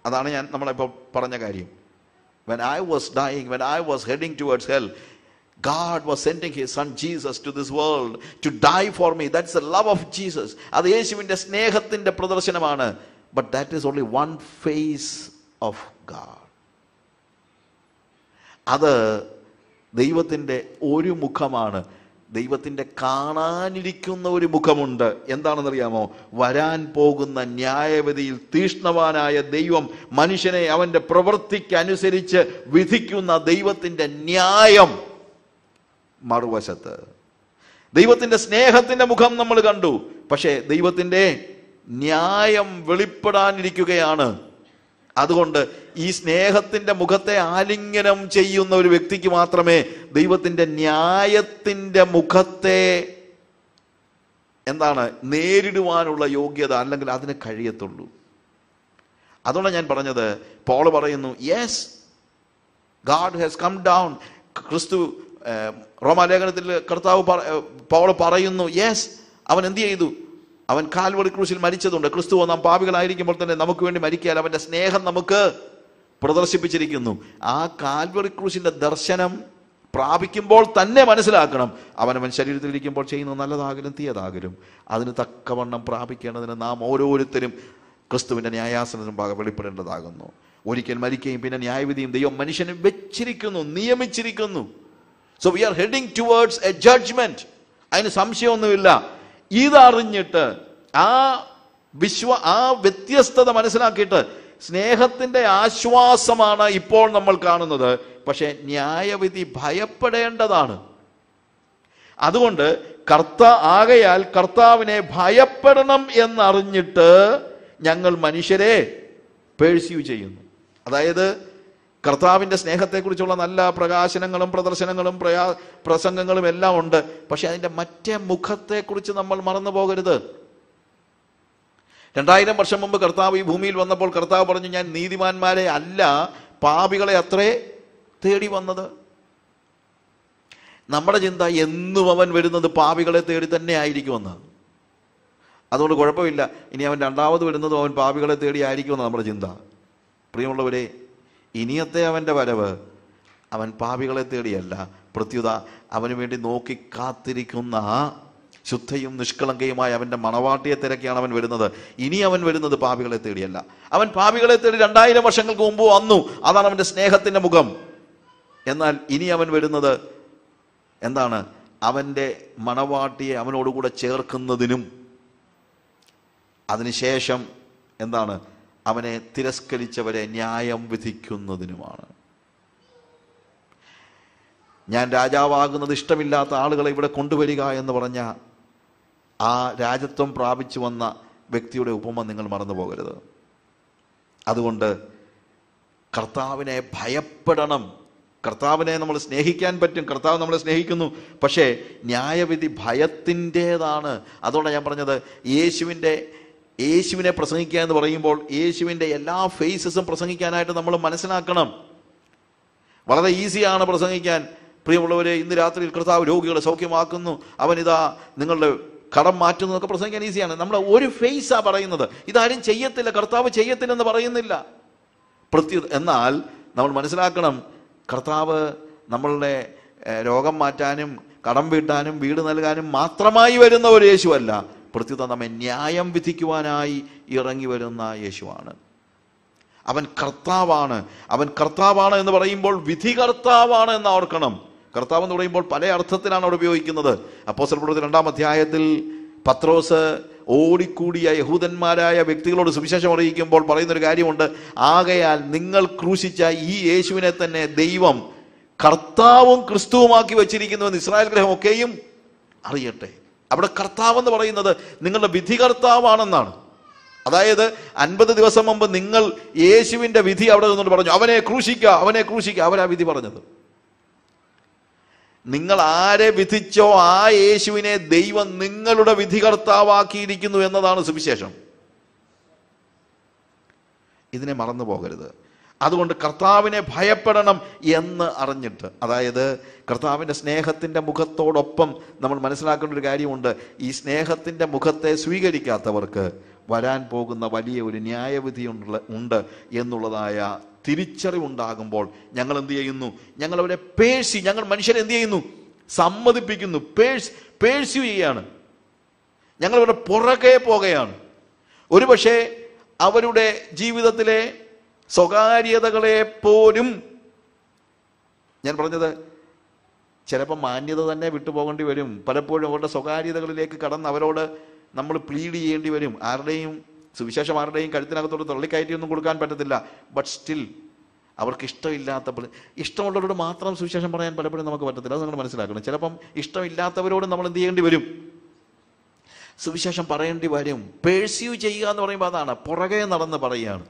Speaker 1: അതാണ് ഞാൻ നമ്മളിപ്പോൾ പറഞ്ഞ കാര്യം. When I was dying when I was heading towards hell God was sending his son Jesus to this world to die for me that's a love of Jesus അത് യേശുവിന്റെ സ്നേഹത്തിന്റെ പ്രദർശനമാണ്. But that is only one face of God അത് ദൈവത്തിന്റെ ഒരു മുഖമാണ്. ദൈവത്തിന്റെ കാണാനിരിക്കുന്ന ഒരു മുഖമുണ്ട്. എന്താണെന്നറിയാമോ? വരാൻ പോകുന്ന ന്യായവതിയിൽ തീഷ്ണവാനായ ദൈവം മനുഷ്യനെ അവന്റെ പ്രവൃത്തിക്കനുസരിച്ച് വിധിക്കുന്ന ദൈവത്തിന്റെ ന്യായം മറുവശത്ത്. ദൈവത്തിന്റെ സ്നേഹത്തിന്റെ മുഖം നമ്മൾ കണ്ടു. പക്ഷേ ദൈവത്തിന്റെ ന്യായം വെളിപ്പെടാനിരിക്കുകയാണ്. അതുകൊണ്ട് ഈ സ്നേഹത്തിന്റെ മുഖത്തെ ആലിംഗനം ചെയ്യുന്ന ഒരു വ്യക്തിക്ക് മാത്രമേ ദൈവത്തിന്റെ ന്യായത്തിന്റെ മുഖത്തെ എന്താണ് നേരിടുവാനുള്ള യോഗ്യത അല്ലെങ്കിൽ അതിന് കഴിയത്തുള്ളൂ. അതുകൊണ്ട് ഞാൻ പറഞ്ഞത് പോൾ പറയുന്നു yes God has come down Kristu റോമാലേഖനത്തിൽ കർത്താവ് പോൾ പറയുന്നു യെസ് അവൻ എന്ത് ചെയ്തു? അവൻ കാൽവടി ക്രൂശിൽ മരിച്ചതുണ്ട്. ക്രിസ്തുവോ നാം പാപികളായിരിക്കുമ്പോൾ തന്നെ നമുക്ക് വേണ്ടി മരിക്കാൻ അവന്റെ സ്നേഹം നമുക്ക് പ്രദർശിപ്പിച്ചിരിക്കുന്നു. ആ കാൽവറി ക്രൂശിന്റെ ദർശനം പ്രാപിക്കുമ്പോൾ തന്നെ മനസ്സിലാക്കണം. അവനവൻ ശരീരത്തിലിരിക്കുമ്പോൾ ചെയ്യുന്നത് നല്ലതാകലും തീയതാകലും. അതിന് തക്കവണ്ണം പ്രാപിക്കേണ്ടതിന് നാം ഓരോരുത്തരും ക്രിസ്തുവിന്റെ ന്യായാസനത്തിനും ഭാഗം വെളിപ്പെടേണ്ടതാകുന്നു. ഒരിക്കൽ മരിക്കുകയും പിന്നെ ന്യായവിധിയും ദൈവം മനുഷ്യനെ വെച്ചിരിക്കുന്നു നിയമിച്ചിരിക്കുന്നു. So we are heading towards a judgement അതിന് സംശയമൊന്നുമില്ല. ഇതറിഞ്ഞിട്ട് ആ വിശ്വ ആ വ്യത്യസ്തത മനസ്സിലാക്കിയിട്ട് സ്നേഹത്തിന്റെ ആശ്വാസമാണ് ഇപ്പോൾ നമ്മൾ കാണുന്നത്. പക്ഷേ ന്യായവിധി ഭയപ്പെടേണ്ടതാണ്. അതുകൊണ്ട് കർത്ത ആകയാൽ കർത്താവിനെ ഭയപ്പെടണം എന്നറിഞ്ഞിട്ട് ഞങ്ങൾ മനുഷ്യരെ പേഴ്സ്യൂ ചെയ്യുന്നു. അതായത് കർത്താവിന്റെ സ്നേഹത്തെക്കുറിച്ചുള്ള നല്ല പ്രകാശനങ്ങളും പ്രദർശനങ്ങളും പ്രയാ പ്രസംഗങ്ങളും എല്ലാം ഉണ്ട്. പക്ഷെ അതിന്റെ മറ്റേ മുഖത്തെക്കുറിച്ച് നമ്മൾ മറന്നു പോകരുത്. രണ്ടായിരം വർഷം മുമ്പ് കർത്താവ് ഈ ഭൂമിയിൽ വന്നപ്പോൾ കർത്താവ് പറഞ്ഞു ഞാൻ നീതിമാന്മാരെ അല്ല പാപികളെ അത്രേ തേടി വന്നത്. നമ്മുടെ ചിന്ത എന്നും അവൻ വരുന്നത് പാപികളെ തേടി തന്നെ ആയിരിക്കുമെന്ന്. അതുകൊണ്ട് കുഴപ്പമില്ല. ഇനി അവൻ രണ്ടാമത് വരുന്നതും അവൻ പാപികളെ തേടി ആയിരിക്കുമെന്ന് നമ്മുടെ ചിന്ത. പ്രിയമുള്ളവരെ ഇനിയത്തെ അവന്റെ വരവ് അവൻ പാപികളെ തേടിയല്ല. പ്രത്യുത അവന് വേണ്ടി നോക്കി കാത്തിരിക്കുന്ന ശുദ്ധയും നിഷ്കളങ്കയുമായ അവന്റെ മണവാട്ടിയെ തിരക്കിയാണ് അവൻ വരുന്നത്. ഇനി അവൻ വരുന്നത് പാപികളെ തേടിയല്ല. അവൻ പാപികളെ തേടി രണ്ടായിരം വർഷങ്ങൾക്ക് മുമ്പ് വന്നു. അതാണ് അവന്റെ സ്നേഹത്തിന്റെ മുഖം. എന്നാൽ ഇനി അവൻ വരുന്നത് എന്താണ്? അവന്റെ മണവാട്ടിയെ അവനോടുകൂടെ ചേർക്കുന്നതിനും അതിനുശേഷം എന്താണ്? അവനെ തിരസ്കരിച്ചവരെ ന്യായം വിധിക്കുന്നതിനുമാണ്. ഞാൻ രാജാവാകുന്നത് ഇഷ്ടമില്ലാത്ത ആളുകളെ ഇവിടെ കൊണ്ടുവരിക എന്ന് പറഞ്ഞ ആ രാജത്വം പ്രാപിച്ചു വന്ന വ്യക്തിയുടെ ഉപമ നിങ്ങൾ മറന്നു പോകരുത്. അതുകൊണ്ട് കർത്താവിനെ ഭയപ്പെടണം. കർത്താവിനെ നമ്മൾ സ്നേഹിക്കാൻ പറ്റും. കർത്താവ് നമ്മളെ സ്നേഹിക്കുന്നു. പക്ഷേ ന്യായവിധി ഭയത്തിന്റേതാണ്. അതുകൊണ്ടാണ് ഞാൻ പറഞ്ഞത് യേശുവിന്റെ യേശുവിനെ പ്രസംഗിക്കുക എന്ന് പറയുമ്പോൾ യേശുവിന്റെ എല്ലാ ഫേസസും പ്രസംഗിക്കാനായിട്ട് നമ്മൾ മനസ്സിലാക്കണം. വളരെ ഈസിയാണ് പ്രസംഗിക്കാൻ. പ്രിയമുള്ളവരെ ഇന്ന് രാത്രിയിൽ കർത്താവ് രോഗികളെ സൗഖ്യമാക്കുന്നു. അവനിതാ നിങ്ങളുടെ കടം മാറ്റുന്നതൊക്കെ പ്രസംഗിക്കാൻ ഈസിയാണ് നമ്മൾ ഒരു ഫേസാണ് പറയുന്നത്. ഇതാരും ചെയ്യത്തില്ല. കർത്താവ് ചെയ്യത്തില്ലെന്ന് പറയുന്നില്ല. പ്രത്യുത എന്നാൽ നമ്മൾ മനസ്സിലാക്കണം. കർത്താവ് നമ്മളുടെ രോഗം മാറ്റാനും കടം വീട്ടാനും വീട് നൽകാനും മാത്രമായി വരുന്ന ഒരു യേശുവല്ല. പ്രത്യുത നമ്മെ ന്യായം വിധിക്കുവാനായി ഇറങ്ങി വരുന്ന യേശുവാണ്. അവൻ കർത്താവാണ്. അവൻ കർത്താവാണ് എന്ന് പറയുമ്പോൾ വിധി കർത്താവാണ് എന്ന് ഓർക്കണം. കർത്താവ് എന്ന് പറയുമ്പോൾ പല അർത്ഥത്തിലാണ് അവിടെ ഉപയോഗിക്കുന്നത്. അപ്പോസ്റ്റൽ പ്രവൃത്തി രണ്ടാം അധ്യായത്തിൽ പത്രോസ് ഓടിക്കൂടിയ യഹൂദന്മാരായ വ്യക്തികളോട് സുവിശേഷം അറിയിക്കുമ്പോൾ പറയുന്നൊരു കാര്യമുണ്ട്. ആകയാൽ നിങ്ങൾ ക്രൂശിച്ച ഈ യേശുവിനെ തന്നെ ദൈവം കർത്താവും ക്രിസ്തുവുമാക്കി വെച്ചിരിക്കുന്നുവെന്ന് ഇസ്രായേൽ ഗ്രഹമൊക്കെയും അറിയട്ടെ. അവിടെ കർത്താവ് എന്ന് പറയുന്നത് നിങ്ങളുടെ വിധി കർത്താവാണെന്നാണ് അതായത് അൻപത് ദിവസം മുമ്പ് നിങ്ങൾ യേശുവിന്റെ വിധി അവിടെ നിന്നുകൊണ്ട് പറഞ്ഞു അവനെ ക്രൂശിക്കുക അവനെ ക്രൂശിക്കുക അവരാ വിധി പറഞ്ഞത്. നിങ്ങൾ ആരെ വിധിച്ചോ ആ യേശുവിനെ ദൈവം നിങ്ങളുടെ വിധികർത്താവാക്കിയിരിക്കുന്നു എന്നതാണ് സുവിശേഷം. ഇതിനെ മറന്നു പോകരുത് അതുകൊണ്ട് കർത്താവിനെ ഭയപ്പെടണം എന്ന് അറിഞ്ഞിട്ട്. അതായത് കർത്താവിന്റെ സ്നേഹത്തിന്റെ മുഖത്തോടൊപ്പം നമ്മൾ മനസ്സിലാക്കേണ്ട ഒരു കാര്യമുണ്ട്. ഈ സ്നേഹത്തിന്റെ മുഖത്തെ സ്വീകരിക്കാത്തവർക്ക് വരാൻ പോകുന്ന വലിയ ഒരു ന്യായവിധി ഉണ്ട് എന്നുള്ളതായ തിരിച്ചറിവുണ്ടാകുമ്പോൾ ഞങ്ങൾ എന്ത് ചെയ്യുന്നു? ഞങ്ങൾ അവരെ പേഴ്സി ഞങ്ങൾ മനുഷ്യരെ എന്ത് ചെയ്യുന്നു? സമ്മതിപ്പിക്കുന്നു. പേഴ്സ് പേഴ്സ്യൂ ചെയ്യാണ്. ഞങ്ങൾ അവരുടെ പുറകെ പോകുകയാണ് ഒരുപക്ഷെ അവരുടെ ജീവിതത്തിലെ സ്വകാര്യതകളെ പോലും ഞാൻ പറഞ്ഞത് ചിലപ്പോൾ മാന്യത തന്നെ വിട്ടുപോകേണ്ടി വരും. പലപ്പോഴും അവരുടെ സ്വകാര്യതകളിലേക്ക് കടന്ന് അവരോട് നമ്മൾ പ്ലീഡ് ചെയ്യേണ്ടി വരും. ആരുടെയും സുവിശേഷം ആരുടെയും കഴുത്തിനകത്തോട് തള്ളിക്കയറ്റിയൊന്നും കൊടുക്കാൻ പറ്റത്തില്ല. ബട്ട് സ്റ്റിൽ അവർക്ക് ഇഷ്ടമില്ലാത്ത ഇഷ്ടമുള്ളവരോട് മാത്രം സുവിശേഷം പറയാൻ പലപ്പോഴും നമുക്ക് പറ്റത്തില്ല. അത് നിങ്ങൾ മനസ്സിലാക്കണം. ചിലപ്പം ഇഷ്ടമില്ലാത്തവരോട് നമ്മൾ എന്ത് ചെയ്യേണ്ടി വരും? സുവിശേഷം പറയേണ്ടി വരും. പേഴ്സ്യൂ ചെയ്യുക എന്ന് പറയുമ്പോൾ അതാണ്. പുറകെ നടന്ന് പറയുകയാണ്.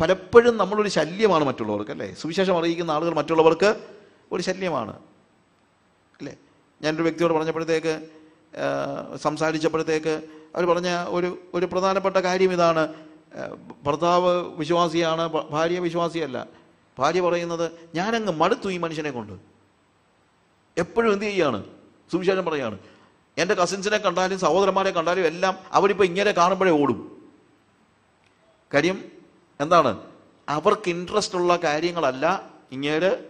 Speaker 1: പലപ്പോഴും നമ്മളൊരു ശല്യമാണ് മറ്റുള്ളവർക്ക് അല്ലേ? സുവിശേഷം അറിയിക്കുന്ന ആളുകൾ മറ്റുള്ളവർക്ക് ഒരു ശല്യമാണ് അല്ലേ? ഞാനൊരു വ്യക്തിയോട് പറഞ്ഞപ്പോഴത്തേക്ക് സംസാരിച്ചപ്പോഴത്തേക്ക് അവർ പറഞ്ഞ ഒരു ഒരു പ്രധാനപ്പെട്ട കാര്യം ഇതാണ്. ഭർത്താവ് വിശ്വാസിയാണ് ഭാര്യ വിശ്വാസിയല്ല. ഭാര്യ പറയുന്നത് ഞാനങ്ങ് മടുത്തു ഈ മനുഷ്യനെ കൊണ്ട്. എപ്പോഴും എന്ത് ചെയ്യാണ്? സുവിശേഷം പറയാണ് എന്റെ കസിൻസിനെ കണ്ടാലും സഹോദരന്മാരെ കണ്ടാലും എല്ലാം അവരിപ്പോൾ ഇങ്ങനെ കാണുമ്പോഴേ ഓടും. കാര്യം എന്താണ്? അവർക്ക് ഇൻട്രസ്റ്റ് ഉള്ള കാര്യങ്ങളല്ല ഇങ്ങേര്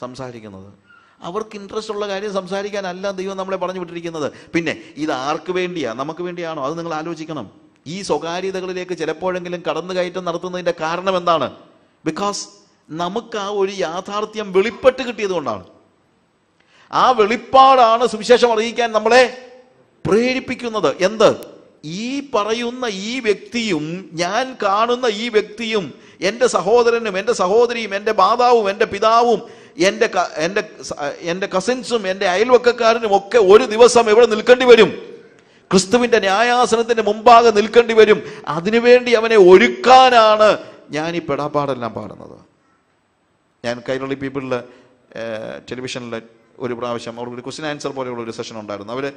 Speaker 1: സംസാരിക്കുന്നത്. അവർക്ക് ഇൻട്രസ്റ്റ് ഉള്ള കാര്യം സംസാരിക്കാനല്ല ദൈവം നമ്മളെ പറഞ്ഞു വിട്ടിരിക്കുന്നത്. പിന്നെ ഇത് ആർക്ക് വേണ്ടിയാ? നമുക്ക് വേണ്ടിയാണോ? അത് നിങ്ങൾ ആലോചിക്കണം. ഈ സ്വകാര്യതകളിലേക്ക് ചിലപ്പോഴെങ്കിലും കടന്നു കയറ്റം നടത്തുന്നതിന്റെ കാരണം എന്താണ്? ബിക്കോസ് നമുക്ക് ആ ഒരു യാഥാർത്ഥ്യം വെളിപ്പെട്ട് കിട്ടിയത് കൊണ്ടാണ്. ആ വെളിപ്പാടാണ് സുവിശേഷം അറിയിക്കാൻ നമ്മളെ പ്രേരിപ്പിക്കുന്നത്. എന്ത്? ഈ പറയുന്ന ഈ വ്യക്തിയും ഞാൻ കാണുന്ന ഈ വ്യക്തിയും എന്റെ സഹോദരനും എന്റെ സഹോദരിയും എന്റെ മാതാവും എന്റെ പിതാവും എന്റെ എന്റെ എന്റെ കസിൻസും എന്റെ അയൽവക്കക്കാരനും ഒക്കെ ഒരു ദിവസം എവിടെ നിൽക്കേണ്ടി വരും? ക്രിസ്തുവിന്റെ ന്യായാസനത്തിന്റെ മുമ്പാകെ നിൽക്കേണ്ടി വരും. അതിനുവേണ്ടി അവനെ ഒരുക്കാനാണ് ഞാൻ ഈ പെടാപ്പാടെല്ലാം പാടുന്നത്. ഞാൻ കൈരളി പീപ്പിളിൽ ടെലിവിഷനിൽ ഒരു പ്രാവശ്യം അവർക്ക് ഒരു ക്വസ്റ്റ്യൻ ആൻസർ പോലെയുള്ള ഒരു സെഷൻ ഉണ്ടായിരുന്നു അവർ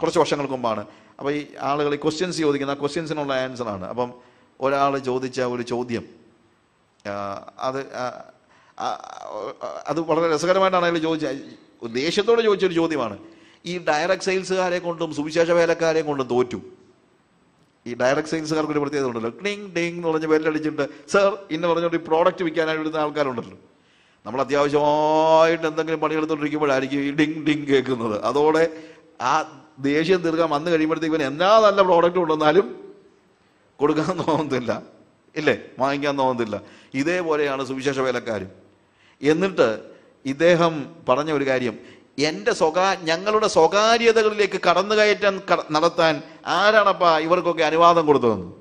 Speaker 1: കുറച്ച് വർഷങ്ങൾക്ക് മുമ്പാണ്. അപ്പോൾ ഈ ആളുകൾ ഈ ക്വസ്റ്റ്യൻസ് ചോദിക്കുന്ന ആ ക്വസ്റ്റ്യൻസിനുള്ള ആൻസറാണ് അപ്പം ഒരാൾ ചോദിച്ച ഒരു ചോദ്യം അത് അത് വളരെ രസകരമായിട്ടാണ് ചോദിച്ച ദേഷ്യത്തോടെ ചോദിച്ചൊരു ചോദ്യമാണ്. ഈ ഡയറക്ട് സെയിൽസുകാരെ കൊണ്ടും സുവിശേഷ വേലക്കാരെ കൊണ്ടും തോറ്റു. ഈ ഡയറക്ട് സെയിൽസുകാർക്ക് ഒരു പ്രത്യേകത ഉണ്ടല്ലോ. ക്ലിങ് ഡിങ് എന്ന് പറഞ്ഞ് ബെല്ലടിച്ചിട്ട് സർ ഇന്ന് പറഞ്ഞുകൊണ്ട് ഈ പ്രോഡക്റ്റ് വിൽക്കാനായിട്ട് വരുന്ന ആൾക്കാരുണ്ടല്ലോ. നമ്മൾ അത്യാവശ്യമായിട്ട് എന്തെങ്കിലും പണിയെടുത്തുകൊണ്ടിരിക്കുമ്പോഴായിരിക്കും ഈ ഡിങ് ഡിങ് കേൾക്കുന്നത്. അതോടെ ആ ദേഷ്യം തീർക്കാൻ വന്നു കഴിയുമ്പോഴത്തേക്ക് ഇവൻ എന്നാ നല്ല പ്രോഡക്റ്റ് കൊണ്ടുവന്നാലും കൊടുക്കാൻ തോന്നുന്നില്ല ഇല്ലേ? വാങ്ങിക്കാൻ തോന്നുന്നില്ല ഇതേപോലെയാണ് സുവിശേഷ വേലക്കാരും. എന്നിട്ട് ഇദ്ദേഹം പറഞ്ഞ ഒരു കാര്യം. എന്റെ സ്വകാ ഞങ്ങളുടെ സ്വകാര്യതകളിലേക്ക് കടന്നു കയറ്റാൻ നടത്താൻ ആരാണപ്പാ ഇവർക്കൊക്കെ അനുവാദം കൊടുത്തതെന്ന്?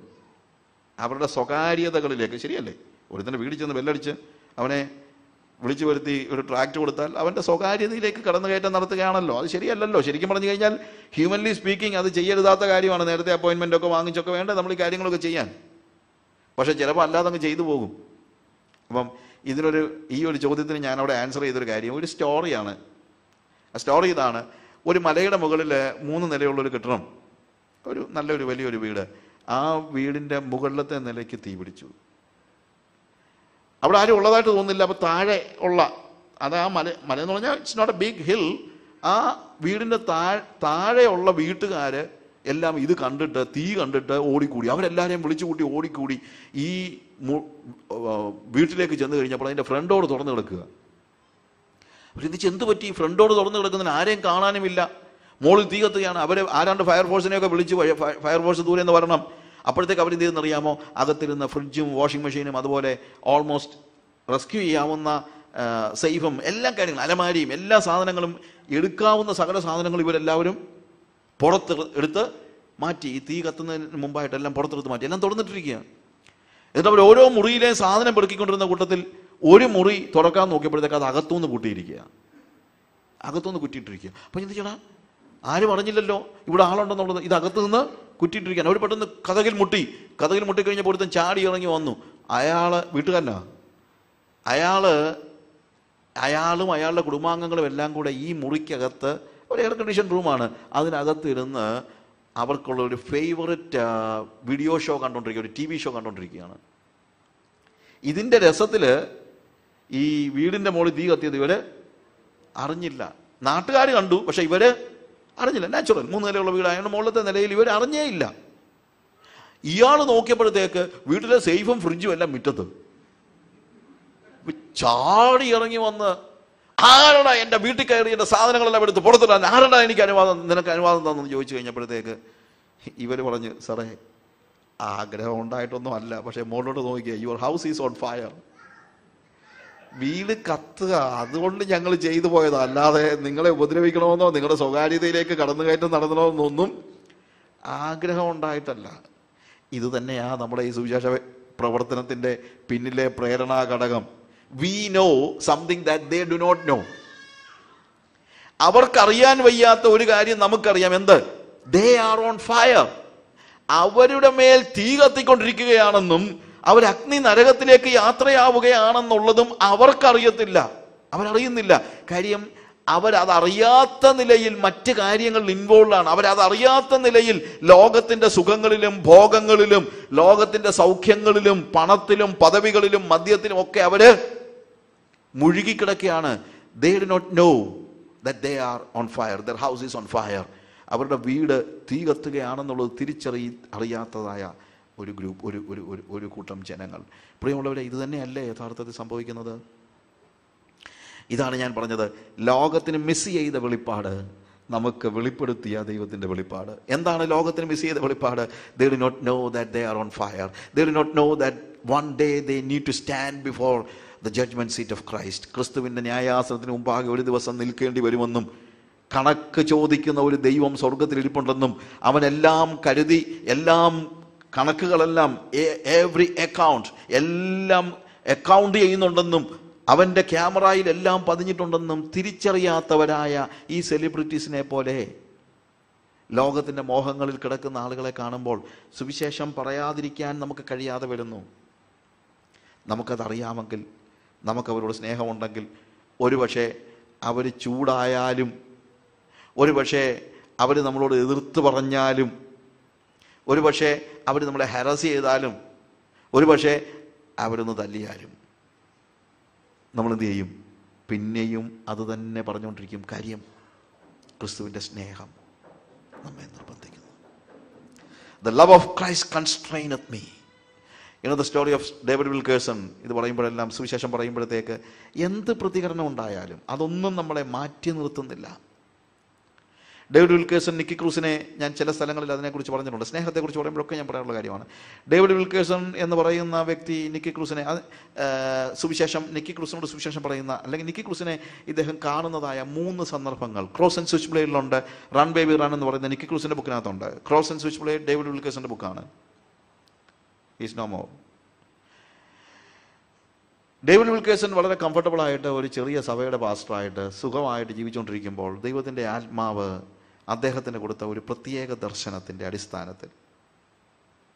Speaker 1: അവരുടെ സ്വകാര്യതകളിലേക്ക്. ശരിയല്ലേ? ഒരുത്തന്നെ വീട് ചെന്ന് ബെല്ലടിച്ച് അവനെ വിളിച്ചു വരുത്തി ഒരു ട്രാക്ട് കൊടുത്താൽ അവന്റെ സ്വകാര്യതയിലേക്ക് കടന്നുകയറ്റം നടത്തുകയാണല്ലോ. അത് ശരിയല്ലല്ലോ. ശരിക്കും പറഞ്ഞു കഴിഞ്ഞാൽ ഹ്യൂമൻലി സ്പീക്കിംഗ് അത് ചെയ്യരുതാത്ത കാര്യമാണ്. നേരത്തെ അപ്പോയിൻമെന്റ് ഒക്കെ വാങ്ങിച്ചൊക്കെ വേണ്ട നമ്മൾ ഈ കാര്യങ്ങളൊക്കെ ചെയ്യാൻ. പക്ഷേ ചിലപ്പോൾ അല്ലാതെ അങ്ങ് ചെയ്തു പോകും. അപ്പം ഇതിനൊരു ഈ ഒരു ചോദ്യത്തിന് ഞാൻ അവിടെ ആൻസർ ചെയ്തൊരു കാര്യം. ഒരു സ്റ്റോറിയാണ് ആ സ്റ്റോറി ഇതാണ്. ഒരു മലയുടെ മുകളിൽ മൂന്ന് നിലയുള്ളൊരു കെട്ടിടം. ഒരു നല്ലൊരു വലിയൊരു വീട്. ആ വീടിന്റെ മുകളിലത്തെ നിലയ്ക്ക് തീ പിടിച്ചു അവിടെ ആരും ഉള്ളതായിട്ട് തോന്നുന്നില്ല. അപ്പോൾ താഴെ ഉള്ള അത് ആ മല മല എന്ന് പറഞ്ഞാൽ it's not a big hill ആ വീടിന്റെ താഴെ താഴെയുള്ള വീട്ടുകാർ എല്ലാം ഇത് കണ്ടിട്ട് തീ കണ്ടിട്ട് ഓടിക്കൂടി. അവരെല്ലാവരെയും വിളിച്ചു കൂട്ടി ഓടിക്കൂടി ഈ വീട്ടിലേക്ക് ചെന്ന് കഴിഞ്ഞപ്പോൾ അതിന്റെ ഫ്രണ്ടോട് തുറന്നു കിടക്കുക. ചിന്തിച്ച് എന്ത് പറ്റി? ഫ്രണ്ടോട് തുറന്നു കിടക്കുന്നതിന് ആരെയും കാണാനുമില്ല. മോളിൽ തീ കത്തുകയാണ്. അവർ ആരാണ്ട് ഫയർഫോഴ്സിനെയൊക്കെ വിളിച്ച് ഫയർഫോഴ്സ് ദൂരെ എന്ന് വരണം. അപ്പോഴത്തേക്ക് അവർ എന്ത് ചെയ്തെന്നറിയാമോ അകത്തിരുന്ന ഫ്രിഡ്ജും വാഷിംഗ് മെഷീനും അതുപോലെ ഓൾമോസ്റ്റ് റെസ്ക്യൂ ചെയ്യാവുന്ന സേഫും എല്ലാ കാര്യങ്ങളും അലമാരിയും എല്ലാ സാധനങ്ങളും എടുക്കാവുന്ന സകല സാധനങ്ങളും ഇവരെല്ലാവരും പുറത്ത് എടുത്ത് മാറ്റി. ഈ തീ കത്തുന്നതിന് മുമ്പായിട്ട് എല്ലാം പുറത്തെടുത്ത് മാറ്റി. എല്ലാം തുറന്നിട്ടിരിക്കുക എന്നിട്ട് അവർ ഓരോ മുറിയിലെ സാധനം പെറുക്കിക്കൊണ്ടിരുന്ന കൂട്ടത്തിൽ ഒരു മുറി തുറക്കാൻ നോക്കിയപ്പോഴത്തേക്ക് അത് അകത്തുനിന്ന് കൂട്ടിയിരിക്കുക അകത്തുനിന്ന് കുറ്റിയിട്ടിരിക്കുക എന്താ ചിന്തിച്ചടാ ആരും അറിഞ്ഞില്ലല്ലോ. ഇവിടെ ആളുണ്ടെന്നുള്ളത്. ഇത് അകത്ത് നിന്ന് കുറ്റിയിട്ടിരിക്കാൻ അവർ പെട്ടെന്ന് കഥകിൽ മുട്ടി. കഥകിൽ മുട്ടിക്കഴിഞ്ഞപ്പോൾ ഒരുത്തൻ ചാടി ഇറങ്ങി വന്നു. അയാൾ വീട്ടുകാരനാ. അയാൾ അയാളും അയാളുടെ കുടുംബാംഗങ്ങളും എല്ലാം കൂടെ ഈ മുറിക്കകത്ത് ഒരു എയർ കണ്ടീഷൻ റൂമാണ് അതിനകത്തിരുന്ന് അവർക്കുള്ള ഒരു ഫേവററ്റ് വീഡിയോ ഷോ കണ്ടുകൊണ്ടിരിക്കുക ഒരു ടി വി ഷോ കണ്ടുകൊണ്ടിരിക്കുകയാണ് ഇതിന്റെ രസത്തിൽ ഈ വീടിന്റെ മുകളിൽ തീ കത്തിയത് ഇവർ അറിഞ്ഞില്ല. നാട്ടുകാർ കണ്ടു പക്ഷെ ഇവർ അറിഞ്ഞില്ല. നാച്ചുറൽ മൂന്ന് നിലയുള്ള വീടായതുകൊണ്ട് മുകളിലത്തെ നിലയിൽ ഇവർ അറിഞ്ഞേ ഇല്ല. ഇയാൾ നോക്കിയപ്പോഴത്തേക്ക് വീട്ടിലെ സേഫും ഫ്രിഡ്ജും എല്ലാം മുറ്റത്ത്. ചാടി ഇറങ്ങി വന്ന് ആരടാ എന്റെ വീട്ടിൽ കയറി എന്റെ സാധനങ്ങളെല്ലാം എടുത്ത് പുറത്തിടാൻ? ആരടാ എനിക്ക് അനുവാദം നിനക്ക് അനുവാദം തന്നെന്ന് ചോദിച്ചു കഴിഞ്ഞപ്പോഴത്തേക്ക് ഇവർ പറഞ്ഞു സാറേ ആഗ്രഹം ഉണ്ടായിട്ടൊന്നും അല്ല. പക്ഷേ മുകളിലോട്ട് നോക്കിയാൽ your house is on fire വീട് കത്തുക. അതുകൊണ്ട് ഞങ്ങൾ ചെയ്തു പോയതാ. അല്ലാതെ നിങ്ങളെ ഉപദ്രവിക്കണമെന്നോ നിങ്ങളുടെ സ്വകാര്യതയിലേക്ക് കടന്നുകയറ്റം നടത്തണമെന്നൊന്നും ആഗ്രഹം ഉണ്ടായിട്ടല്ല. ഇത് തന്നെയാ നമ്മുടെ ഈ സുവിശേഷ പ്രവർത്തനത്തിന്റെ പിന്നിലെ പ്രേരണാ ഘടകം. We know something that they do not know അവർക്കറിയാൻ വയ്യാത്ത ഒരു കാര്യം നമുക്കറിയാം. എന്ത്? ദേ ആർ ഓൺ ഫയർ അവരുടെ മേൽ തീ കത്തിക്കൊണ്ടിരിക്കുകയാണെന്നും അവർ അഗ്നി നരകത്തിലേക്ക് യാത്രയാവുകയാണെന്നുള്ളതും അവർക്കറിയത്തില്ല. അവരറിയുന്നില്ല. കാര്യം അവരതറിയാത്ത നിലയിൽ മറ്റ് കാര്യങ്ങളിൽ ആണ് അവരതറിയാത്ത നിലയിൽ ലോകത്തിന്റെ സുഖങ്ങളിലും ഭോഗങ്ങളിലും ലോകത്തിന്റെ സൗഖ്യങ്ങളിലും പണത്തിലും പദവികളിലും മദ്യത്തിലും ഒക്കെ അവർ മുഴുകിക്കിടക്കുകയാണ്. They do not know that they are on fire their house is on fire അവരുടെ വീട് തീ കത്തുകയാണെന്നുള്ളത് തിരിച്ചറി അറിയാത്തതായ ഒരു ഗ്രൂപ്പ് ഒരു ഒരു ഒരു ഒരു കൂട്ടം ജനങ്ങൾ. പ്രിയമുള്ളവരെ ഇത് തന്നെയല്ലേ യഥാർത്ഥത്തിൽ സംഭവിക്കുന്നത്? ഇതാണ് ഞാൻ പറഞ്ഞത്. ലോകത്തിന് മിസ് ചെയ്ത വെളിപ്പാട് നമുക്ക് വെളിപ്പെടുത്തിയ ദൈവത്തിന്റെ വെളിപ്പാട്. എന്താണ് ലോകത്തിന് മിസ് ചെയ്ത വെളിപ്പാട്? They do not know that they are on fire they do not know that one day they need to stand before the judgement seat of Christ ക്രിസ്തുവിന്റെ ന്യായാസനത്തിന് മുമ്പാകെ ഒരു ദിവസം നിൽക്കേണ്ടി വരുമെന്നും കണക്ക് ചോദിക്കുന്ന ഒരു ദൈവം സ്വർഗത്തിൽ ഇരിപ്പുണ്ടെന്നും അവനെല്ലാം കരുതി എല്ലാം കണക്കുകളെല്ലാം എവറി അക്കൗണ്ട് എല്ലാം അക്കൗണ്ട് ചെയ്യുന്നുണ്ടെന്നും അവന്റെ ക്യാമറയിൽ എല്ലാം പതിഞ്ഞിട്ടുണ്ടെന്നും തിരിച്ചറിയാത്തവരായ ഈ സെലിബ്രിറ്റീസിനെ പോലെ ലോകത്തിന്റെ മോഹങ്ങളിൽ കിടക്കുന്ന ആളുകളെ കാണുമ്പോൾ സുവിശേഷം പറയാതിരിക്കാൻ നമുക്ക് കഴിയാതെ വരുന്നു. നമുക്കതറിയാമെങ്കിൽ നമുക്കവരോട് സ്നേഹമുണ്ടെങ്കിൽ ഒരുപക്ഷെ അവർ ചൂടായാലും ഒരുപക്ഷെ അവർ നമ്മളോട് എതിർത്ത് പറഞ്ഞാലും ഒരുപക്ഷെ അവർ നമ്മളെ ഹെറസ് ചെയ്താലും ഒരു ഒരുപക്ഷെ അവരൊന്ന് തല്ലിയാലും. നമ്മൾ എന്ത് ചെയ്യും പിന്നെയും അത് തന്നെ പറഞ്ഞുകൊണ്ടിരിക്കും കാര്യം ക്രിസ്തുവിന്റെ സ്നേഹം നമ്മെ നിർബന്ധിക്കുന്നു. The love of Christ constraineth me ഇന്ന് the story of David Wilkerson ഇത് പറയുമ്പോഴെല്ലാം സുവിശേഷം പറയുമ്പോഴത്തേക്ക് എന്ത് പ്രതികരണം ഉണ്ടായാലും അതൊന്നും നമ്മളെ മാറ്റി നിർത്തുന്നില്ല. ഡേവിഡ് വിൽക്കേഴ്സൺ നിക്കി ക്രൂസിനെ ഞാൻ ചില സ്ഥലങ്ങളിൽ അതിനെക്കുറിച്ച് പറഞ്ഞിട്ടുണ്ട്. സ്നേഹത്തെക്കുറിച്ച് പറയുമ്പോഴൊക്കെ ഞാൻ പറയാനുള്ള കാര്യമാണ്. ഡേവിഡ് വിൽക്കേഴ്സൺ എന്ന് പറയുന്ന വ്യക്തി നിക്കി ക്രൂസിനെ സുവിശേഷം നിക്കി ക്രൂസിനോട് സുവിശേഷം പറയുന്ന അല്ലെങ്കിൽ നിക്കി ക്രൂസിനെ ഇദ്ദേഹം കാണുന്നതായ മൂന്ന് സന്ദർഭങ്ങൾ. ക്രോസ് ആൻഡ് സ്വിച്ച് ബ്ലേഡിലുണ്ട്. റൺ ബേബി റൺ എന്ന് പറയുന്ന നിക്കി ക്രൂസിന്റെ ബുക്കിനകത്തുണ്ട്. Cross and switch blade David വിൽക്കേഴ്സിന്റെ ബുക്കാണ്. Is no more David Wilkerson വളരെ കംഫർട്ടബിൾ ആയിട്ട് ഒരു ചെറിയ സഭയുടെ പാസ്റ്ററായിട്ട് സുഖമായിട്ട് ജീവിച്ചുകൊണ്ടിരിക്കുമ്പോൾ ദൈവത്തിന്റെ ആത്മാവ് അദ്ദേഹത്തിന് കൊടുത്ത ഒരു പ്രത്യേക ദർശനത്തിന്റെ അടിസ്ഥാനത്തിൽ.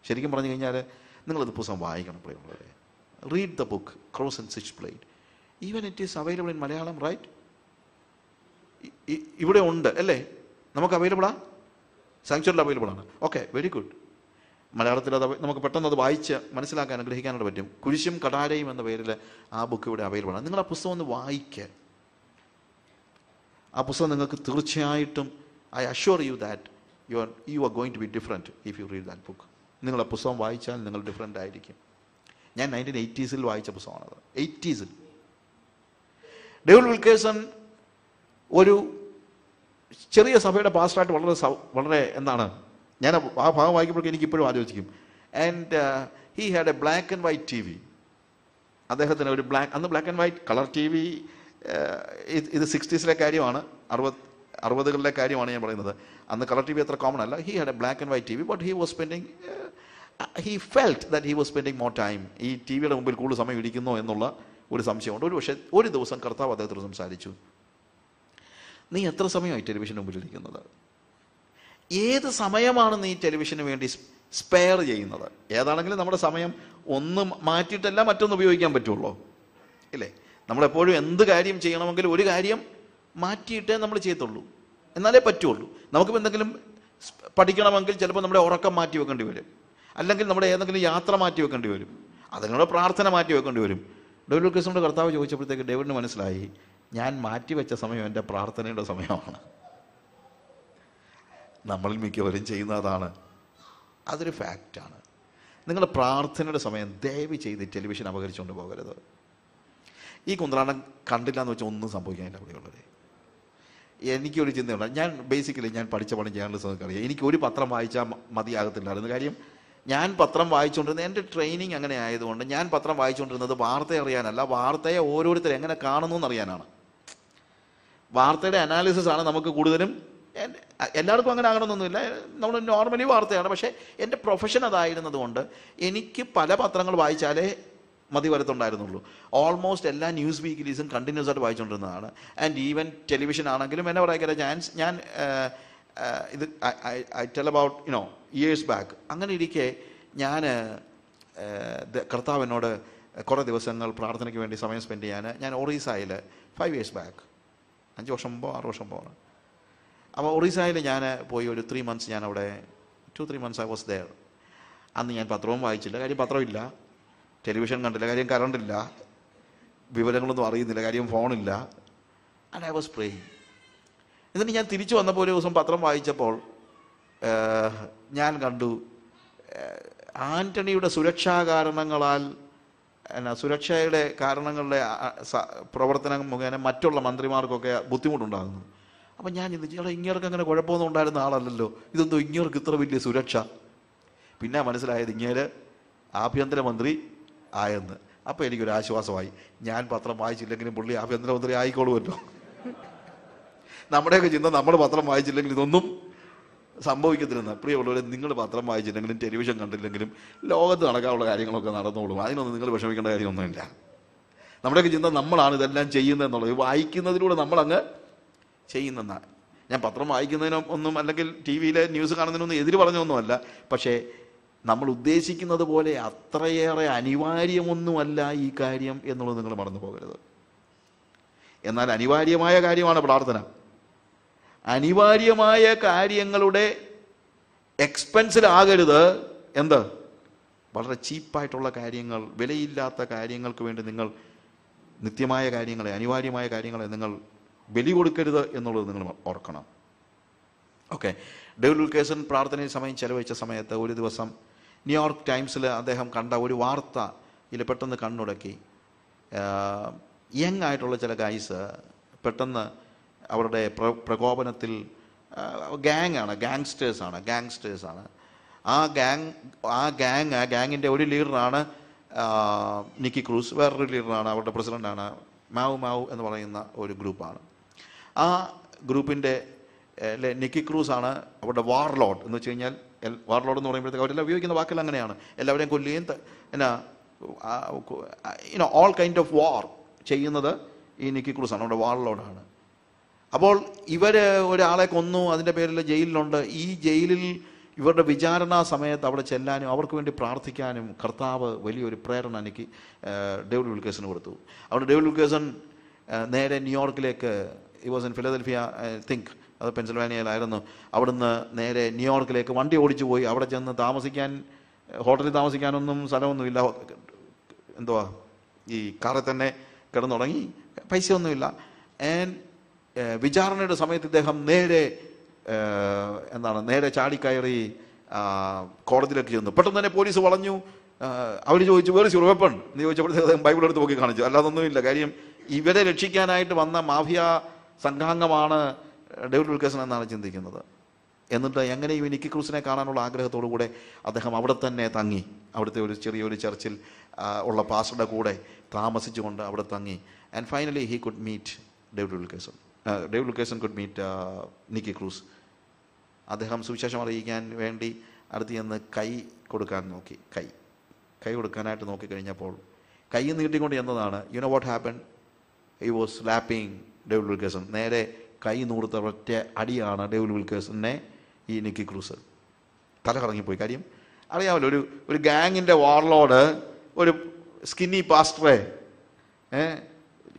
Speaker 1: ശരിക്കും പറഞ്ഞു കഴിഞ്ഞാൽ നിങ്ങളിത് പുസ്തകം വായിക്കണം പ്രിയമുള്ളവരെ. Read the book cross and switch blade even it is available in Malayalam right ഇവിടെ ഉണ്ട് അല്ലേ? നമുക്ക് അവൈലബിളാ സാങ്ച്വറിൽ അവൈലബിൾ ആണ്. ഓക്കെ വെരി ഗുഡ് മലയാളത്തിൽ അത് നമുക്ക് പെട്ടെന്ന് അത് വായിച്ച് മനസ്സിലാക്കാൻ അനുഗ്രഹിക്കാനായിട്ട് പറ്റും. കുരിശും കടാരയും എന്ന പേരിൽ ആ ബുക്ക് ഇവിടെ അവൈലബിൾ ആണ്. നിങ്ങൾ ആ പുസ്തകം ഒന്ന് വായിക്കുക ആ പുസ്തകം നിങ്ങൾക്ക് തീർച്ചയായിട്ടും I assure you that you are you are going to be different if you read that book നിങ്ങൾ പുസ്തകം വായിച്ചാൽ നിങ്ങൾ ഡിഫറെന്റ് ആയിരിക്കും. ഞാൻ നയന്റീൻ എയ്റ്റീസിൽ വായിച്ച പുസ്തകമാണത്. എയ്റ്റീസിൽ ഡേവിഡ് വിൽക്കേഴ്സൺ ഒരു ചെറിയ സഭയുടെ പാസ്റ്ററായിട്ട് വളരെ വളരെ എന്താണ് ഞാൻ ആ ഭാഗം വായിക്കുമ്പോഴേക്കും എനിക്കിപ്പോഴും ആലോചിക്കും. And he had a black and white T V അദ്ദേഹത്തിന് ഒരു ബ്ലാക്ക് അന്ന് black and white colour T V ഇത് സിക്സ്റ്റീസിലെ കാര്യമാണ്. അറുപത് അറുപതുകളിലെ കാര്യമാണ് ഞാൻ പറയുന്നത്. അന്ന് കളർ ടി വി അത്ര കോമൺ അല്ല. He had a black and white T V but he was spending he felt that he was spending more time ഈ ടി വിയുടെ മുമ്പിൽ കൂടുതൽ സമയം ഇരിക്കുന്നു എന്നുള്ള ഒരു സംശയമുണ്ട്. ഒരു പക്ഷേ ഒരു ദിവസം കർത്താവ് അദ്ദേഹത്തോട് സംസാരിച്ചു. നീ എത്ര സമയമായി ടെലിവിഷന് മുമ്പിൽ ഇരിക്കുന്നത്? ഏത് സമയമാണ് നീ ടെലിവിഷന് വേണ്ടി സ്പെയർ ചെയ്യുന്നത്? ഏതാണെങ്കിലും നമ്മുടെ സമയം ഒന്ന് മാറ്റിയിട്ടല്ല മറ്റൊന്ന് ഉപയോഗിക്കാൻ പറ്റുള്ളൂ. ഇല്ലേ? നമ്മളെപ്പോഴും എന്ത് കാര്യം ചെയ്യണമെങ്കിൽ ഒരു കാര്യം മാറ്റിയിട്ടേ നമ്മൾ ചെയ്യത്തുള്ളൂ. എന്നാലേ പറ്റുള്ളൂ. നമുക്കിപ്പോൾ എന്തെങ്കിലും പഠിക്കണമെങ്കിൽ ചിലപ്പോൾ നമ്മുടെ ഉറക്കം മാറ്റി വെക്കേണ്ടി വരും. അല്ലെങ്കിൽ നമ്മുടെ ഏതെങ്കിലും യാത്ര മാറ്റി വെക്കേണ്ടി വരും. അതിനുള്ള പ്രാർത്ഥന മാറ്റി വെക്കേണ്ടി വരും. ഡേവിഡ് ക്രിസ്തുവിന്റെ കർത്താവ് ചോദിച്ചപ്പോഴത്തേക്ക് ഡേവിഡിന് മനസ്സിലായി ഞാൻ മാറ്റി വെച്ച സമയം എന്റെ പ്രാർത്ഥനയുടെ സമയമാണ്. നമ്മളിൽ മിക്കവരും ചെയ്യുന്ന അതാണ് അതൊരു ഫാക്റ്റാണ് നിങ്ങൾ പ്രാർത്ഥനയുടെ സമയം ദയവ് ചെയ്ത് ടെലിവിഷൻ അപകരിച്ചുകൊണ്ട് പോകരുത്. ഈ കുന്ത്രാടം കണ്ടില്ല എന്ന് വെച്ചാൽ ഒന്നും സംഭവിക്കാനില്ല അവിടെയുള്ളത് എനിക്കൊരു ചിന്തയുണ്ട്. ഞാൻ ബേസിക്കലി ഞാൻ പഠിച്ച പണി ജേർണലിസം അറിയാം. എനിക്ക് ഒരു പത്രം വായിച്ചാൽ മതിയാകത്തില്ലായിരുന്നു. കാര്യം ഞാൻ പത്രം വായിച്ചുകൊണ്ടിരുന്നത് എന്റെ ട്രെയിനിങ് അങ്ങനെ ആയതുകൊണ്ട് ഞാൻ പത്രം വായിച്ചുകൊണ്ടിരുന്നത് വാർത്തയെ അറിയാനല്ല വാർത്തയെ ഓരോരുത്തർ എങ്ങനെ കാണുന്നു എന്നറിയാനാണ്. വാർത്തയുടെ അനാലിസിസ് ആണ് നമുക്ക് കൂടുതലും എല്ലാവർക്കും അങ്ങനെ ആകണമെന്നൊന്നുമില്ല. നമ്മൾ നോർമലി വാർത്തയാണ്. പക്ഷേ എന്റെ പ്രൊഫഷൻ അതായിരുന്നതുകൊണ്ട് എനിക്ക് പല പത്രങ്ങൾ വായിച്ചാലേ മതി വരത്തുണ്ടായിരുന്നുള്ളൂ ഓൾമോസ്റ്റ് എല്ലാ ന്യൂസ് വീക്കിലീസും കണ്ടിന്യൂസ് ആയിട്ട് വായിച്ചുകൊണ്ടിരുന്നതാണ്. ആൻഡ് ഈവൻ ടെലിവിഷൻ ആണെങ്കിലും എന്നെ പറയാൻ ഞാൻ ഞാൻ ഇത് I tell about you know years back അങ്ങനെ ഇരിക്കെ ഞാൻ കർത്താവ് എന്നോട് കുറേ ദിവസങ്ങൾ പ്രാർത്ഥനയ്ക്ക് വേണ്ടി സമയം സ്പെൻഡ് ചെയ്യാൻ ഞാൻ ഒറീസായിൽ ഫൈവ് ഇയേഴ്സ് ബാക്ക് അഞ്ച് വർഷം മുമ്പോ ആറ് വർഷം മുമ്പോ അപ്പോൾ ഒറീസയിൽ ഞാൻ പോയി ഒരു ത്രീ മന്ത്സ് ഞാൻ അവിടെ two three months I was there അന്ന് ഞാൻ പത്രവും വായിച്ചില്ല. കാര്യം പത്രമില്ല. ടെലിവിഷൻ കണ്ടില്ല. കാര്യം കറണ്ടില്ല. വിവരങ്ങളൊന്നും അറിയുന്നില്ല. കാര്യം ഫോണില്ല. ആൻഡ് ഐ വാസ് പ്രേയിങ് എന്നിട്ട് ഞാൻ തിരിച്ചു വന്നപ്പോൾ ഒരു ദിവസം പത്രം വായിച്ചപ്പോൾ ഞാൻ കണ്ടു ആന്റണിയുടെ സുരക്ഷാ കാരണങ്ങളാൽ എന്നാ സുരക്ഷയുടെ കാരണങ്ങളുടെ പ്രവർത്തനം മുഖേന മറ്റുള്ള മന്ത്രിമാർക്കൊക്കെ ബുദ്ധിമുട്ടുണ്ടാകുന്നു. അപ്പം ഞാൻ ചിന്തിച്ചു ചേട്ടാ ഇങ്ങേർക്ക് അങ്ങനെ കുഴപ്പമൊന്നും ഉണ്ടായിരുന്ന ആളല്ലല്ലോ. ഇതൊന്നും ഇങ്ങേർക്ക് ഇത്ര വലിയ സുരക്ഷ. പിന്നെ മനസ്സിലായത് ഇങ്ങേര് ആഭ്യന്തരമന്ത്രി ആയെന്ന്. അപ്പോൾ എനിക്കൊരു ആശ്വാസമായി. ഞാൻ പത്രം വായിച്ചില്ലെങ്കിലും പുള്ളി ആഭ്യന്തരമന്ത്രി ആയിക്കോളുമല്ലോ. നമ്മുടെയൊക്കെ ചിന്ത നമ്മൾ പത്രം വായിച്ചില്ലെങ്കിൽ ഇതൊന്നും സംഭവിക്കത്തില്ലെന്ന്. പ്രിയമുള്ളവരെ നിങ്ങൾ പത്രം വായിച്ചില്ലെങ്കിലും ടെലിവിഷൻ കണ്ടില്ലെങ്കിലും ലോകത്ത് നടക്കാനുള്ള കാര്യങ്ങളൊക്കെ നടന്നോളും. അതിനൊന്നും നിങ്ങൾ വിഷമിക്കേണ്ട കാര്യമൊന്നുമില്ല. നമ്മുടെയൊക്കെ ചിന്ത നമ്മളാണ് ഇതെല്ലാം ചെയ്യുന്നതെന്നുള്ളത് വായിക്കുന്നതിലൂടെ നമ്മളങ്ങ് ചെയ്യുന്നെന്നാണ് ഞാൻ പത്രം വായിക്കുന്നതിനും ഒന്നും അല്ലെങ്കിൽ ടി വിയിലെ ന്യൂസ് കാണുന്നതിനൊന്നും എതിര് പറഞ്ഞൊന്നുമല്ല. പക്ഷേ നമ്മൾ ഉദ്ദേശിക്കുന്നത് പോലെ അത്രയേറെ അനിവാര്യമൊന്നുമല്ല ഈ കാര്യം എന്നുള്ളത് നിങ്ങൾ മറന്നു പോകരുത്. എന്നാൽ അനിവാര്യമായ കാര്യമാണ് പ്രാർത്ഥന. അനിവാര്യമായ കാര്യങ്ങളുടെ എക്സ്പെൻസിലാകരുത്. എന്ത്? വളരെ ചീപ്പായിട്ടുള്ള കാര്യങ്ങൾ വിലയില്ലാത്ത കാര്യങ്ങൾക്ക് വേണ്ടി നിങ്ങൾ നിത്യമായ കാര്യങ്ങളെ അനിവാര്യമായ കാര്യങ്ങളെ നിങ്ങൾ ബലി കൊടുക്കരുത് എന്നുള്ളത് നിങ്ങൾ ഓർക്കണം. ഓക്കെ. ഡേവിഡ് കേസൻ പ്രാർത്ഥനയിൽ സമയം ചെലവഴിച്ച സമയത്ത് ഒരു ദിവസം ന്യൂയോർക്ക് ടൈംസിൽ അദ്ദേഹം കണ്ട ഒരു വാർത്ത ഇതിൽ പെട്ടെന്ന് കണ്ണുടക്കി. യങ് ആയിട്ടുള്ള ചില ഗൈസ് പെട്ടെന്ന് അവരുടെ പ്ര പ്രകോപനത്തിൽ ആണ് ഗാങ്സ്റ്റേഴ്സാണ് ഗാങ്സ്റ്റേഴ്സാണ് ആ ഗാങ് ആ ഗാങ് ആ ഗാങ്ങിന്റെ ഒരു ലീഡറാണ് നിക്കി ക്രൂസ് വേറൊരു ലീഡറാണ് അവരുടെ പ്രസിഡന്റാണ് മാവു മാവു എന്ന് പറയുന്ന ഒരു ഗ്രൂപ്പാണ് ആ ഗ്രൂപ്പിന്റെ നിക്കി ക്രൂസ് ആണ് അവരുടെ വാർലോഡ് എന്ന് വെച്ച് കഴിഞ്ഞാൽ വാർലോഡ് എന്ന് പറയുമ്പോഴത്തേക്ക് അവരെല്ലാം ഉപയോഗിക്കുന്ന വാക്കെല്ലാം അങ്ങനെയാണ്. എല്ലാവരെയും കൊല്ലുകയും എന്നാ you know all kind of war ചെയ്യുന്നത് ഈ നിക്കി ക്രൂസാണ് അവരുടെ വാർലോഡാണ്. അപ്പോൾ ഇവർ ഒരാളെ കൊന്നു അതിന്റെ പേരിൽ ജയിലിലുണ്ട്. ഈ ജയിലിൽ ഇവരുടെ വിചാരണ സമയത്ത് അവിടെ ചെല്ലാനും അവർക്ക് വേണ്ടി പ്രാർത്ഥിക്കാനും കർത്താവ് വലിയൊരു പ്രേരണ എനിക്ക് ഡേവിഡ് വിൽക്കേഴ്സിന് കൊടുത്തു. അവിടെ ഡേവിഡ് വിൽക്കേഴ്സൺ നേരെ ന്യൂയോർക്കിലേക്ക് he was in Philadelphia I think അത് പെൻസിൽവാനിയയിലായിരുന്നു. അവിടുന്ന് നേരെ ന്യൂയോർക്കിലേക്ക് വണ്ടി ഓടിച്ചു പോയി. അവിടെ ചെന്ന് താമസിക്കാൻ ഹോട്ടലിൽ താമസിക്കാനൊന്നും സ്ഥലമൊന്നുമില്ല. എന്തുവാ? ഈ കാറിൽ തന്നെ കിടന്നുടങ്ങി പൈസയൊന്നുമില്ല. ആൻഡ് വിചാരണയുടെ സമയത്ത് ഇദ്ദേഹം നേരെ എന്താണ് നേരെ ചാടിക്കയറി കോടതിയിലേക്ക് ചെന്നു. പെട്ടെന്ന് തന്നെ പോലീസ് വളഞ്ഞു. അവർ ചോദിച്ചു വേറെ യുവർ വെപ്പൺ എന്ന് ചോദിച്ചപ്പോഴത്തേക്ക് അദ്ദേഹം ബൈബിൾ എടുത്ത് നോക്കി കാണിച്ചു. അല്ലാതൊന്നുമില്ല കാര്യം ഇവരെ രക്ഷിക്കാനായിട്ട് വന്ന മാഫിയ സംഘാംഗമാണ് ഡേവിഡ് വിൽക്കേസൺ എന്നാണ് ചിന്തിക്കുന്നത്. എന്നിട്ട് എങ്ങനെയും നിക്കി ക്രൂസിനെ കാണാനുള്ള ആഗ്രഹത്തോടു കൂടെ അദ്ദേഹം അവിടെ തന്നെ തങ്ങി. അവിടുത്തെ ഒരു ചെറിയൊരു ചർച്ചിൽ ഉള്ള പാസ്റ്ററുടെ കൂടെ താമസിച്ചുകൊണ്ട് അവിടെ തങ്ങി. And finally he could meet David Wilkerson David Wilkerson could meet Nicky Cruz. അദ്ദേഹം സുവിശേഷം അറിയിക്കാൻ വേണ്ടി അടുത്ത് ചെന്ന് കൈ കൊടുക്കാൻ നോക്കി. കൈ. കൈ കൊടുക്കാനായിട്ട് നോക്കിക്കഴിഞ്ഞപ്പോൾ കൈ നീട്ടിക്കൊണ്ട് എന്നതാണ് you know what happen he was slapping David Wilkerson നേരെ കൈ നൂർത്ത ഒറ്റ അടിയാണ് ഡേവിൽ വിൽക്കേസനെ ഈ നിക്കി ക്രൂസ്. തല കറങ്ങിപ്പോയി കാര്യം അറിയാമല്ലോ ഒരു ഒരു ഗാങ്ങിന്റെ വാർലോഡ് ഒരു സ്കിന്നി പാസ്റ്ററെ കരണ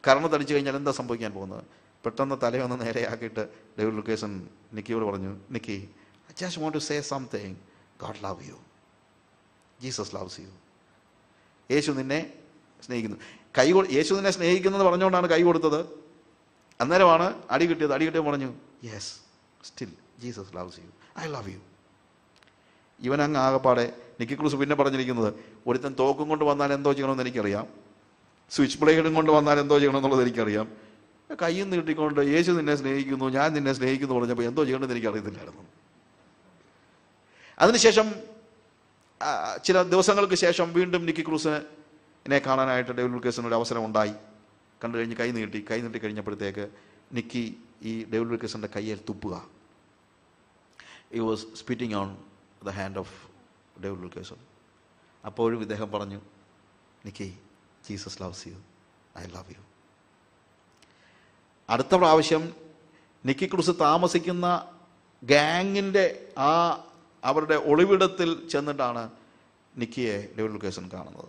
Speaker 1: കരണത്തടിച്ചു കഴിഞ്ഞാൽ എന്താ സംഭവിക്കാൻ പോകുന്നത്? പെട്ടെന്ന് തലയൊന്ന് നേരെയാക്കിയിട്ട് ഡേവിഡ് ലുക്കേസൺ നിക്കിയോട് പറഞ്ഞു Nicky I just want to say something God love you Jesus loves you യേശു നിന്നെ സ്നേഹിക്കുന്നു. കൊ യേശു നിന്നെ സ്നേഹിക്കുന്നത് പറഞ്ഞുകൊണ്ടാണ് കൈ കൊടുത്തത്. അന്നേരമാണ് അടി കിട്ടിയത്. അടി കിട്ടിയത് പറഞ്ഞു yes still Jesus loves you I love you ഇവൻ അങ്ങ് ആകപ്പാടെ നിക്കി ക്രൂസ് പിന്നെ പറഞ്ഞിരിക്കുന്നത് ഒരുത്തൻ തോക്കും കൊണ്ട് വന്നാൽ എന്തോ ചെയ്യണമെന്ന് എനിക്കറിയാം. സ്വിച്ച് ബ്ലേഡും കൊണ്ട് വന്നാൽ എന്തോ ചെയ്യണമെന്നുള്ളത് എനിക്കറിയാം. കയ്യും നീട്ടിക്കൊണ്ട് യേശു നിന്നെ സ്നേഹിക്കുന്നു ഞാൻ നിന്നെ സ്നേഹിക്കുന്നു പറഞ്ഞപ്പോൾ എന്തോ ചെയ്യണമെന്ന് എനിക്ക് അറിയത്തില്ലായിരുന്നു അതിനുശേഷം ചില ദിവസങ്ങൾക്ക് ശേഷം വീണ്ടും നിക്കി ക്രൂസിനെ കാണാനായിട്ട് വിൽക്കേഴ്സിന് ഒരു അവസരം ഉണ്ടായി. കണ്ടു കഴിഞ്ഞ് കൈ നീട്ടി കൈ നീട്ടി കഴിഞ്ഞപ്പോഴത്തേക്ക് നിക്കി ഈ ഡേവിഡ് വിൽക്കേഴ്സിന്റെ കയ്യിൽ തുപ്പുക. He was spitting on the hand of David Wilkerson അപ്പോഴും ഇദ്ദേഹം പറഞ്ഞു Nicky Jesus loves you I love you അടുത്ത പ്രാവശ്യം നിക്കി ക്രൂസ് താമസിക്കുന്ന ഗാങ്ങിന്റെ ആ അവരുടെ ഒളിവിടത്തിൽ ചെന്നിട്ടാണ് നിക്കിയെ ഡേവിഡ് ലുക്കേസൺ കാണുന്നത്.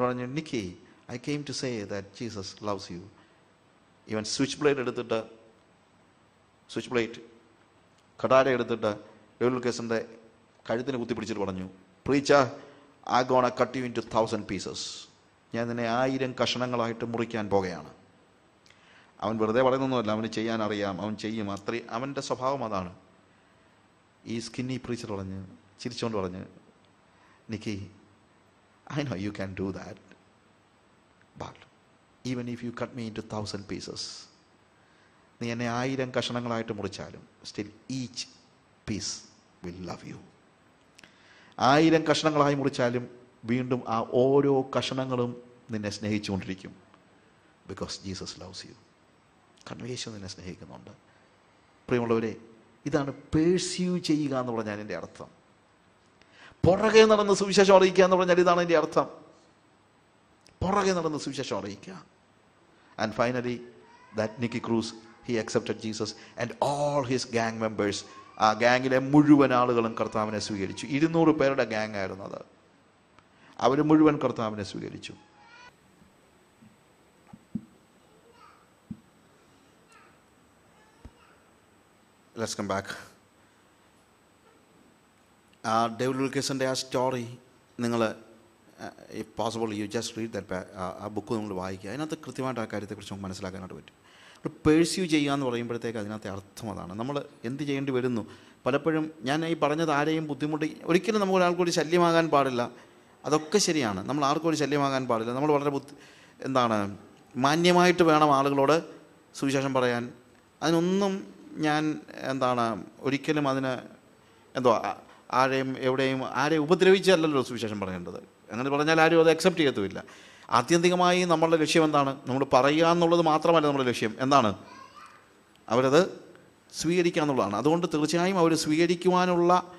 Speaker 1: പറഞ്ഞു Nicky I came to say that Jesus loves you ഇവൻ സ്വിച്ച് ബ്ലേഡ് എടുത്തിട്ട് സ്വിച്ച് ബ്ലേഡ് കടാര എടുത്തിട്ട് ഡേവിഡ് ലുക്കേസന്റെ കഴുത്തിന് കുത്തിപ്പിടിച്ചിട്ട് പറഞ്ഞു preacher I gonna cut you in two thousand pieces ഞാൻ നിന്നെ ആയിരം കഷണങ്ങളായിട്ട് മുറിക്കാൻ പോകുകയാണ് അവൻ വെറുതെ പറയുന്നൊന്നുമല്ല അവന് ചെയ്യാൻ അറിയാം അവൻ ചെയ്യും. അത്രയും അവന്റെ സ്വഭാവം അതാണ്. ഈ സ്കിന്നി പ്രീച്ചർ പറഞ്ഞ് ചിരിച്ചുകൊണ്ട് പറഞ്ഞ് Nicky I know you can do that but even if you cut me in two thousand pieces നീ എന്നെ ആയിരം കഷണങ്ങളായിട്ട് മുറിച്ചാലും still each piece will love you ആയിരം കഷണങ്ങളായി മുറിച്ചാലും വീണ്ടും ആ ഓരോ കഷണങ്ങളും നിന്നെ സ്നേഹിച്ചുകൊണ്ടിരിക്കും. ബിക്കോസ് ജീസസ് ലവ്സ് യു കാരണം നിന്നെ സ്നേഹിക്കുന്നുണ്ട്. പ്രിയമുള്ളവരെ ഇതാണ് പേഴ്സ്യൂ ചെയ്യുക എന്ന് പറഞ്ഞാൽ എന്റെ അർത്ഥം. പുറകെ നടന്ന് സുവിശേഷം അറിയിക്കുക എന്ന് പറഞ്ഞാൽ ഇതാണ് എന്റെ അർത്ഥം. പുറകെ നടന്ന് സുവിശേഷം അറിയിക്കുക. And finally that Nicky Cruz he accepted Jesus and all his gang members ആ ഗാങ്ങിലെ മുഴുവൻ ആളുകളും കർത്താവിനെ സ്വീകരിച്ചു. ഇരുന്നൂറ് പേരുടെ ഗാങ് ആയിരുന്നു അത്. അവർ മുഴുവൻ കർത്താവിനെ സ്വീകരിച്ചു. ലെറ്റ്സ് കം ബാക്ക് ആ ഡേവിഡ് വിൽക്കേഴ്സന്റെ ആ സ്റ്റോറി നിങ്ങൾ if possible you just read that ആ ബുക്ക് നിങ്ങൾ വായിക്കുക. അതിനകത്ത് കൃത്യമായിട്ട് ആ കാര്യത്തെക്കുറിച്ച് നമുക്ക് മനസ്സിലാക്കാനായിട്ട് പറ്റും. പേഴ്സ്യൂ ചെയ്യുക എന്ന് പറയുമ്പോഴത്തേക്ക് അതിനകത്തെ അർത്ഥം അതാണ്. നമ്മൾ എന്ത് ചെയ്യേണ്ടി വരുന്നു? പലപ്പോഴും ഞാൻ ഈ പറഞ്ഞത് ആരെയും ബുദ്ധിമുട്ടി ഒരിക്കലും നമുക്ക് ഒരാൾക്കൊരു ശല്യമാകാൻ പാടില്ല. അതൊക്കെ ശരിയാണ്. നമ്മൾ ആർക്കും ഒരു ശല്യമാകാൻ പാടില്ല. നമ്മൾ വളരെ ബുദ്ധി എന്താണ് മാന്യമായിട്ട് വേണം ആളുകളോട് സുവിശേഷം പറയാൻ. അതിനൊന്നും ഞാൻ എന്താണ് ഒരിക്കലും അതിന് എന്തോ ആരെയും എവിടെയും ആരെയും ഉപദ്രവിച്ചല്ലല്ലോ സുവിശേഷം പറയേണ്ടത്. അങ്ങനെ പറഞ്ഞാൽ ആരും അത് അക്സെപ്റ്റ് ചെയ്യത്തുമില്ല. ആത്യന്തികമായി നമ്മളുടെ ലക്ഷ്യം എന്താണ്? നമ്മൾ പറയുക എന്നുള്ളത് മാത്രമല്ല നമ്മുടെ ലക്ഷ്യം. എന്താണ്? അവരത് സ്വീകരിക്കുക എന്നുള്ളതാണ്. അതുകൊണ്ട് തീർച്ചയായും അവർ സ്വീകരിക്കുവാനുള്ള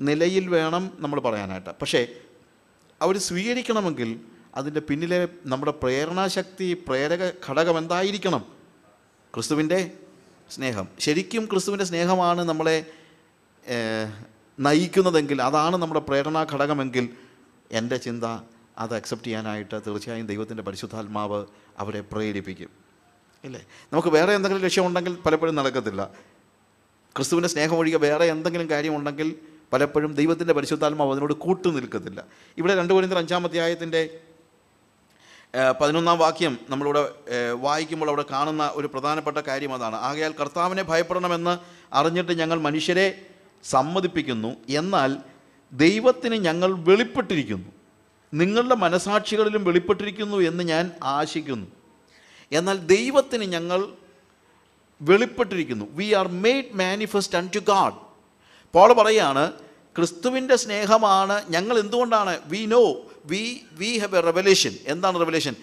Speaker 1: നിലയിൽ വേണം നമ്മൾ പറയാനായിട്ട്. പക്ഷേ അവർ സ്വീകരിക്കണമെങ്കിൽ അതിന്റെ പിന്നിലെ നമ്മുടെ പ്രേരണാശക്തി പ്രേരക ഘടകം എന്തായിരിക്കണം? ക്രിസ്തുവിന്റെ സ്നേഹം. ശരിക്കും ക്രിസ്തുവിന്റെ സ്നേഹമാണ് നമ്മളെ നയിക്കുന്നതെങ്കിൽ അതാണ് നമ്മുടെ പ്രേരണാ ഘടകമെങ്കിൽ എന്റെ ചിന്ത അത് അക്സെപ്റ്റ് ചെയ്യാനായിട്ട് തീർച്ചയായും ദൈവത്തിന്റെ പരിശുദ്ധാത്മാവ് അവരെ പ്രേരിപ്പിക്കും. ഇല്ലേ? നമുക്ക് വേറെ എന്തെങ്കിലും ലക്ഷ്യമുണ്ടെങ്കിൽ പലപ്പോഴും നടക്കത്തില്ല. ക്രിസ്തുവിന്റെ സ്നേഹം ഒഴികെ വേറെ എന്തെങ്കിലും കാര്യമുണ്ടെങ്കിൽ പലപ്പോഴും ദൈവത്തിന്റെ പരിശുദ്ധാത്മാവ് അതിനോട് കൂട്ടു നിൽക്കത്തില്ല. ഇവിടെ രണ്ട് അഞ്ചാം അധ്യായത്തിന്റെ പതിനൊന്നാം വാക്യം നമ്മളിവിടെ വായിക്കുമ്പോൾ അവിടെ കാണുന്ന ഒരു പ്രധാനപ്പെട്ട കാര്യം അതാണ്. ആകയാൽ കർത്താവിനെ ഭയപ്പെടണമെന്ന് അറിഞ്ഞിട്ട് ഞങ്ങൾ മനുഷ്യരെ സമ്മതിപ്പിക്കുന്നു. എന്നാൽ ദൈവത്തിന് ഞങ്ങൾ വെളിപ്പെട്ടിരിക്കുന്നു. നിങ്ങളുടെ മനസാക്ഷികളിലും വെളിപ്പെട്ടിരിക്കുന്നു എന്ന് ഞാൻ ആശിക്കുന്നു. എന്നാൽ ദൈവത്തിന് ഞങ്ങൾ വെളിപ്പെട്ടിരിക്കുന്നു. We are made manifest unto God Paul പറയാണ് ക്രിസ്തുവിന്റെ സ്നേഹമാണ് ഞങ്ങൾ എന്തുകൊണ്ടാണ്? We know we we have a revelation എന്താണ് റെവലേഷൻ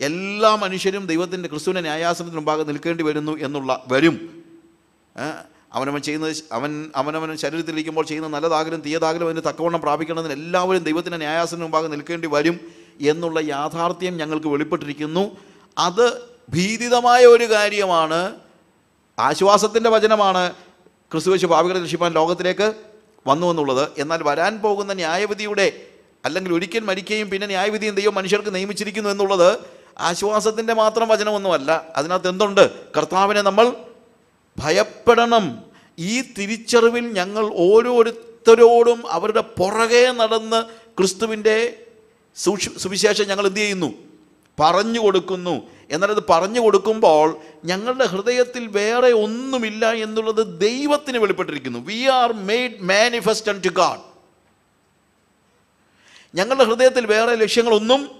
Speaker 1: എല്ലാ മനുഷ്യരും ദൈവത്തിന്റെ ക്രിസ്തുവിന്റെ ന്യായാസനത്തിന് മുമ്പാകെ നിൽക്കേണ്ടി വരുന്നു എന്നുള്ള വരും? അവനവൻ ചെയ്യുന്നത് അവൻ അവനവൻ ശരീരത്തിലിരിക്കുമ്പോൾ ചെയ്യുന്ന നല്ലതാകലും തീയതാകലും അതിന് തക്കവണ്ണം പ്രാപിക്കണമെന്ന് എല്ലാവരും ദൈവത്തിന്റെ ന്യായാസന മുമ്പാകെ നിൽക്കേണ്ടി വരും എന്നുള്ള യാഥാർത്ഥ്യം ഞങ്ങൾക്ക് വെളിപ്പെട്ടിരിക്കുന്നു. അത് ഭീതിതമായ ഒരു കാര്യമാണ്. ആശ്വാസത്തിന്റെ വചനമാണ് ക്രിസ്തു വെച്ച് ഭാവികളെ രക്ഷിപ്പാൻ ലോകത്തിലേക്ക് വന്നു എന്നുള്ളത്. എന്നാൽ വരാൻ പോകുന്ന ന്യായവിധിയുടെ അല്ലെങ്കിൽ ഒരിക്കൽ മരിക്കുകയും പിന്നെ ന്യായവിധിയും ദൈവം മനുഷ്യർക്ക് നിയമിച്ചിരിക്കുന്നു എന്നുള്ളത് ആശ്വാസത്തിന്റെ മാത്രം വചനമൊന്നുമല്ല. അതിനകത്ത് എന്തുണ്ട്? കർത്താവിനെ നമ്മൾ ഭയപ്പെടണം. ഈ തിരിച്ചറിവിൽ ഞങ്ങൾ ഓരോരുത്തരോടും അവരുടെ പുറകെ നടന്ന് ക്രിസ്തുവിന്റെ സുവിശേഷം ഞങ്ങൾ എന്ത് ചെയ്യുന്നു? പറഞ്ഞു കൊടുക്കുന്നു. എന്നാൽ അത് പറഞ്ഞു കൊടുക്കുമ്പോൾ ഞങ്ങളുടെ ഹൃദയത്തിൽ വേറെ ഒന്നുമില്ല എന്നുള്ളത് ദൈവത്തിന് വെളിപ്പെട്ടിരിക്കുന്നു. We are made manifest to God ഞങ്ങളുടെ ഹൃദയത്തിൽ വേറെ ലക്ഷ്യങ്ങളൊന്നും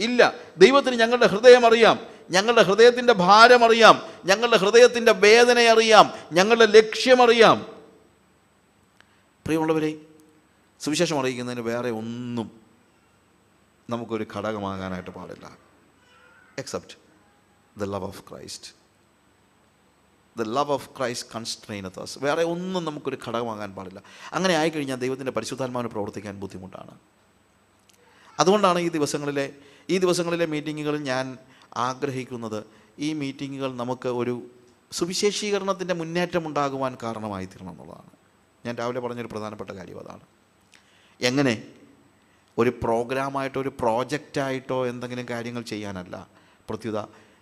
Speaker 1: ഇല്ല. ദൈവത്തിന് ഞങ്ങളുടെ ഹൃദയം അറിയാം. ഞങ്ങളുടെ ഹൃദയത്തിന്റെ ഭാരം അറിയാം. ഞങ്ങളുടെ ഹൃദയത്തിന്റെ വേദന അറിയാം. ഞങ്ങളുടെ ലക്ഷ്യമറിയാം പ്രിയമുള്ളവരെ സുവിശേഷം അറിയിക്കുന്നതിന് വേറെ ഒന്നും നമുക്കൊരു ഘടകമാകാനായിട്ട് പാടില്ല. Except the love of Christ the love of Christ constraineth us വേറെ ഒന്നും നമുക്കൊരു ഘടകമാകാൻ പാടില്ല. അങ്ങനെ ആയിക്കഴിഞ്ഞാൽ ദൈവത്തിന്റെ പരിശുദ്ധാത്മാവിന് പ്രവർത്തിക്കാൻ ബുദ്ധിമുട്ടാണ്. അതുകൊണ്ടാണ് ഈ ദിവസങ്ങളിലെ ഈ ദിവസങ്ങളിലെ മീറ്റിങ്ങുകളിൽ ഞാൻ ആഗ്രഹിക്കുന്നത് ഈ മീറ്റിങ്ങുകൾ നമുക്ക് ഒരു സുവിശേഷീകരണത്തിന്റെ മുന്നേറ്റം ഉണ്ടാകുവാൻ കാരണമായി തീരണം എന്നുള്ളതാണ്. ഞാൻ രാവിലെ പറഞ്ഞൊരു പ്രധാനപ്പെട്ട കാര്യം അതാണ്. എങ്ങനെ ഒരു പ്രോഗ്രാമായിട്ടോ ഒരു പ്രോജക്റ്റായിട്ടോ എന്തെങ്കിലും കാര്യങ്ങൾ ചെയ്യാനല്ല പ്രത്യുത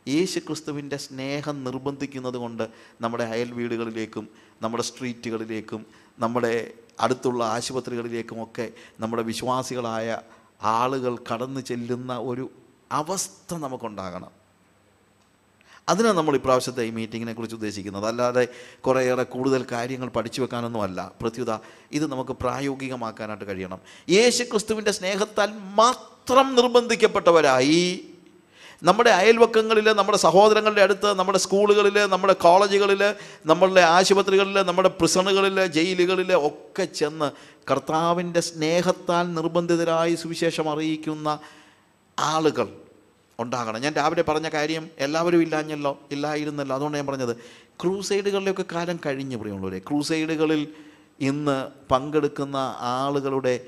Speaker 1: യേശു ക്രിസ്തുവിന്റെ സ്നേഹം നിർബന്ധിക്കുന്നത് കൊണ്ട് നമ്മുടെ അയൽ വീടുകളിലേക്കും നമ്മുടെ സ്ട്രീറ്റുകളിലേക്കും നമ്മുടെ അടുത്തുള്ള ആശുപത്രികളിലേക്കും ഒക്കെ നമ്മുടെ വിശ്വാസികളായ ആളുകൾ കടന്നു ചെല്ലുന്ന ഒരു അവസ്ഥ നമുക്കുണ്ടാകണം. അതിനാണ് നമ്മൾ ഇപ്രാവശ്യത്തെ ഈ മീറ്റിങ്ങിനെ കുറിച്ച് ഉദ്ദേശിക്കുന്നത്. അല്ലാതെ കുറേയേറെ കൂടുതൽ കാര്യങ്ങൾ പഠിച്ചു വെക്കാനൊന്നുമല്ല. പ്രത്യുത ഇത് നമുക്ക് പ്രായോഗികമാക്കാനായിട്ട് കഴിയണം. യേശു ക്രിസ്തുവിന്റെ സ്നേഹത്താൽ മാത്രം നിർബന്ധിക്കപ്പെട്ടവരായി. നമ്മുടെ അയൽവക്കങ്ങളിൽ നമ്മുടെ സഹോദരങ്ങളുടെ അടുത്ത് നമ്മുടെ സ്കൂളുകളിൽ നമ്മുടെ കോളേജുകളിൽ നമ്മളുടെ ആശുപത്രികളിൽ നമ്മുടെ പ്രിസണുകളിൽ ജയിലുകളിൽ ഒക്കെ ചെന്ന് കർത്താവിന്റെ സ്നേഹത്താൽ നിർബന്ധിതരായി സുവിശേഷം അറിയിക്കുന്ന ആളുകൾ ഉണ്ടാകണം. ഞാൻ രാവിലെ പറഞ്ഞ കാര്യം എല്ലാവരും ഇല്ലാഞ്ഞല്ലോ ഇല്ലായിരുന്നല്ലോ. അതുകൊണ്ട് ഞാൻ പറഞ്ഞത്. ക്രൂസൈഡുകളിലൊക്കെ കാലം കഴിഞ്ഞു പ്രിയമുള്ളവരെ. ക്രൂസൈഡുകളിൽ ഇന്ന് പങ്കെടുക്കുന്ന ആളുകളുടെ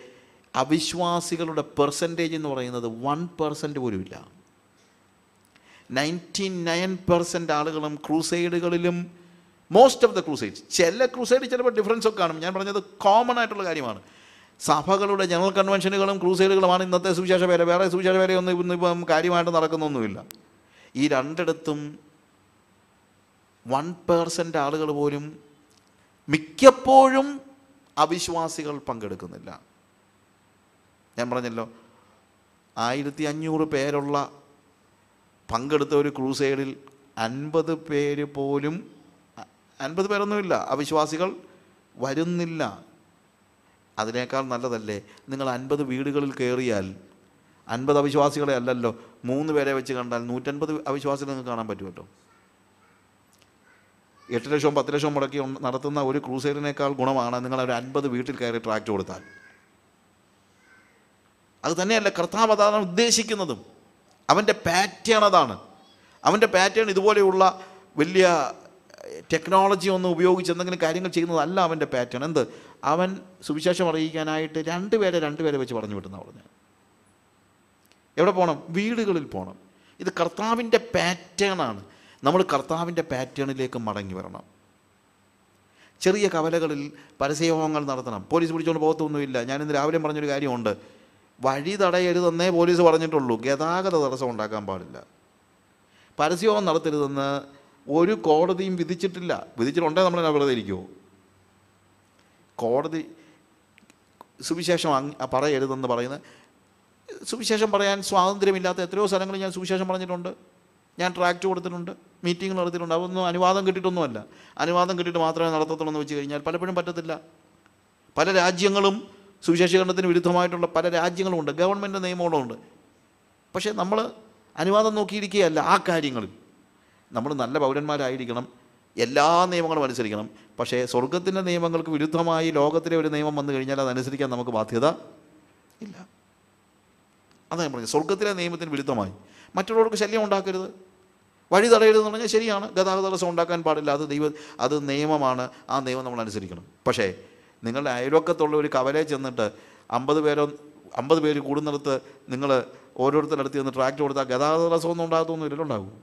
Speaker 1: അവിശ്വാസികളുടെ പെർസെന്റേജ് എന്ന് പറയുന്നത് വൺ പെർസെന്റ് പോലും ഇല്ല. നയന്റി നയൻ പെർസെന്റ് ആളുകളും ക്രൂസൈഡുകളിലും മോസ്റ്റ് ഓഫ് ദ ക്രൂസൈഡ്സ് ചില ക്രൂസൈഡ് ചിലപ്പോൾ ഡിഫറൻസ് ഒക്കെ കാണും. ഞാൻ പറഞ്ഞത് കോമൺ ആയിട്ടുള്ള കാര്യമാണ്. സഭകളുടെ ജനറൽ കൺവെൻഷനുകളും ക്രൂസൈഡുകളുമാണ് ഇന്നത്തെ സുവിശേഷ വേല. വേറെ സുവിശേഷ വേലയൊന്നും ഇന്ന് ഇപ്പം കാര്യമായിട്ട് നടക്കുന്നൊന്നുമില്ല. ഈ രണ്ടിടത്തും വൺ പേഴ്സന്റ് ആളുകൾ പോലും മിക്കപ്പോഴും അവിശ്വാസികൾ പങ്കെടുക്കുന്നില്ല. ഞാൻ പറഞ്ഞല്ലോ ആയിരത്തി അഞ്ഞൂറ് പേരുള്ള പങ്കെടുത്ത ഒരു ക്രൂസൈഡിൽ അൻപത് പേര് പോലും അൻപത് പേരൊന്നുമില്ല അവിശ്വാസികൾ വരുന്നില്ല. അതിനേക്കാൾ നല്ലതല്ലേ? നിങ്ങൾ അൻപത് വീടുകളിൽ കയറിയാൽ അൻപത് അവിശ്വാസികളെ അല്ലല്ലോ മൂന്ന് പേരെ വെച്ച് കണ്ടാൽ നൂറ്റൻപത് അവിശ്വാസികളെ നിങ്ങൾക്ക് കാണാൻ പറ്റുമല്ലോ എട്ട് ലക്ഷവും പത്ത് ലക്ഷവും മുടക്കി നടത്തുന്ന ഒരു ക്രൂസൈഡിനേക്കാൾ ഗുണമാണ് നിങ്ങൾ ഒരു അൻപത് വീട്ടിൽ കയറി ട്രാക്ട് കൊടുത്താൽ. അത് തന്നെയല്ല കർത്താവ് അതാണ് ഉദ്ദേശിക്കുന്നതും. അവന്റെ പാറ്റേൺ അതാണ്. അവന്റെ പാറ്റേൺ ഇതുപോലെയുള്ള വലിയ ടെക്നോളജി ഒന്ന് ഉപയോഗിച്ച് എന്തെങ്കിലും കാര്യങ്ങൾ ചെയ്യുന്നതല്ല അവന്റെ പാറ്റേൺ എന്ത്? അവൻ സുവിശേഷം അറിയിക്കാനായിട്ട് രണ്ടുപേരെ രണ്ടുപേരെ വെച്ച് പറഞ്ഞു വിട്ടുന്ന പറഞ്ഞു. എവിടെ പോകണം വീടുകളിൽ പോകണം ഇത് കർത്താവിന്റെ പാറ്റേണാണ് നമ്മൾ കർത്താവിന്റെ പാറ്റേണിലേക്ക് മടങ്ങി വരണം. ചെറിയ കവലകളിൽ പരസ്യയോഗങ്ങൾ നടത്തണം. പോലീസ് പിടിച്ചുകൊണ്ട് പോകത്തൊന്നുമില്ല. ഞാനിന്ന് രാവിലെ പറഞ്ഞൊരു കാര്യമുണ്ട്. വഴി തടയരുതെന്നേ പോലീസ് പറഞ്ഞിട്ടുള്ളൂ. ഗതാഗത തടസ്സം ഉണ്ടാക്കാൻ പാടില്ല. പരസ്യയോഗം നടത്തരുതെന്ന് ഒരു കോടതിയും വിധിച്ചിട്ടില്ല. വിധിച്ചിട്ടുണ്ടെങ്കിൽ നമ്മളെ വെറുതെ ഇരിക്കുമോ കോടതി സുവിശേഷം പറയരുതെന്ന് പറയുന്നത്. സുവിശേഷം പറയാൻ സ്വാതന്ത്ര്യമില്ലാത്ത എത്രയോ സ്ഥലങ്ങളിൽ ഞാൻ സുവിശേഷം പറഞ്ഞിട്ടുണ്ട്. ഞാൻ ട്രാക്റ്റ് കൊടുത്തിട്ടുണ്ട് മീറ്റിംഗ് നടത്തിയിട്ടുണ്ട്. അതൊന്നും അനുവാദം കിട്ടിയിട്ടൊന്നുമല്ല. അനുവാദം കിട്ടിയിട്ട് മാത്രമേ നടത്തത്തുള്ളൂ എന്ന് വെച്ച് കഴിഞ്ഞാൽ പലപ്പോഴും പറ്റത്തില്ല. പല രാജ്യങ്ങളും സുവിശേഷീകരണത്തിന് വിരുദ്ധമായിട്ടുള്ള പല രാജ്യങ്ങളും ഉണ്ട്. ഗവൺമെന്റ് നിയമങ്ങളുണ്ട് പക്ഷേ നമ്മൾ അനുവാദം നോക്കിയിരിക്കുകയല്ല ആ കാര്യങ്ങളിൽ. നമ്മൾ നല്ല പൗരന്മാരായിരിക്കണം. എല്ലാ നിയമങ്ങളും അനുസരിക്കണം. പക്ഷേ സ്വർഗത്തിന്റെ നിയമങ്ങൾക്ക് വിരുദ്ധമായി ലോകത്തിലെ ഒരു നിയമം വന്നു കഴിഞ്ഞാൽ അതനുസരിക്കാൻ നമുക്ക് ബാധ്യത ഇല്ല. അതാണ് ഞാൻ പറഞ്ഞത്. സ്വർഗത്തിലെ നിയമത്തിന് വിരുദ്ധമായി. മറ്റുള്ളവർക്ക് ശല്യം ഉണ്ടാക്കരുത്. വഴി തടയരുതെന്ന് പറഞ്ഞാൽ ശരിയാണ്. ഗതാഗത തടസ്സം ഉണ്ടാക്കാൻ പാടില്ല. അത് ദൈവ അത് നിയമമാണ്. ആ നിയമം നമ്മൾ അനുസരിക്കണം. പക്ഷേ നിങ്ങളുടെ അയൽവക്കത്തുള്ള ഒരു കവലയിൽ ചെന്നിട്ട് അമ്പത് പേരോ അമ്പത് പേര് കൂടുന്നിടത്ത് നിങ്ങൾ ഓരോരുത്തരുടെ അടുത്ത് ചെന്ന് ട്രാക്ട് കൊടുത്താൽ ഗതാഗത തടസ്സമൊന്നും ഉണ്ടാകത്തൊന്നും ഇല്ലല്ലോ ഉണ്ടാകും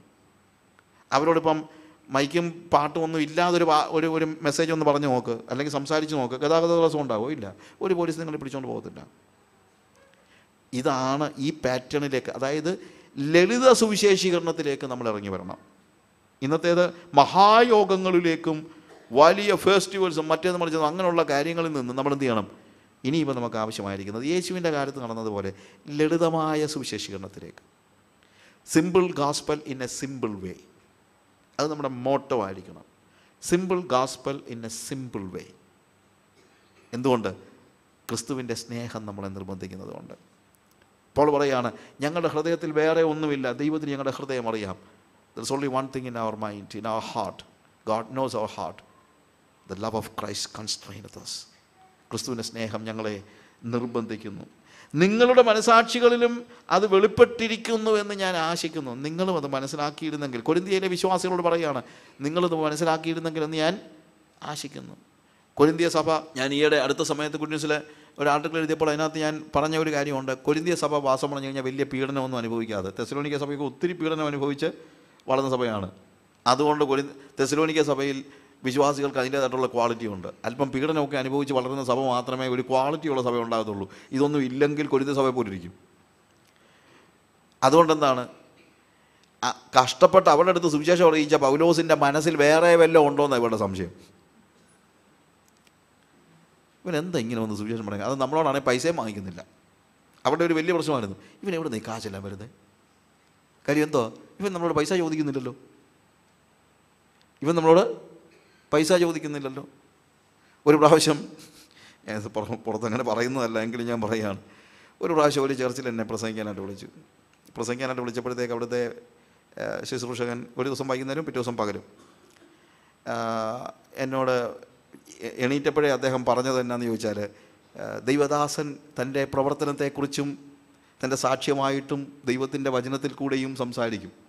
Speaker 1: അവരോടിപ്പം മൈക്കും പാട്ടും ഒന്നും ഇല്ലാതൊരു ഒരു ഒരു മെസ്സേജ് ഒന്ന് പറഞ്ഞു നോക്ക്. അല്ലെങ്കിൽ സംസാരിച്ച് നോക്ക്. ഗതാഗത തടസ്സം ഉണ്ടാവുമോ ഇല്ല. ഒരു പോലീസ് നിങ്ങളെ പിടിച്ചുകൊണ്ട് പോകത്തില്ല. ഇതാണ് ഈ പാറ്റേണിലേക്ക് അതായത് ലളിത സുവിശേഷീകരണത്തിലേക്ക് നമ്മൾ ഇറങ്ങി വരണം. ഇന്നത്തേത് മഹായോഗങ്ങളിലേക്കും വലിയ ഫെസ്റ്റിവൽസും മറ്റേത് മറിച്ചതും അങ്ങനെയുള്ള കാര്യങ്ങളിൽ നിന്ന് നമ്മൾ എന്ത് ചെയ്യണം? ഇനിയിപ്പോൾ നമുക്ക് ആവശ്യമായിരിക്കുന്നത് യേശുവിന്റെ കാലത്ത് നടന്നതുപോലെ ലളിതമായ സുവിശേഷീകരണത്തിലേക്ക്. Simple gospel in a simple way അത് നമ്മുടെ മോട്ടോ ആയിരിക്കണം. Simple gospel in a simple way എന്തുകൊണ്ട്? ക്രിസ്തുവിന്റെ സ്നേഹം നമ്മളെ നിർബന്ധിക്കുന്നത് കൊണ്ട് പോൾ പറയാണ് ഞങ്ങളുടെ ഹൃദയത്തിൽ വേറെ ഒന്നുമില്ല. ദൈവത്തിന് ഞങ്ങളുടെ ഹൃദയം അറിയാം. There only one thing in our mind in our heart God knows our heart the love of Christ constrains ക്രിസ്തുവിന്റെ സ്നേഹം ഞങ്ങളെ നിർബന്ധിക്കുന്നു. നിങ്ങളുടെ മനസാക്ഷികളിലും അത് വെളിപ്പെട്ടിരിക്കുന്നു എന്ന് ഞാൻ ആശിക്കുന്നു. നിങ്ങളും അത് മനസ്സിലാക്കിയിരുന്നെങ്കിൽ കൊരിന്തിയയിലെ വിശ്വാസികളോട് പറയുകയാണ് നിങ്ങളത് മനസ്സിലാക്കിയിരുന്നെങ്കിൽ എന്ന് ഞാൻ ആശിക്കുന്നു. കൊരിന്തിയ സഭ ഞാൻ ഈയിടെ അടുത്ത സമയത്ത് കുഞ്ഞുസിലെ ഒരു ആർട്ടിക്കിൾ എഴുതിയപ്പോൾ അതിനകത്ത് ഞാൻ പറഞ്ഞ ഒരു കാര്യമുണ്ട്. കൊരിന്തിയ സഭ വാസം പറഞ്ഞു കഴിഞ്ഞാൽ വലിയ പീഡനമൊന്നും അനുഭവിക്കാതെ. തെസലോണിക്ക സഭയ്ക്ക് ഒത്തിരി പീഡനം അനുഭവിച്ച് വളർന്ന സഭയാണ്. അതുകൊണ്ട് കൊരി തെസലോണിക്ക സഭയിൽ വിശ്വാസികൾക്ക് അതിന്റേതായിട്ടുള്ള ക്വാളിറ്റി ഉണ്ട്. അല്പം പീഡനമൊക്കെ അനുഭവിച്ച് വളരുന്ന സഭ മാത്രമേ ഒരു ക്വാളിറ്റിയുള്ള സഭ ഉണ്ടാകത്തുള്ളൂ. ഇതൊന്നും ഇല്ലെങ്കിൽ കൊരിന്ത സഭ പോലിരിക്കും. അതുകൊണ്ടെന്താണ്? കഷ്ടപ്പെട്ട് അവരുടെ അടുത്ത് സുവിശേഷം അറിയിച്ച പൗലോസിന്റെ മനസ്സിൽ വേറെ വല്ലതും ഉണ്ടോ എന്നാണ് ഇവരുടെ സംശയം. ഇവനെന്താ ഇങ്ങനെ വന്ന് സുവിശേഷം പറയുക അത് നമ്മളോടാണെങ്കിൽ പൈസയും വാങ്ങിക്കുന്നില്ല. അവിടെ ഒരു വലിയ പ്രശ്നമായിരുന്നു. ഇവൻ എവിടെ നിന്ന് കാശെല്ലാം വരുന്നത് കാര്യം എന്തോ? ഇവൻ നമ്മളോട് പൈസ ചോദിക്കുന്നില്ലല്ലോ. ഇവൻ നമ്മളോട് പൈസ ചോദിക്കുന്നില്ലല്ലോ. ഒരു പ്രാവശ്യം പുറത്തങ്ങനെ പറയുന്നതല്ല എങ്കിലും ഞാൻ പറയുകയാണ്. ഒരു പ്രാവശ്യം ഒരു ചർച്ചിൽ എന്നെ പ്രസംഗിക്കാനായിട്ട് വിളിച്ചു. പ്രസംഗിക്കാനായിട്ട് വിളിച്ചപ്പോഴത്തേക്ക് അവിടുത്തെ ശുശ്രൂഷകൻ ഒരു ദിവസം വൈകുന്നേരം പിറ്റേ ദിവസം പകലും. എന്നോട് എണീറ്റപ്പോഴേ അദ്ദേഹം പറഞ്ഞത് എന്നാന്ന് ചോദിച്ചാൽ ദൈവദാസൻ തന്റെ പ്രവർത്തനത്തെക്കുറിച്ചും തന്റെ സാക്ഷ്യമായിട്ടും ദൈവത്തിന്റെ വചനത്തിൽ കൂടെയും സംസാരിക്കും.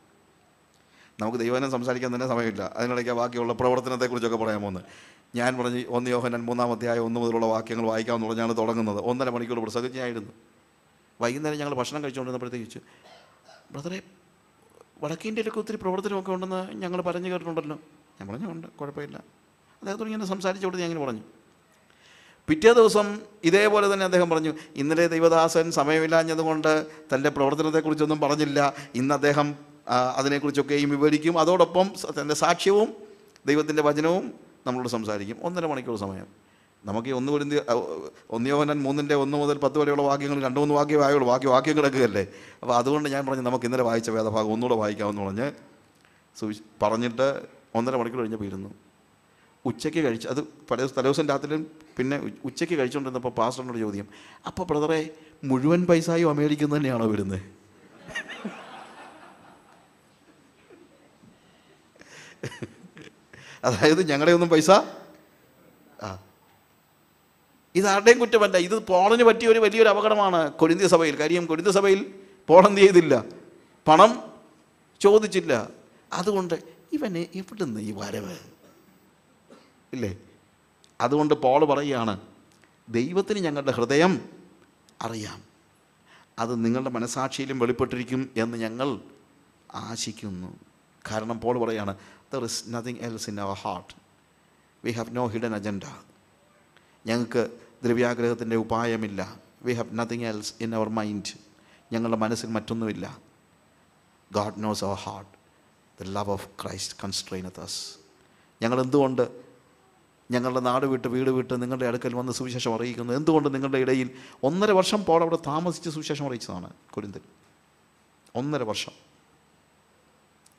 Speaker 1: നമുക്ക് ദൈവനം സംസാരിക്കാൻ തന്നെ സമയമില്ല. അതിനിടയ്ക്ക് ബാക്കിയുള്ള പ്രവർത്തനത്തെക്കുറിച്ചൊക്കെ പറയാൻ പോകുന്നത് ഞാൻ പറഞ്ഞ് ഒന്ന് യോഹനൻ മൂന്നാം അധ്യായം ഒന്ന് മുതലുള്ള വാക്യങ്ങൾ വായിക്കാമെന്ന് പറഞ്ഞാണ് തുടങ്ങുന്നത്. ഒന്നര മണിക്കൂർ പ്രസംഗിച്ചായിരുന്നു വൈകുന്നേരം ഞങ്ങൾ ഭക്ഷണം കഴിച്ചുകൊണ്ടിരുന്നപ്പോഴത്തേക്ക് ബ്രദറെ വടക്കേ ഇന്ത്യയിലൊക്കെ ഒത്തിരി പ്രവർത്തനമൊക്കെ ഉണ്ടെന്ന് ഞങ്ങൾ പറഞ്ഞു കേട്ടിട്ടുണ്ടല്ലോ. ഞാൻ പറഞ്ഞു ഉണ്ട് കുഴപ്പമില്ല. അദ്ദേഹത്തോട് ഇങ്ങനെ സംസാരിച്ചോട്ട് ഞാൻ ഇങ്ങനെ പറഞ്ഞു. പിറ്റേ ദിവസം ഇതേപോലെ തന്നെ അദ്ദേഹം പറഞ്ഞു ഇന്നലെ ദൈവദാസൻ സമയമില്ലാഞ്ഞതുകൊണ്ട് തന്റെ പ്രവർത്തനത്തെക്കുറിച്ചൊന്നും പറഞ്ഞില്ല. ഇന്ന് അദ്ദേഹം അതിനെക്കുറിച്ചൊക്കെയും വിവരിക്കും. അതോടൊപ്പം തന്റെ സാക്ഷ്യവും ദൈവത്തിന്റെ വചനവും നമ്മളോട് സംസാരിക്കും. ഒന്നര മണിക്കൂർ സമയം. നമുക്ക് ഒന്ന് ഒരു ഒന്നിയോഹനൻ മൂന്നിന്റെ ഒന്ന് മുതൽ പത്ത് വരെയുള്ള വാക്യങ്ങൾ രണ്ട് മൂന്ന് വാക്യം ആയുള്ളൂ. ബാക്കി വാക്യം കിടക്കുകയല്ലേ? അപ്പോൾ അതുകൊണ്ട് ഞാൻ പറഞ്ഞു നമുക്ക് ഇന്നലെ വായിച്ച വേദഭാഗം ഒന്നുകൂടെ വായിക്കാമെന്ന് പറഞ്ഞ് സുവിശ പറഞ്ഞിട്ട് ഒന്നര മണിക്കൂർ കഴിഞ്ഞപ്പോൾ ഇരുന്നു. ഉച്ചയ്ക്ക് കഴിച്ച് അത് പല തലേദിവസം രാത്രിയിലും പിന്നെ ഉച്ചയ്ക്ക് കഴിച്ചുകൊണ്ടിരുന്നപ്പോൾ പാസ്റ്ററിനോട് ചോദ്യം അപ്പോൾ ബ്രദറെ മുഴുവൻ പൈസയും അമേരിക്കയിൽ തന്നെയാണോ വരുന്നത്? അതായത് ഞങ്ങളുടെ ഒന്നും പൈസ? ആ. ഇതാരുടെയും കുറ്റമല്ല. ഇത് പോളന് പറ്റിയ ഒരു വലിയൊരു അപകടമാണ് കൊരിന്ത്യ സഭയിൽ. കാര്യം കൊരിന്ത്യ സഭയിൽ പോൾ എന്ത് ചെയ്തില്ല? പണം ചോദിച്ചില്ല. അതുകൊണ്ട് ഇവന് എവിടുന്ന് ഈ വരവ്. ഇല്ലേ? അതുകൊണ്ട് പോൾ പറയുകയാണ് ദൈവത്തിന് ഞങ്ങളുടെ ഹൃദയം അറിയാം. അത് നിങ്ങളുടെ മനസാക്ഷിയിലും വെളിപ്പെട്ടിരിക്കും എന്ന് ഞങ്ങൾ ആശിക്കുന്നു. കാരണം പോൾ പറയാണ് there is nothing else in our heart we have no hidden agenda ഞങ്ങൾക്ക് ദ്രവ്യാഗ്രഹത്തിന്റെ ഉപായമില്ല. We have nothing else in our mind ഞങ്ങളുടെ മനസ്സിൽ മറ്റൊന്നുമില്ല. God knows our heart the love of Christ constraineth us. ഞങ്ങൾ എന്തുകൊണ്ട് ഞങ്ങളുടെ നാട് വിട്ട് വീട് വിട്ട് നിങ്ങളുടെ അടുക്കൽ വന്ന് സുവിശേഷം അറിയിക്കുന്നു? എന്തുകൊണ്ട് നിങ്ങളുടെ ഇടയിൽ ഒന്നര വർഷം പോൾ അവിടെ താമസിച്ച് സുവിശേഷം അറിയിച്ചതാണ്? കുരുന്തൽ ഒന്നര വർഷം.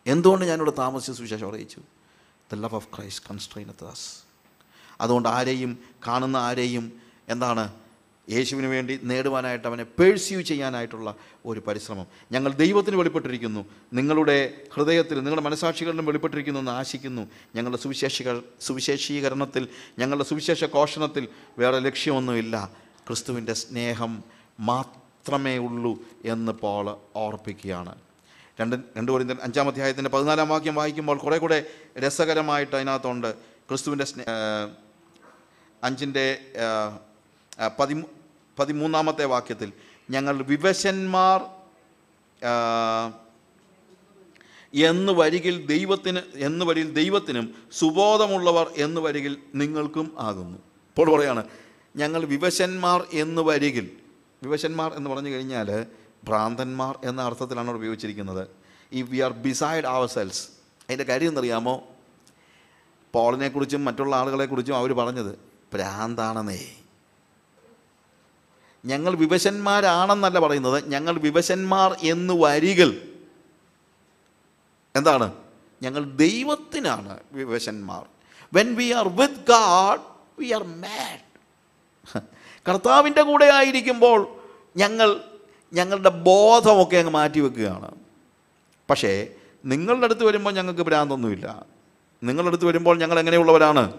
Speaker 1: എന്തുകൊണ്ട് ഞാനിവിടെ താമസിച്ച് സുവിശേഷം അറിയിച്ചു? The love of Christ constraineth അത്താസ് അതുകൊണ്ട് ആരെയും കാണുന്ന ആരെയും എന്താണ് യേശുവിന് വേണ്ടി നേടുവാനായിട്ട് അവനെ പേഴ്സ്യൂ ചെയ്യാനായിട്ടുള്ള ഒരു പരിശ്രമം. ഞങ്ങൾ ദൈവത്തിന് വെളിപ്പെട്ടിരിക്കുന്നു. നിങ്ങളുടെ ഹൃദയത്തിൽ നിങ്ങളുടെ മനസാക്ഷികളിലും വെളിപ്പെട്ടിരിക്കുന്നു എന്ന് ആശിക്കുന്നു. ഞങ്ങളുടെ സുവിശേഷിക സുവിശേഷീകരണത്തിൽ ഞങ്ങളുടെ സുവിശേഷ കോഷണത്തിൽ വേറെ ലക്ഷ്യമൊന്നുമില്ല. ക്രിസ്തുവിന്റെ സ്നേഹം മാത്രമേ ഉള്ളൂ എന്ന് പോൾ ഓർപ്പിക്കുകയാണ്. രണ്ട് രണ്ട് കൊരിന്ത്യൻ അഞ്ചാം അധ്യായത്തിന്റെ പതിനാലാം വാക്യം വായിക്കുമ്പോൾ കുറേ കൂടെ രസകരമായിട്ട് അതിനകത്തുണ്ട്. ക്രിസ്തുവിന്റെ സ്നേ അഞ്ചിന്റെ പതിമൂ പതിമൂന്നാമത്തെ വാക്യത്തിൽ ഞങ്ങൾ വിവശന്മാർ എന്ന് വരികിൽ ദൈവത്തിന് എന്ന് വരികിൽ ദൈവത്തിനും സുബോധമുള്ളവർ എന്ന് വരികിൽ നിങ്ങൾക്കും ആകുന്നു. ഇപ്പോൾ പറയാണ് ഞങ്ങൾ വിവശന്മാർ എന്ന് വരികിൽ വിവശന്മാർ എന്ന് പറഞ്ഞു കഴിഞ്ഞാൽ ഭ്രാന്തന്മാർ എന്ന അർത്ഥത്തിലാണ് അവിടെ ഉപയോഗിച്ചിരിക്കുന്നത്. ഈ we are beside ourselves അതിന്റെ കാര്യം എന്നറിയാമോ പോളിനെക്കുറിച്ചും മറ്റുള്ള ആളുകളെക്കുറിച്ചും അവർ പറഞ്ഞത് ഭ്രാന്താണെന്നേ. ഞങ്ങൾ വിവശന്മാരാണെന്നല്ല പറയുന്നത് ഞങ്ങൾ വിവശന്മാർ എന്ന് വരികൾ. എന്താണ്? ഞങ്ങൾ ദൈവത്തിനാണ് വിവശന്മാർ. When we are with God we are mad കർത്താവിന്റെ കൂടെ ആയിരിക്കുമ്പോൾ ഞങ്ങൾ ഞങ്ങളുടെ ബോധമൊക്കെ അങ്ങ് മാറ്റി വെക്കുകയാണ്. പക്ഷേ നിങ്ങളുടെ അടുത്ത് വരുമ്പോൾ ഞങ്ങൾക്ക് ഭ്രാന്തൊന്നുമില്ല. നിങ്ങളുടെ അടുത്ത് വരുമ്പോൾ ഞങ്ങൾ എങ്ങനെയുള്ളവരാണ്?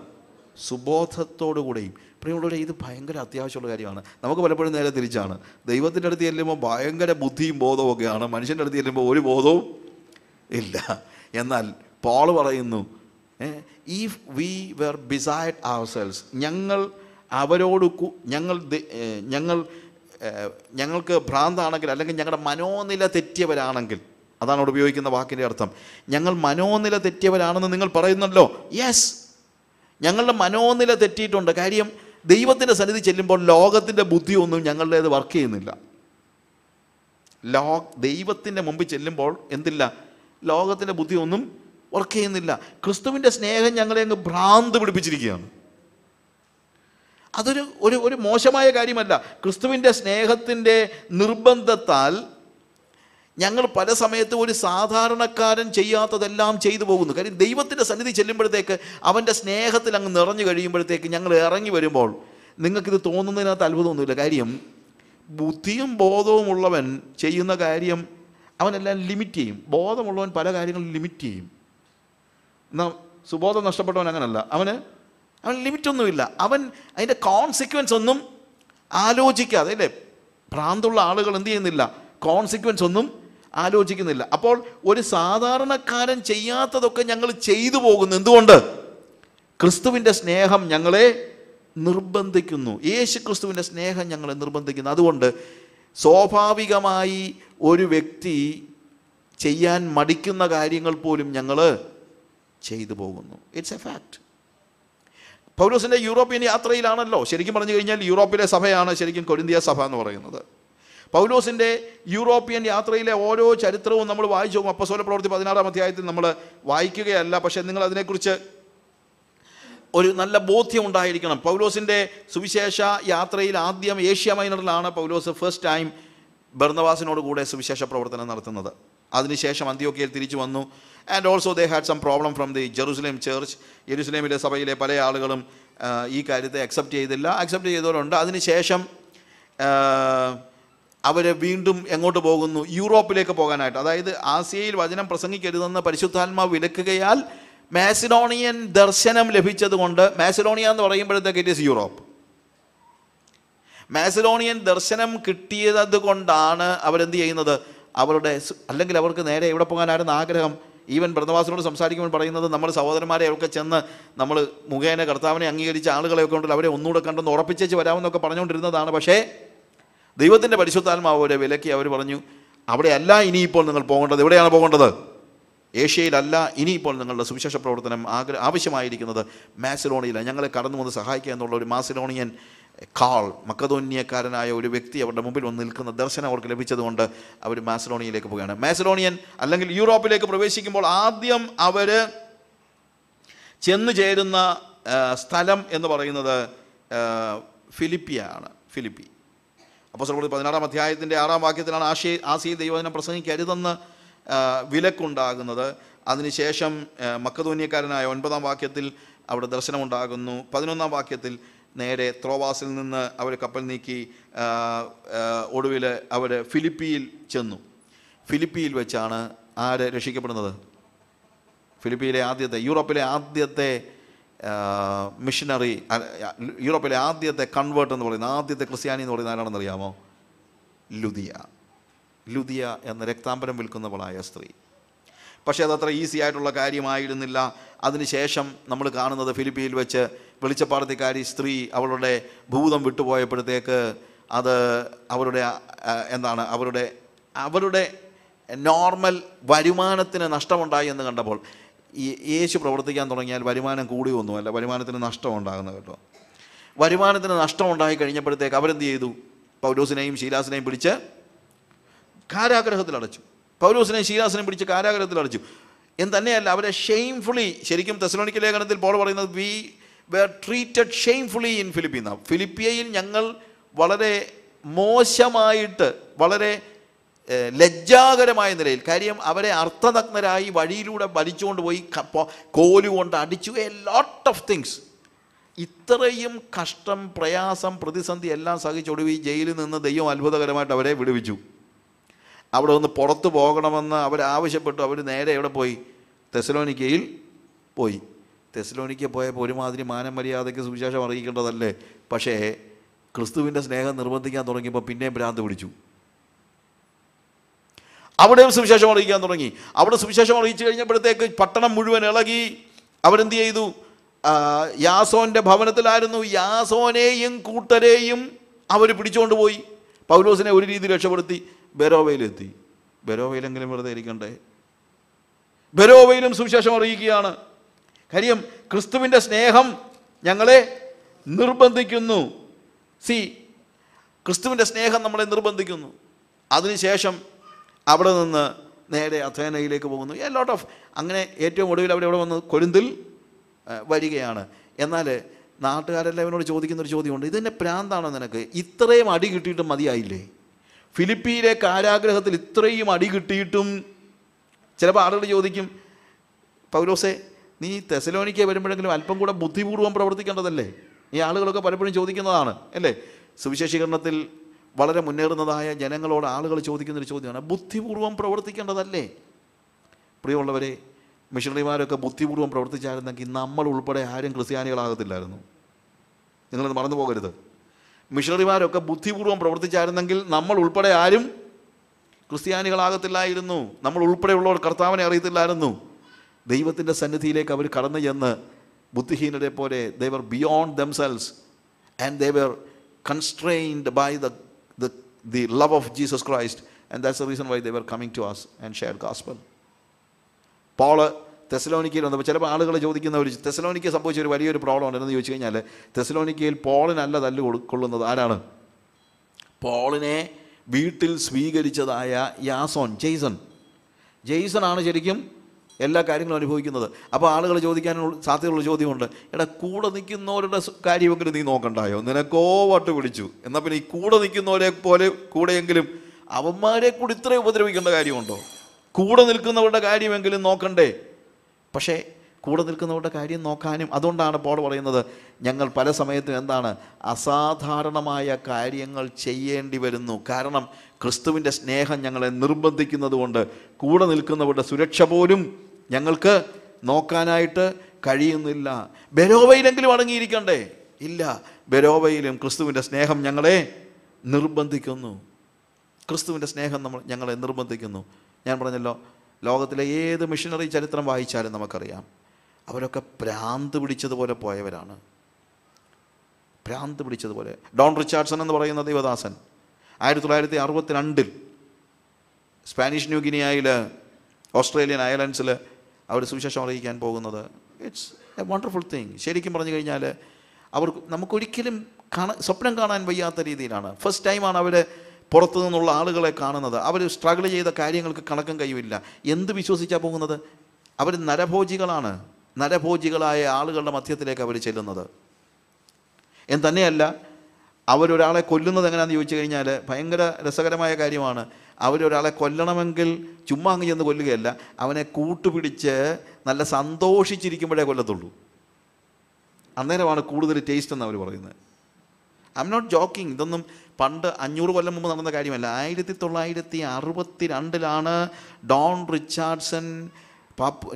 Speaker 1: സുബോധത്തോടു കൂടെയും. പ്രിയമുള്ളവരെ ഇത് ഭയങ്കര അത്യാവശ്യമുള്ള കാര്യമാണ്. നമുക്ക് പലപ്പോഴും നേരെ തിരിച്ചാണ്. ദൈവത്തിന്റെ അടുത്ത് ചെല്ലുമ്പോൾ ഭയങ്കര ബുദ്ധിയും ബോധവും ഒക്കെയാണ്. മനുഷ്യന്റെ അടുത്ത് ചെല്ലുമ്പോൾ ഒരു ബോധവും ഇല്ല. എന്നാൽ പോൾ പറയുന്നു if we were beside ourselves ഞങ്ങൾ അവരോട് ഞങ്ങൾ ഞങ്ങൾ ഞങ്ങൾക്ക് ഭ്രാന്താണെങ്കിൽ അല്ലെങ്കിൽ ഞങ്ങളുടെ മനോനില തെറ്റിയവരാണെങ്കിൽ അതാണ് അവിടെ ഉപയോഗിക്കുന്ന വാക്കിന്റെ അർത്ഥം. ഞങ്ങൾ മനോനില തെറ്റിയവരാണെന്ന് നിങ്ങൾ പറയുന്നല്ലോ യെസ് ഞങ്ങളുടെ മനോനില തെറ്റിയിട്ടുണ്ട്. കാര്യം ദൈവത്തിന്റെ സന്നിധി ചെല്ലുമ്പോൾ ലോകത്തിന്റെ ബുദ്ധിയൊന്നും ഞങ്ങളുടേത് വർക്ക് ചെയ്യുന്നില്ല. ലോ ദൈവത്തിന്റെ മുമ്പിൽ ചെല്ലുമ്പോൾ എന്തില്ല? ലോകത്തിന്റെ ബുദ്ധിയൊന്നും വർക്ക് ചെയ്യുന്നില്ല. ക്രിസ്തുവിന്റെ സ്നേഹം ഞങ്ങളെ അങ്ങ് ഭ്രാന്ത് പിടിപ്പിച്ചിരിക്കുകയാണ്. അതൊരു ഒരു ഒരു മോശമായ കാര്യമല്ല. ക്രിസ്തുവിന്റെ സ്നേഹത്തിന്റെ നിർബന്ധത്താൽ ഞങ്ങൾ പല സമയത്തും ഒരു സാധാരണക്കാരൻ ചെയ്യാത്തതെല്ലാം ചെയ്തു പോകുന്നു. കാര്യം ദൈവത്തിന്റെ സന്നിധി ചെല്ലുമ്പോഴത്തേക്ക് അവന്റെ സ്നേഹത്തിൽ അങ്ങ് നിറഞ്ഞു കഴിയുമ്പോഴത്തേക്ക് ഞങ്ങൾ ഇറങ്ങി വരുമ്പോൾ നിങ്ങൾക്കിത് തോന്നുന്നതിനകത്ത് അത്ഭുതമൊന്നുമില്ല. കാര്യം ബുദ്ധിയും ബോധവും ഉള്ളവൻ ചെയ്യുന്ന കാര്യം അവനെല്ലാം ലിമിറ്റ് ചെയ്യും. ബോധമുള്ളവൻ പല കാര്യങ്ങളും ലിമിറ്റ് ചെയ്യും. എന്നാൽ സുബോധം നഷ്ടപ്പെട്ടവൻ അങ്ങനല്ല. അവന് അവൻ ലിമിറ്റൊന്നുമില്ല. അവൻ അതിന്റെ കോൺസിക്വൻസ് ഒന്നും ആലോചിക്കാതെ അല്ലേ? ഭ്രാന്തുള്ള ആളുകൾ എന്ത് ചെയ്യുന്നില്ല. കോൺസിക്വൻസ് ഒന്നും ആലോചിക്കുന്നില്ല. അപ്പോൾ ഒരു സാധാരണക്കാരൻ ചെയ്യാത്തതൊക്കെ ഞങ്ങൾ ചെയ്തു പോകുന്നു. എന്തുകൊണ്ട്? ക്രിസ്തുവിന്റെ സ്നേഹം ഞങ്ങളെ നിർബന്ധിക്കുന്നു. യേശു ക്രിസ്തുവിന്റെ സ്നേഹം ഞങ്ങളെ നിർബന്ധിക്കുന്നു. അതുകൊണ്ട് സ്വാഭാവികമായി ഒരു വ്യക്തി ചെയ്യാൻ മടിക്കുന്ന കാര്യങ്ങൾ പോലും ഞങ്ങൾ ചെയ്തു പോകുന്നു. ഇറ്റ്സ് എ ഫാക്റ്റ് പൗലോസിന്റെ യൂറോപ്യൻ യാത്രയിലാണല്ലോ ശരിക്കും പറഞ്ഞു കഴിഞ്ഞാൽ യൂറോപ്പിലെ സഭയാണ് ശരിക്കും കൊരിന്തിയ സഭ എന്ന് പറയുന്നത്. പൗലോസിന്റെ യൂറോപ്യൻ യാത്രയിലെ ഓരോ ചരിത്രവും നമ്മൾ വായിച്ചു പോകും. അപ്പസോല പ്രവൃത്തി പതിനാറാം അധ്യായത്തിൽ നമ്മൾ വായിക്കുകയല്ല. പക്ഷേ നിങ്ങൾ അതിനെക്കുറിച്ച് ഒരു നല്ല ബോധ്യം ഉണ്ടായിരിക്കണം. പൗലോസിന്റെ സുവിശേഷ യാത്രയിൽ ആദ്യം ഏഷ്യ മൈനറിലാണ് പൗലോസ് ഫസ്റ്റ് ടൈം ബർണവാസിനോട് കൂടെ സുവിശേഷ പ്രവർത്തനം നടത്തുന്നത്. അതിനുശേഷം അന്ത്യോക്കയിൽ തിരിച്ചു വന്നു. And also they had some problem from the Jerusalem church ജെറുസലേമിലെ സഭയിലെ പല ആളുകളും ഈ കാര്യത്തെ അക്സെപ്റ്റ് ചെയ്തില്ല. അക്സെപ്റ്റ് ചെയ്തവരുണ്ട്. അതിനുശേഷം അവർ വീണ്ടും എങ്ങോട്ട് പോകുന്നു? യൂറോപ്പിലേക്ക് പോകാനായിട്ട്. അതായത് ആസിയയിൽ വചനം പ്രസംഗിക്കരുതെന്ന് പരിശുദ്ധാത്മാവ് വിലക്കുകയാൽ മാസിഡോണിയൻ ദർശനം ലഭിച്ചതുകൊണ്ട് മാസിഡോണിയ എന്ന് പറയുമ്പോഴത്തേക്ക് ഇറ്റ് ഈസ് യൂറോപ്പ് മാസിഡോണിയൻ ദർശനം കിട്ടിയത് കൊണ്ടാണ് അവരെന്ത് ചെയ്യുന്നത്? അവരുടെ അല്ലെങ്കിൽ അവർക്ക് നേരെ എവിടെ പോകാനായിരുന്നു ആഗ്രഹം? ഈവൻ ഭരണവാസിനോട് സംസാരിക്കുമ്പോൾ പറയുന്നത് നമ്മൾ സഹോദരന്മാരെ ഒക്കെ ചെന്ന് നമ്മൾ മുഖേന കർത്താവിനെ അംഗീകരിച്ച ആളുകളെയൊക്കെ ഉണ്ടല്ലോ അവരെ ഒന്നുകൂടെ കണ്ടൊന്ന് ഉറപ്പിച്ചേച്ച് വരാമെന്നൊക്കെ പറഞ്ഞുകൊണ്ടിരുന്നതാണ്. പക്ഷേ ദൈവത്തിന്റെ പരിശുദ്ധാത്മാവ് അവരെ വിലക്കി അവർ പറഞ്ഞു അവിടെയല്ല ഇനിയിപ്പോൾ നിങ്ങൾ പോകേണ്ടത്. എവിടെയാണ് പോകേണ്ടത്? ഏഷ്യയിലല്ല ഇനിയിപ്പോൾ നിങ്ങളുടെ സുവിശേഷ പ്രവർത്തനം ആഗ്ര ആവശ്യമായിരിക്കുന്നത് മാസിലോണിയിലാണ്. ഞങ്ങളെ കടന്നു വന്ന് സഹായിക്കുക എന്നുള്ള ഒരു മാസിലോണിയൻ കാൾ മക്കതോന്യക്കാരനായ ഒരു വ്യക്തി അവരുടെ മുമ്പിൽ വന്ന് നിൽക്കുന്ന ദർശനം അവർക്ക് ലഭിച്ചതുകൊണ്ട് അവർ മാസലോണിയയിലേക്ക് പോവുകയാണ്. മാസലോണിയൻ അല്ലെങ്കിൽ യൂറോപ്പിലേക്ക് പ്രവേശിക്കുമ്പോൾ ആദ്യം അവർ ചെന്നു ചേരുന്ന സ്ഥലം എന്ന് പറയുന്നത് ഫിലിപ്പിയ ഫിലിപ്പിയാണ് ഫിലിപ്പി. അപ്പോൾ സർവ പതിനാറാം അധ്യായത്തിന്റെ ആറാം വാക്യത്തിലാണ് ആശയ ആശയ ദൈവജനം പ്രസംഗിക്കരുതെന്ന് വിലക്കുണ്ടാകുന്നത്. അതിനുശേഷം മക്കതോന്യക്കാരനായ ഒൻപതാം വാക്യത്തിൽ അവിടെ ദർശനമുണ്ടാകുന്നു. പതിനൊന്നാം വാക്യത്തിൽ നേരെ ത്രോവാസിൽ നിന്ന് അവർ കപ്പൽ നീക്കി ഒടുവിൽ അവർ ഫിലിപ്പിയിൽ ചെന്നു. ഫിലിപ്പിയിൽ വെച്ചാണ് ആര് രക്ഷിക്കപ്പെടുന്നത്? ഫിലിപ്പിയിലെ ആദ്യത്തെ യൂറോപ്പിലെ ആദ്യത്തെ മിഷനറി യൂറോപ്പിലെ ആദ്യത്തെ കൺവേർട്ട് എന്ന് പറയുന്ന ആദ്യത്തെ ക്രിസ്ത്യാനി എന്ന് പറയുന്ന ആരാണെന്ന് അറിയാമോ? ലുദിയ. ലുദിയ എന്ന രക്താംബരം വിൽക്കുന്നവളായ സ്ത്രീ. പക്ഷേ അതത്ര ഈസി ആയിട്ടുള്ള കാര്യമായിരുന്നില്ല. അതിനുശേഷം നമ്മൾ കാണുന്നത് ഫിലിപ്പിയിൽ വെച്ച് വെളിച്ചപ്പാടത്തിക്കാരി സ്ത്രീ അവളുടെ ഭൂതം വിട്ടുപോയപ്പോഴത്തേക്ക് അത് അവരുടെ എന്താണ് അവരുടെ അവരുടെ നോർമൽ വരുമാനത്തിന് നഷ്ടമുണ്ടായി എന്ന് കണ്ടപ്പോൾ യേശു പ്രവർത്തിക്കാൻ തുടങ്ങിയാൽ വരുമാനം കൂടിയൊന്നുമല്ല. വരുമാനത്തിന് നഷ്ടം ഉണ്ടാകുന്നത് കേട്ടോ. വരുമാനത്തിന് നഷ്ടം ഉണ്ടായി കഴിഞ്ഞപ്പോഴത്തേക്ക് അവരെന്ത് ചെയ്തു? പൗലോസിനെയും ശീലാസിനെയും പിടിച്ച് കാരാഗ്രഹത്തിൽ അടച്ചു പൗലോസിനെയും ശീലാസിനെയും പിടിച്ച് കാരാഗ്രഹത്തിൽ അടച്ചു എന്ന് തന്നെയല്ല അവരെ ഷെയിംഫുള്ളി ശരിക്കും തെസലോണിക്ക ലേഖനത്തിൽ പോൾ പറയുന്നത് we were treated shamefully in ഫിലിപ്പീന ഫിലിപ്പിയയിൽ ഞങ്ങൾ വളരെ മോശമായിട്ട് വളരെ ലജ്ജാകരമായ നിലയിൽ കാര്യം അവരെ അർത്ഥനഗ്നരായി വഴിയിലൂടെ വലിച്ചുകൊണ്ട് പോയി കോലുകൊണ്ട് അടിച്ചു എ ലോട്ട് ഓഫ് തിങ്സ് ഇത്രയും കഷ്ടം പ്രയാസം പ്രതിസന്ധി എല്ലാം സഹിച്ചൊടുവി ജയിലിൽ നിന്ന് ദൈവം അത്ഭുതകരമായിട്ട് അവരെ വിടുവിച്ചു. അവിടെ ഒന്ന് പുറത്തു പോകണമെന്ന് അവർ ആവശ്യപ്പെട്ടു. അവർ നേരെ എവിടെ പോയി? തെസലോനിക്കയിൽ പോയി. തെസലോനിക്ക പോയപ്പോൾ ഒരുമാതിരി മാനം മര്യാദയ്ക്ക് സുവിശേഷം അറിയിക്കേണ്ടതല്ലേ? പക്ഷേ ക്രിസ്തുവിന്റെ സ്നേഹം നിർബന്ധിക്കാൻ തുടങ്ങിയപ്പോൾ പിന്നെയും ഭ്രാന്ത് പിടിച്ചു. അവിടെയും സുവിശേഷം അറിയിക്കാൻ തുടങ്ങി. അവിടെ സുവിശേഷം അറിയിച്ചു കഴിഞ്ഞപ്പോഴത്തേക്ക് പട്ടണം മുഴുവൻ ഇളകി. അവരെന്ത് ചെയ്തു? യാസോന്റെ ഭവനത്തിലായിരുന്നു. യാസോനെയും കൂട്ടരെയും അവർ പിടിച്ചുകൊണ്ട് പോയി. പൗലോസിനെ ഒരു രീതിയിൽ രക്ഷപ്പെടുത്തി. ബെരോവയിലെത്തി. ബെരോവയിലെങ്കിലും വെറുതെ ഇരിക്കണ്ടേ? ബെരോവയിലും സുവിശേഷം അറിയിക്കുകയാണ്. കാര്യം ക്രിസ്തുവിന്റെ സ്നേഹം ഞങ്ങളെ നിർബന്ധിക്കുന്നു. സി ക്രിസ്തുവിന്റെ സ്നേഹം നമ്മളെ നിർബന്ധിക്കുന്നു. അതിനുശേഷം അവിടെ നിന്ന് നേരെ അഥേനയിലേക്ക് പോകുന്നു. എ ലോട്ട് ഓഫ് അങ്ങനെ ഏറ്റവും ഒടുവിൽ അവിടെ ഇവിടെ വന്ന്? കൊരുന്തിൽ വരികയാണ്. എന്നാൽ നാട്ടുകാരെല്ലാം ഇവനോട് ചോദിക്കുന്നൊരു ചോദ്യമുണ്ട്. ഇതിന്റെ പ്രാന്താണോ നിനക്ക്? ഇത്രയും അടി കിട്ടിയിട്ടും മതിയായില്ലേ? ഫിലിപ്പിയിലെ കാരാഗ്രഹത്തിൽ ഇത്രയും അടി കിട്ടിയിട്ടും ചിലപ്പോൾ ആളുകൾ ചോദിക്കും പൗലോസെ നീ തെസലോനിക്ക് വരുമ്പോഴെങ്കിലും അല്പം കൂടെ ബുദ്ധിപൂർവം പ്രവർത്തിക്കേണ്ടതല്ലേ? ഈ ആളുകളൊക്കെ പലപ്പോഴും ചോദിക്കുന്നതാണ് അല്ലേ? സുവിശേഷീകരണത്തിൽ വളരെ മുന്നേറുന്നതായ ജനങ്ങളോട് ആളുകൾ ചോദിക്കുന്നൊരു ചോദ്യമാണ് ബുദ്ധിപൂർവം പ്രവർത്തിക്കേണ്ടതല്ലേ? പ്രിയമുള്ളവരെ മിഷണറിമാരൊക്കെ ബുദ്ധിപൂർവം പ്രവർത്തിച്ചായിരുന്നെങ്കിൽ നമ്മൾ ഉൾപ്പെടെ ആരും ക്രിസ്ത്യാനികളാകത്തില്ലായിരുന്നു. നിങ്ങളത് മറന്നു പോകരുത്. മിഷണറിമാരൊക്കെ ബുദ്ധിപൂർവം പ്രവർത്തിച്ചായിരുന്നെങ്കിൽ നമ്മൾ ഉൾപ്പെടെ ആരും ക്രിസ്ത്യാനികളാകത്തില്ലായിരുന്നു. നമ്മൾ ഉൾപ്പെടെയുള്ളവർ കർത്താവിനെ അറിയത്തില്ലായിരുന്നു. ദൈവത്തിന്റെ സന്നിധിയിലേക്ക് അവർ കടന്നു ചെന്ന് ബുദ്ധിഹീനരെ പോലെ they were beyond themselves and they were constrained by the the the love of Jesus Christ and that's the reason why they were coming to us and share gospel Paul തെസലോണിക്കയിൽ വന്നപ്പോൾ ചിലപ്പോൾ ആളുകൾ ചോദിക്കുന്ന ഒരു തെസലോണിക്ക സംഭവിച്ച ഒരു വലിയൊരു പ്രോബ്ലം ഉണ്ടെന്ന് ചോദിച്ചു കഴിഞ്ഞാൽ തെസലോണിക്കയിൽ പോളിനല്ല തല്ല് കൊള്ളുന്നത്. ആരാണ്? പോളിനെ വീട്ടിൽ സ്വീകരിച്ചതായ യാസോൻ ജെയ്സൺ. ജെയ്സൺ ആണ് ശരിക്കും എല്ലാ കാര്യങ്ങളും അനുഭവിക്കുന്നത്. അപ്പോൾ ആളുകൾ ചോദിക്കാനുള്ള സാധ്യതയുള്ള ചോദ്യമുണ്ട്. എടാ കൂടെ നിൽക്കുന്നവരുടെ കാര്യമെങ്കിലും നീ നോക്കണ്ടായോ? നിനക്കോ വട്ട് പിടിച്ചു. എന്നാൽ പിന്നെ ഈ കൂടെ നിൽക്കുന്നവരെ പോലെ കൂടെയെങ്കിലും അവന്മാരെ കൂടി ഇത്രയും ഉപദ്രവിക്കേണ്ട കാര്യമുണ്ടോ? കൂടെ നിൽക്കുന്നവരുടെ കാര്യമെങ്കിലും നോക്കണ്ടേ? പക്ഷേ കൂടെ നിൽക്കുന്നവരുടെ കാര്യം നോക്കാനും അതുകൊണ്ടാണ് പോൾ പറയുന്നത് ഞങ്ങൾ പല സമയത്തും എന്താണ് അസാധാരണമായ കാര്യങ്ങൾ ചെയ്യേണ്ടി വരുന്നു. കാരണം ക്രിസ്തുവിന്റെ സ്നേഹം ഞങ്ങളെ നിർബന്ധിക്കുന്നതുകൊണ്ട് കൂടെ നിൽക്കുന്നവരുടെ സുരക്ഷ പോലും ഞങ്ങൾക്ക് നോക്കാനായിട്ട് കഴിയുന്നില്ല. ബരോവയിലെങ്കിലും അടങ്ങിയിരിക്കണ്ടേ? ഇല്ല. ബരോവയിലും ക്രിസ്തുവിന്റെ സ്നേഹം ഞങ്ങളെ നിർബന്ധിക്കുന്നു. ക്രിസ്തുവിന്റെ സ്നേഹം നമ്മൾ ഞങ്ങളെ നിർബന്ധിക്കുന്നു. ഞാൻ പറഞ്ഞല്ലോ ലോകത്തിലെ ഏത് മിഷനറി ചരിത്രം വായിച്ചാലും നമുക്കറിയാം അവരൊക്കെ ഭ്രാന്ത് പിടിച്ചതുപോലെ പോയവരാണ്. ഭ്രാന്ത് പിടിച്ചതുപോലെ. ഡോൺ റിച്ചാർഡ്സൺ എന്ന് പറയുന്ന ദൈവദാസൻ ആയിരത്തി തൊള്ളായിരത്തി അറുപത്തി രണ്ടിൽ സ്പാനിഷ് ന്യൂഗിനിയയിൽ ഓസ്ട്രേലിയൻ ഐലൻഡ്സിൽ അവർ സുവിശേഷം അറിയിക്കാൻ പോകുന്നത്. ഇറ്റ്സ് എ വണ്ടർഫുൾ തിങ് ശരിക്കും പറഞ്ഞു കഴിഞ്ഞാൽ അവർ നമുക്കൊരിക്കലും കാണാൻ സ്വപ്നം കാണാൻ വയ്യാത്ത രീതിയിലാണ്. ഫസ്റ്റ് ടൈമാണ് അവർ പുറത്തു നിന്നുള്ള ആളുകളെ കാണുന്നത്. അവർ സ്ട്രഗിൾ ചെയ്ത കാര്യങ്ങൾക്ക് കണക്കും കഴിയില്ല എന്ത് വിശ്വസിച്ചാണ് പോകുന്നത്? അവർ നരഭോജികളാണ്. നരഭോജികളായ ആളുകളുടെ മധ്യത്തിലേക്ക് അവർ ചെല്ലുന്നത്. എന്ന് തന്നെയല്ല അവരൊരാളെ കൊല്ലുന്നത് എങ്ങനെയാണെന്ന് ചോദിച്ചു കഴിഞ്ഞാൽ ഭയങ്കര രസകരമായ കാര്യമാണ്. അവരൊരാളെ കൊല്ലണമെങ്കിൽ ചുമ്മാ അങ്ങ് ചെന്ന് കൊല്ലുകയല്ല അവനെ കൂട്ടുപിടിച്ച് നല്ല സന്തോഷിച്ചിരിക്കുമ്പോഴേ കൊല്ലത്തുള്ളൂ. അന്നേരമാണ് കൂടുതൽ ടേസ്റ്റ് എന്ന് അവർ പറയുന്നത്. ഐ എം നോട്ട് ജോക്കിംഗ് ഇതൊന്നും പണ്ട് അഞ്ഞൂറ് കൊല്ലം മുമ്പ് നടന്ന കാര്യമല്ല. ആയിരത്തി തൊള്ളായിരത്തി അറുപത്തി രണ്ടിലാണ് ഡോൺ റിച്ചാർഡ്സൺ പാപ്പ്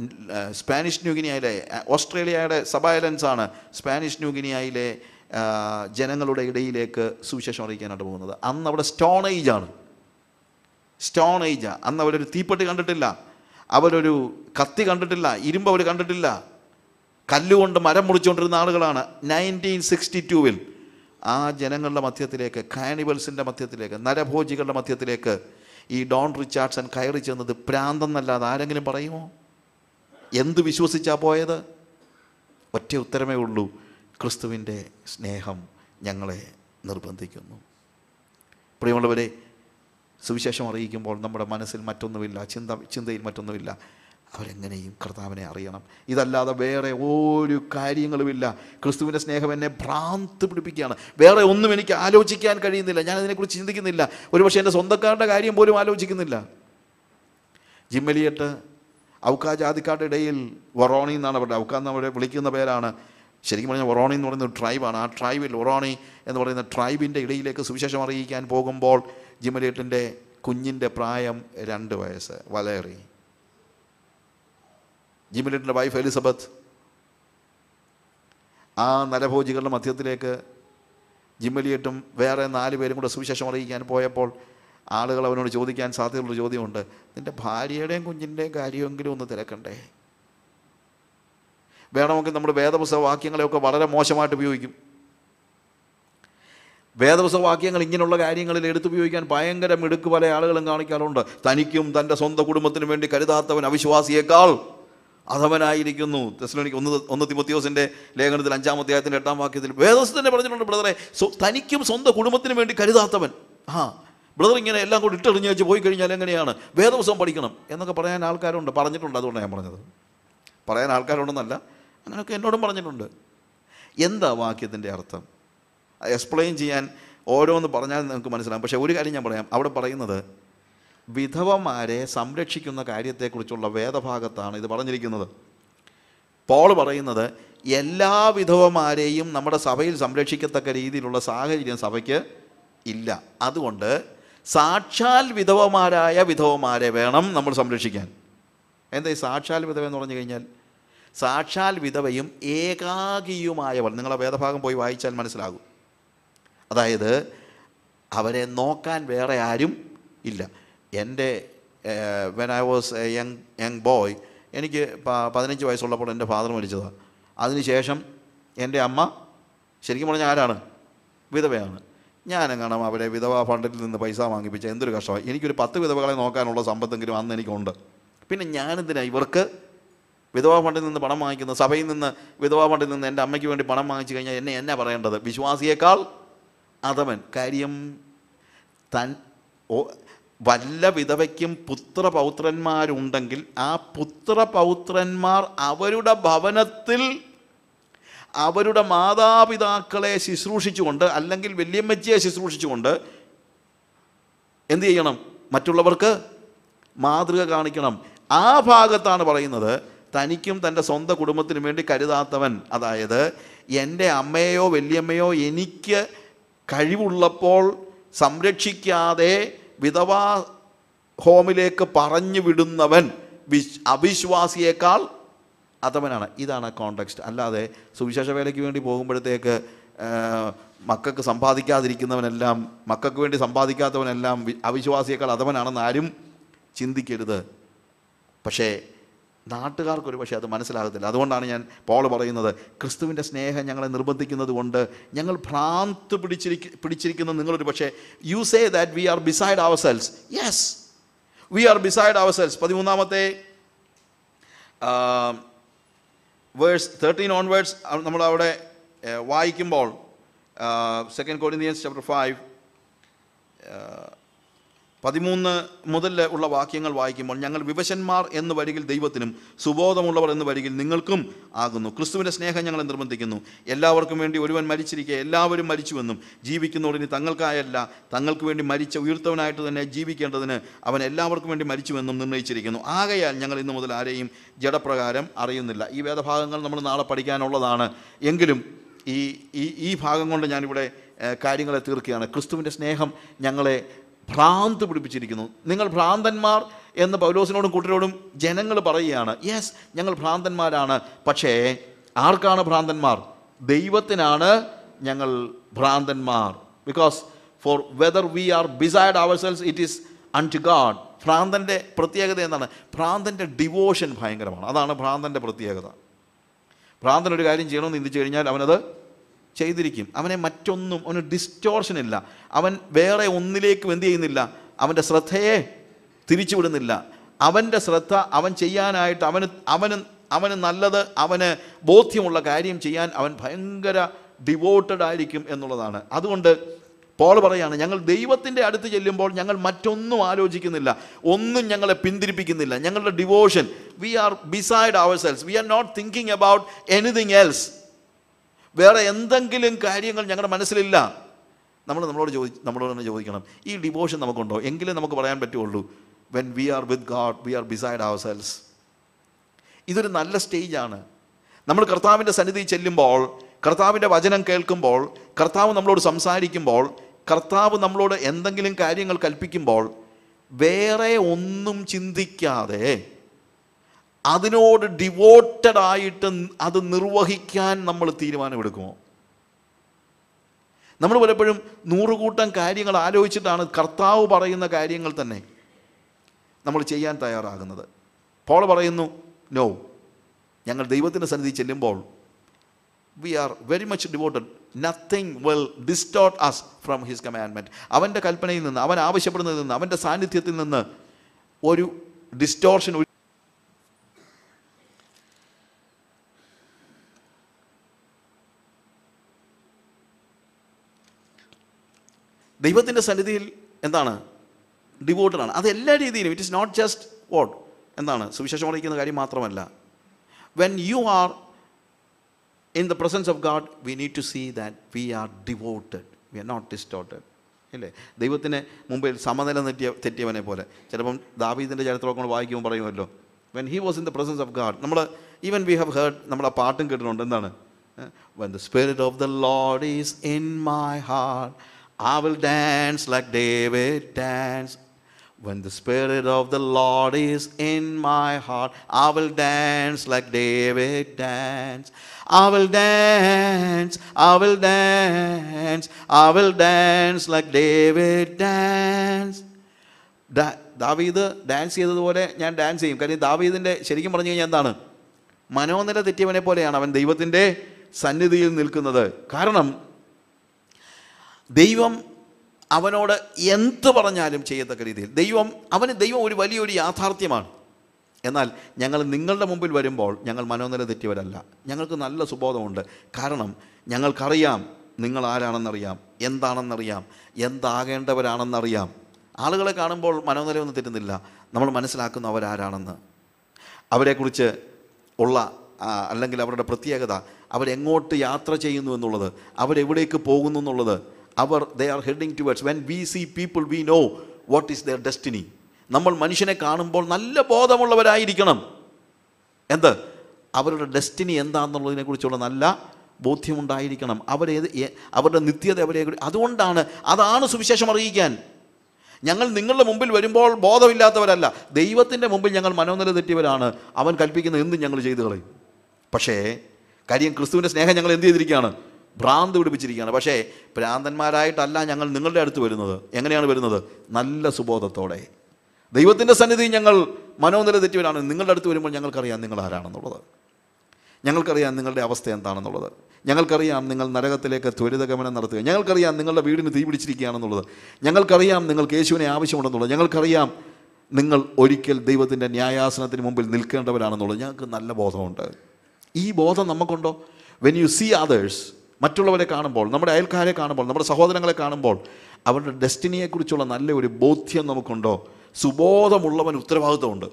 Speaker 1: സ്പാനിഷ് ന്യൂഗിനിയയിലെ ഓസ്ട്രേലിയയുടെ സബ ആണ് സ്പാനിഷ് ന്യൂഗിനിയയിലെ ജനങ്ങളുടെ ഇടയിലേക്ക് സുവിശേഷം അറിയിക്കാനായിട്ട് പോകുന്നത്. അന്ന് അവിടെ സ്റ്റോൺ ഏജ് ആണ്. സ്റ്റോൺ ഏജ അന്ന് അവരൊരു തീപ്പെട്ടി കണ്ടിട്ടില്ല. അവരൊരു കത്തി കണ്ടിട്ടില്ല. ഇരുമ്പ് അവർ കണ്ടിട്ടില്ല. കല്ലുകൊണ്ട് മരം മുറിച്ചുകൊണ്ടിരുന്ന ആളുകളാണ് നയന്റീൻ സിക്സ്റ്റി ടൂവിൽ ആ ജനങ്ങളുടെ മധ്യത്തിലേക്ക് കാനിബൽസിന്റെ മധ്യത്തിലേക്ക് നരഭോജികളുടെ മധ്യത്തിലേക്ക് ഈ ഡോൺ റിച്ചാർഡ്സൺ കയറി ചെന്നത് പ്രാന്തെന്നല്ലാതെ ആരെങ്കിലും പറയുമോ? എന്ത് വിശ്വസിച്ചാ പോയത്? ഒറ്റ ഉത്തരമേ ഉള്ളൂ. ക്രിസ്തുവിന്റെ സ്നേഹം ഞങ്ങളെ നിർബന്ധിക്കുന്നു. പ്രിയമുള്ളവരെ സുവിശേഷം അറിയിക്കുമ്പോൾ നമ്മുടെ മനസ്സിൽ മറ്റൊന്നുമില്ല ചിന്ത ചിന്തയിൽ മറ്റൊന്നുമില്ല. അവരെങ്ങനെയും കർത്താവിനെ അറിയണം. ഇതല്ലാതെ വേറെ ഒരു കാര്യങ്ങളുമില്ല. ക്രിസ്തുവിന്റെ സ്നേഹം എന്നെ ഭ്രാന്ത് പിടിപ്പിക്കുകയാണ്. വേറെ ഒന്നും എനിക്ക് ആലോചിക്കാൻ കഴിയുന്നില്ല. ഞാൻ അതിനെക്കുറിച്ച് ചിന്തിക്കുന്നില്ല. ഒരുപക്ഷെ എന്റെ സ്വന്തക്കാരുടെ കാര്യം പോലും ആലോചിക്കുന്നില്ല. ജിമ്മലിയട്ട് ഔക്ക ജാതിക്കാരുടെ ഇടയിൽ വറോണി എന്നാണ് അവരുടെ ഔക്ക എന്ന് അവരെ വിളിക്കുന്ന പേരാണ്. ശരിക്കും പറഞ്ഞാൽ വറോണി എന്ന് പറയുന്ന ഒരു ട്രൈബാണ് ആ ട്രൈബിൽ വറോണി എന്ന് പറയുന്ന ട്രൈബിന്റെ ഇടയിലേക്ക് സുവിശേഷം അറിയിക്കാൻ പോകുമ്പോൾ ജിമ്മലിയട്ടിന്റെ കുഞ്ഞിന്റെ പ്രായം രണ്ട് വയസ്സ് വലേറി. ജിമിലിറ്റിന്റെ വൈഫ് എലിസബത്ത്. ആ നരഭോജികളുടെ മധ്യത്തിലേക്ക് ജിമ്മലിയറ്റും വേറെ നാല് പേരും കൂടെ സുവിശേഷം അറിയിക്കാൻ പോയപ്പോൾ ആളുകൾ അവനോട് ചോദിക്കാൻ സാധ്യതയുള്ള ചോദ്യമുണ്ട്. നിന്റെ ഭാര്യയുടെയും കുഞ്ഞിന്റെയും കാര്യമെങ്കിലും ഒന്ന് തിരക്കണ്ടേ? വേണമെങ്കിൽ നമ്മൾ വേദപുസ്തക വാക്യങ്ങളെയൊക്കെ വളരെ മോശമായിട്ട് ഉപയോഗിക്കും. വേദപുസ്തക വാക്യങ്ങൾ ഇങ്ങനെയുള്ള കാര്യങ്ങളിൽ എടുത്തുപയോഗിക്കാൻ ഭയങ്കര മിടുക്ക് പല ആളുകളും കാണിക്കാറുണ്ട്. തനിക്കും തന്റെ സ്വന്തം കുടുംബത്തിനും വേണ്ടി കരുതാത്തവൻ അവിശ്വാസിയേക്കാൾ അധവനായിരിക്കുന്നു തെസ്ലോനിക്ക് ഒന്ന് ഒന്ന് തിമത്യോസിന്റെ ലേഖനത്തിൽ അഞ്ചാം അധ്യായത്തിന്റെ എട്ടാം വാക്യത്തിൽ വേദസ് തന്നെ പറഞ്ഞിട്ടുണ്ട് ബ്രദറെ. തനിക്കും സ്വന്തം കുടുംബത്തിനും വേണ്ടി കരുതാത്തവൻ. ആ ബ്രദർ ഇങ്ങനെ എല്ലാം കൂടി ഇട്ടെറിഞ്ഞ് വെച്ച് പോയി കഴിഞ്ഞാൽ എങ്ങനെയാണ്? വേദവസം പഠിക്കണം എന്നൊക്കെ പറയാൻ ആൾക്കാരുണ്ട്. പറഞ്ഞിട്ടുണ്ട്. അതുകൊണ്ടാണ് ഞാൻ പറഞ്ഞത്. പറയാൻ ആൾക്കാരുണ്ടെന്നല്ല അങ്ങനെയൊക്കെ എന്നോടും പറഞ്ഞിട്ടുണ്ട്. എന്താ വാക്യത്തിന്റെ അർത്ഥം? എക്സ്പ്ലെയിൻ ചെയ്യാൻ ഓരോന്ന് പറഞ്ഞാൽ നിങ്ങൾക്ക് മനസ്സിലാകും പക്ഷേ ഒരു കാര്യം ഞാൻ പറയാം. അവിടെ പറയുന്നത് വിധവമാരെ സംരക്ഷിക്കുന്ന കാര്യത്തെക്കുറിച്ചുള്ള വേദഭാഗത്താണ് ഇത് പറഞ്ഞിരിക്കുന്നത്. പോൾ പറയുന്നത് എല്ലാ വിധവമാരെയും നമ്മുടെ സഭയിൽ സംരക്ഷിക്കത്തക്ക രീതിയിലുള്ള സാഹചര്യം സഭയ്ക്ക് ഇല്ല. അതുകൊണ്ട് സാക്ഷാൽ വിധവമാരായ വിധവമാരെ വേണം നമ്മൾ സംരക്ഷിക്കാൻ. എന്താ ഈ സാക്ഷാൽ വിധവ എന്ന് പറഞ്ഞു കഴിഞ്ഞാൽ? സാക്ഷാൽ വിധവയും ഏകാകിയുമായവൾ നിങ്ങളെ വേദഭാഗം പോയി വായിച്ചാൽ മനസ്സിലാകും. അതായത് അവരെ നോക്കാൻ വേറെ ആരും ഇല്ല. എന്റെ when I was a young young boy എനിക്ക് പതിനഞ്ച് വയസ്സുള്ളപ്പോൾ എന്റെ ഫാദർ മരിച്ചതാണ് അതിനുശേഷം എന്റെ അമ്മ ശരിക്കും പറഞ്ഞാൽ ആരാണ്? വിധവയാണ്. ഞാനെങ്ങാണം അവരെ വിധവ ഫണ്ടിൽ നിന്ന് പൈസ വാങ്ങിപ്പിച്ച എന്തൊരു കഷ്ടമായി. എനിക്കൊരു പത്ത് വിധവകളെ നോക്കാനുള്ള സമ്പത്തെങ്കിലും അന്ന് എനിക്കുണ്ട്. പിന്നെ ഞാനെന്തിനാണ് ഇവർക്ക് വിധവാ ഫണ്ടിൽ നിന്ന് പണം വാങ്ങിക്കുന്ന സഭയിൽ നിന്ന് വിധവാ ഫണ്ടിൽ നിന്ന് എന്റെ അമ്മയ്ക്ക് വേണ്ടി പണം വാങ്ങിച്ചു കഴിഞ്ഞാൽ എന്നെ എന്നാ പറയേണ്ടത്? വിശ്വാസിയേക്കാൾ അധവൻ കാര്യം തൻ വല്ല വിധവയ്ക്കും പുത്രപൗത്രന്മാരുണ്ടെങ്കിൽ ആ പുത്രപൗത്രന്മാർ അവരുടെ ഭവനത്തിൽ അവരുടെ മാതാപിതാക്കളെ ശുശ്രൂഷിച്ചുകൊണ്ട് അല്ലെങ്കിൽ വല്യമ്മച്ചിയെ ശുശ്രൂഷിച്ചുകൊണ്ട് എന്ത് ചെയ്യണം? മറ്റുള്ളവർക്ക് മാതൃക കാണിക്കണം. ആ ഭാഗത്താണ് പറയുന്നത് തനിക്കും തന്റെ സ്വന്തം കുടുംബത്തിനും വേണ്ടി കരുതാത്തവൻ. അതായത് എന്റെ അമ്മയോ വല്യമ്മയോ എനിക്ക് കഴിവുള്ളപ്പോൾ സംരക്ഷിക്കാതെ വിധവാ ഹോമിലേക്ക് പറഞ്ഞു വിടുന്നവൻ വിശ് അവിശ്വാസിയേക്കാൾ അതവനാണ് ഇതാണ് കോണ്ടെക്സ്റ്റ് അല്ലാതെ സുവിശേഷ വേലയ്ക്ക് വേണ്ടി പോകുമ്പോഴത്തേക്ക് മക്കൾക്ക് സമ്പാദിക്കാതിരിക്കുന്നവനെല്ലാം മക്കൾക്ക് വേണ്ടി സമ്പാദിക്കാത്തവനെല്ലാം അവിശ്വാസിയേക്കാൾ അതവനാണെന്ന് ആരും ചിന്തിക്കരുത്. പക്ഷേ നാട്ടുകാർക്കൊരു പക്ഷേ അത് മനസ്സിലാകത്തില്ല. അതുകൊണ്ടാണ് ഞാൻ പോൾ പറയുന്നത് ക്രിസ്തുവിന്റെ സ്നേഹം ഞങ്ങളെ നിർബന്ധിക്കുന്നത് കൊണ്ട് ഞങ്ങൾ ഭ്രാന്ത് പിടിച്ചിരിക്ക പിടിച്ചിരിക്കുന്ന. നിങ്ങളൊരു പക്ഷേ you say that we are beside ourselves yes we are beside ourselves പതിമൂന്നാമത്തെ വേഴ്സ് തേർട്ടീൻ ഓൺ വേഴ്സ് നമ്മളവിടെ വായിക്കുമ്പോൾ സെക്കൻഡ് കോർഡിനിയൻസ് ചാപ്റ്റർ ഫൈവ് പതിമൂന്ന് മുതൽ ഉള്ള വാക്യങ്ങൾ വായിക്കുമ്പോൾ ഞങ്ങൾ വിവശന്മാർ എന്ന് വരികിൽ ദൈവത്തിനും സുബോധമുള്ളവർ എന്ന് വരികിൽ നിങ്ങൾക്കും ആകുന്നു. ക്രിസ്തുവിന്റെ സ്നേഹം ഞങ്ങളെ നിർബന്ധിക്കുന്നു. എല്ലാവർക്കും വേണ്ടി ഒരുവൻ മരിച്ചിരിക്കുക എല്ലാവരും മരിച്ചുവെന്നും ജീവിക്കുന്നവരിനി തങ്ങൾക്കായല്ല തങ്ങൾക്ക് വേണ്ടി മരിച്ച ഉയർത്തവനായിട്ട് തന്നെ ജീവിക്കേണ്ടതിന് അവൻ എല്ലാവർക്കും വേണ്ടി മരിച്ചുവെന്നും നിർണയിച്ചിരിക്കുന്നു ആകയാൽ ഞങ്ങൾ ഇന്നു മുതൽ ആരെയും ജഡപ്രകാരം അറിയുന്നില്ല. ഈ വേദഭാഗങ്ങൾ നമ്മൾ നാളെ പഠിക്കാനുള്ളതാണ്. എങ്കിലും ഈ ഈ ഭാഗം കൊണ്ട് ഞാനിവിടെ കാര്യങ്ങളെ തീർക്കുകയാണ്. ക്രിസ്തുവിന്റെ സ്നേഹം ഞങ്ങളെ ഭ്രാന്ത് പിടിപ്പിച്ചിരിക്കുന്നു. നിങ്ങൾ ഭ്രാന്തന്മാർ എന്ന് പൗലോസിനോടും കൂട്ടരോടും ജനങ്ങൾ പറയുകയാണ് യെസ് ഞങ്ങൾ ഭ്രാന്തന്മാരാണ്. പക്ഷേ ആർക്കാണ് ഭ്രാന്തന്മാർ? ദൈവത്തിനാണ് ഞങ്ങൾ ഭ്രാന്തന്മാർ. Because for whether we are beside ourselves it is unto God ഭ്രാന്തന്റെ പ്രത്യേകത എന്താണ്? ഭ്രാന്തന്റെ ഡിവോഷൻ ഭയങ്കരമാണ്. അതാണ് ഭ്രാന്തന്റെ പ്രത്യേകത. ഭ്രാന്തൻ ഒരു കാര്യം ചെയ്യണമെന്ന് ചിന്തിച്ചു കഴിഞ്ഞാൽ അവനത് ചെയ്തിരിക്കും. അവനെ മറ്റൊന്നും അവന് ഡിസ്റ്റോർഷൻ ഇല്ല. അവൻ വേറെ ഒന്നിലേക്കും എന്ത് ചെയ്യുന്നില്ല. അവന്റെ ശ്രദ്ധയെ തിരിച്ചുവിടുന്നില്ല. അവന്റെ ശ്രദ്ധ അവൻ ചെയ്യാനായിട്ട് അവന് അവന് അവന് നല്ലത് അവന് ബോധ്യമുള്ള കാര്യം ചെയ്യാൻ അവൻ ഭയങ്കര ഡിവോട്ടഡ് ആയിരിക്കും എന്നുള്ളതാണ്. അതുകൊണ്ട് പോൾ പറയാണ് ഞങ്ങൾ ദൈവത്തിന്റെ അടുത്ത് ചെല്ലുമ്പോൾ ഞങ്ങൾ മറ്റൊന്നും ആലോചിക്കുന്നില്ല. ഒന്നും ഞങ്ങളെ പിന്തിരിപ്പിക്കുന്നില്ല. ഞങ്ങളുടെ devotion we are beside ourselves we are not thinking about anything else വേറെ എന്തെങ്കിലും കാര്യങ്ങൾ ഞങ്ങളുടെ മനസ്സിലില്ല. നമ്മൾ നമ്മളോട് ചോദി നമ്മളോട് തന്നെ ചോദിക്കണം. ഈ ഡിവോഷൻ നമുക്കുണ്ടോ? എങ്കിലും നമുക്ക് പറയാൻ പറ്റുള്ളൂ. When we are with God we are beside ourselves ഇതൊരു നല്ല സ്റ്റേജാണ്. നമ്മൾ കർത്താവിന്റെ സന്നിധി ചെല്ലുമ്പോൾ കർത്താവിന്റെ വചനം കേൾക്കുമ്പോൾ കർത്താവ് നമ്മളോട് സംസാരിക്കുമ്പോൾ കർത്താവ് നമ്മളോട് എന്തെങ്കിലും കാര്യങ്ങൾ കൽപ്പിക്കുമ്പോൾ വേറെ ഒന്നും ചിന്തിക്കാതെ അതിനോട് ഡിവോട്ടഡ് ആയിട്ട് അത് നിർവഹിക്കാൻ നമ്മൾ തീരുമാനമെടുക്കുമോ? നമ്മൾ പലപ്പോഴും നൂറുകൂട്ടം കാര്യങ്ങൾ ആലോചിച്ചിട്ടാണ് കർത്താവ് പറയുന്ന കാര്യങ്ങൾ തന്നെ നമ്മൾ ചെയ്യാൻ തയ്യാറാകുന്നത്. പോൾ പറയുന്നു നോ ഞങ്ങൾ ദൈവത്തിന്റെ സന്നിധി ചെല്ലുമ്പോൾ we are very much devoted nothing will distort us from his commandment അവന്റെ കൽപ്പനയിൽ നിന്ന് അവൻ ആവശ്യപ്പെടുന്നതിൽ നിന്ന് അവന്റെ സാന്നിധ്യത്തിൽ നിന്ന് ഒരു ഡിസ്റ്റോർഷൻ ദൈവത്തിന്റെ സന്നിധിയിൽ എന്താണ്? ഡിവോട്ടഡാണ് അത് എല്ലാ രീതിയിലും. It is not just vote എന്താണ്? സുവിശേഷം അറിയിക്കുന്ന കാര്യം മാത്രമല്ല. When you are in the presence of God we need to see that we are devoted we are not distorted ഇല്ലേ? ദൈവത്തിന് മുമ്പിൽ സമനില തെറ്റിയ തെറ്റിയവനെ പോലെ. ചിലപ്പം ദാവീദിന്റെ ചരിത്രമൊക്കെ നമ്മൾ വായിക്കുമ്പോൾ പറയുമല്ലോ. When he was in the presence of God നമ്മൾ ഈവൻ വി ഹാവ് ഹേർഡ് നമ്മൾ ആ പാട്ടും കേട്ടിട്ടുണ്ട്. എന്താണ്? When the spirit of the Lord is in my heart I will dance like David danced. When the Spirit of the Lord is in my heart, I will dance like David danced. I will dance, I will dance, I will dance like David danced. ദാവീദ് dance ചെയ്തതുപോലെ ഞാൻ dance ചെയ്യും കാര്യം ദാവീദിന്റെ ശരിക്കും പറഞ്ഞു കഴിഞ്ഞാൽ എന്താണ് മനോനില തെറ്റിയവനെ പോലെയാണ് അവൻ ദൈവത്തിന്റെ സന്നിധിയിൽ നിൽക്കുന്നത് കാരണം ദൈവം അവനോട് എന്ത് പറഞ്ഞാലും ചെയ്യത്തക്ക രീതിയിൽ. ദൈവം അവന് ദൈവം ഒരു വലിയൊരു യാഥാർത്ഥ്യമാണ്. എന്നാൽ ഞങ്ങൾ നിങ്ങളുടെ മുമ്പിൽ വരുമ്പോൾ ഞങ്ങൾ മനോനില തെറ്റിയവരല്ല. ഞങ്ങൾക്ക് നല്ല സുബോധമുണ്ട്. കാരണം ഞങ്ങൾക്കറിയാം നിങ്ങൾ ആരാണെന്നറിയാം എന്താണെന്നറിയാം എന്താകേണ്ടവരാണെന്നറിയാം. ആളുകളെ കാണുമ്പോൾ മനോനിലയൊന്നും തെറ്റുന്നില്ല. നമ്മൾ മനസ്സിലാക്കുന്ന അവരാരാണെന്ന്. അവരെക്കുറിച്ച് ഉള്ള അല്ലെങ്കിൽ അവരുടെ പ്രത്യേകത അവരെങ്ങോട്ട് യാത്ര ചെയ്യുന്നു എന്നുള്ളത് അവരെവിടേക്ക് പോകുന്നു എന്നുള്ളത് അവർ they are heading towards when we see people we know what is their destiny നമ്മൾ മനുഷ്യനെ കാണുമ്പോൾ നല്ല ബോധമുള്ളവരായിരിക്കണം. എന്ത്? അവരുടെ ഡെസ്റ്റിനി എന്താണെന്നുള്ളതിനെക്കുറിച്ചുള്ള നല്ല ബോധ്യമുണ്ടായിരിക്കണം. അവരേത് ഏ- അവരുടെ നിത്യത അവരെ അതുകൊണ്ടാണ് അതാണ് സുവിശേഷം അറിയിക്കാൻ. ഞങ്ങൾ നിങ്ങളുടെ മുമ്പിൽ വരുമ്പോൾ ബോധമില്ലാത്തവരല്ല. ദൈവത്തിന്റെ മുമ്പിൽ ഞങ്ങൾ മനോനില തെറ്റിയവരാണ് അവൻ കൽപ്പിക്കുന്ന എന്തും ഞങ്ങൾ ചെയ്തു കളയും. പക്ഷേ കാര്യം ക്രിസ്തുവിന്റെ സ്നേഹം ഞങ്ങൾ എന്ത് ചെയ്തിരിക്കുകയാണ്? ഭ്രാന്ത് പിടിപ്പിച്ചിരിക്കുകയാണ്. പക്ഷേ ഭ്രാന്തന്മാരായിട്ടല്ല ഞങ്ങൾ നിങ്ങളുടെ അടുത്ത് വരുന്നത്. എങ്ങനെയാണ് വരുന്നത്? നല്ല സുബോധത്തോടെ. ദൈവത്തിന്റെ സന്നിധി ഞങ്ങൾ മനോനില തെറ്റിയവരാണ് നിങ്ങളുടെ അടുത്ത് വരുമ്പോൾ ഞങ്ങൾക്കറിയാം നിങ്ങൾ ആരാണെന്നുള്ളത്. ഞങ്ങൾക്കറിയാം നിങ്ങളുടെ അവസ്ഥ എന്താണെന്നുള്ളത്. ഞങ്ങൾക്കറിയാം നിങ്ങൾ നരകത്തിലേക്ക് ത്വരിതഗമനം നടത്തുക. ഞങ്ങൾക്കറിയാം നിങ്ങളുടെ വീടിന് തീ പിടിച്ചിരിക്കുകയാണെന്നുള്ളത്. ഞങ്ങൾക്കറിയാം നിങ്ങൾക്ക് യേശുവിനെ ആവശ്യമുണ്ടെന്നുള്ളത്. ഞങ്ങൾക്കറിയാം നിങ്ങൾ ഒരിക്കൽ ദൈവത്തിന്റെ ന്യായാസനത്തിന് മുമ്പിൽ നിൽക്കേണ്ടവരാണെന്നുള്ളത്. ഞങ്ങൾക്ക് നല്ല ബോധമുണ്ട്. ഈ ബോധം നമുക്കുണ്ടോ? വെൻ യു സീ അതേഴ്സ് മറ്റുള്ളവരെ കാണുമ്പോൾ നമ്മുടെ അയൽക്കാരെ കാണുമ്പോൾ നമ്മുടെ സഹോദരങ്ങളെ കാണുമ്പോൾ അവരുടെ ഡെസ്റ്റിനിയെക്കുറിച്ചുള്ള നല്ല ഒരു ബോധ്യം നമുക്കുണ്ടോ? സുബോധമുള്ളവൻ ഉത്തരവാദിത്വമുണ്ട്.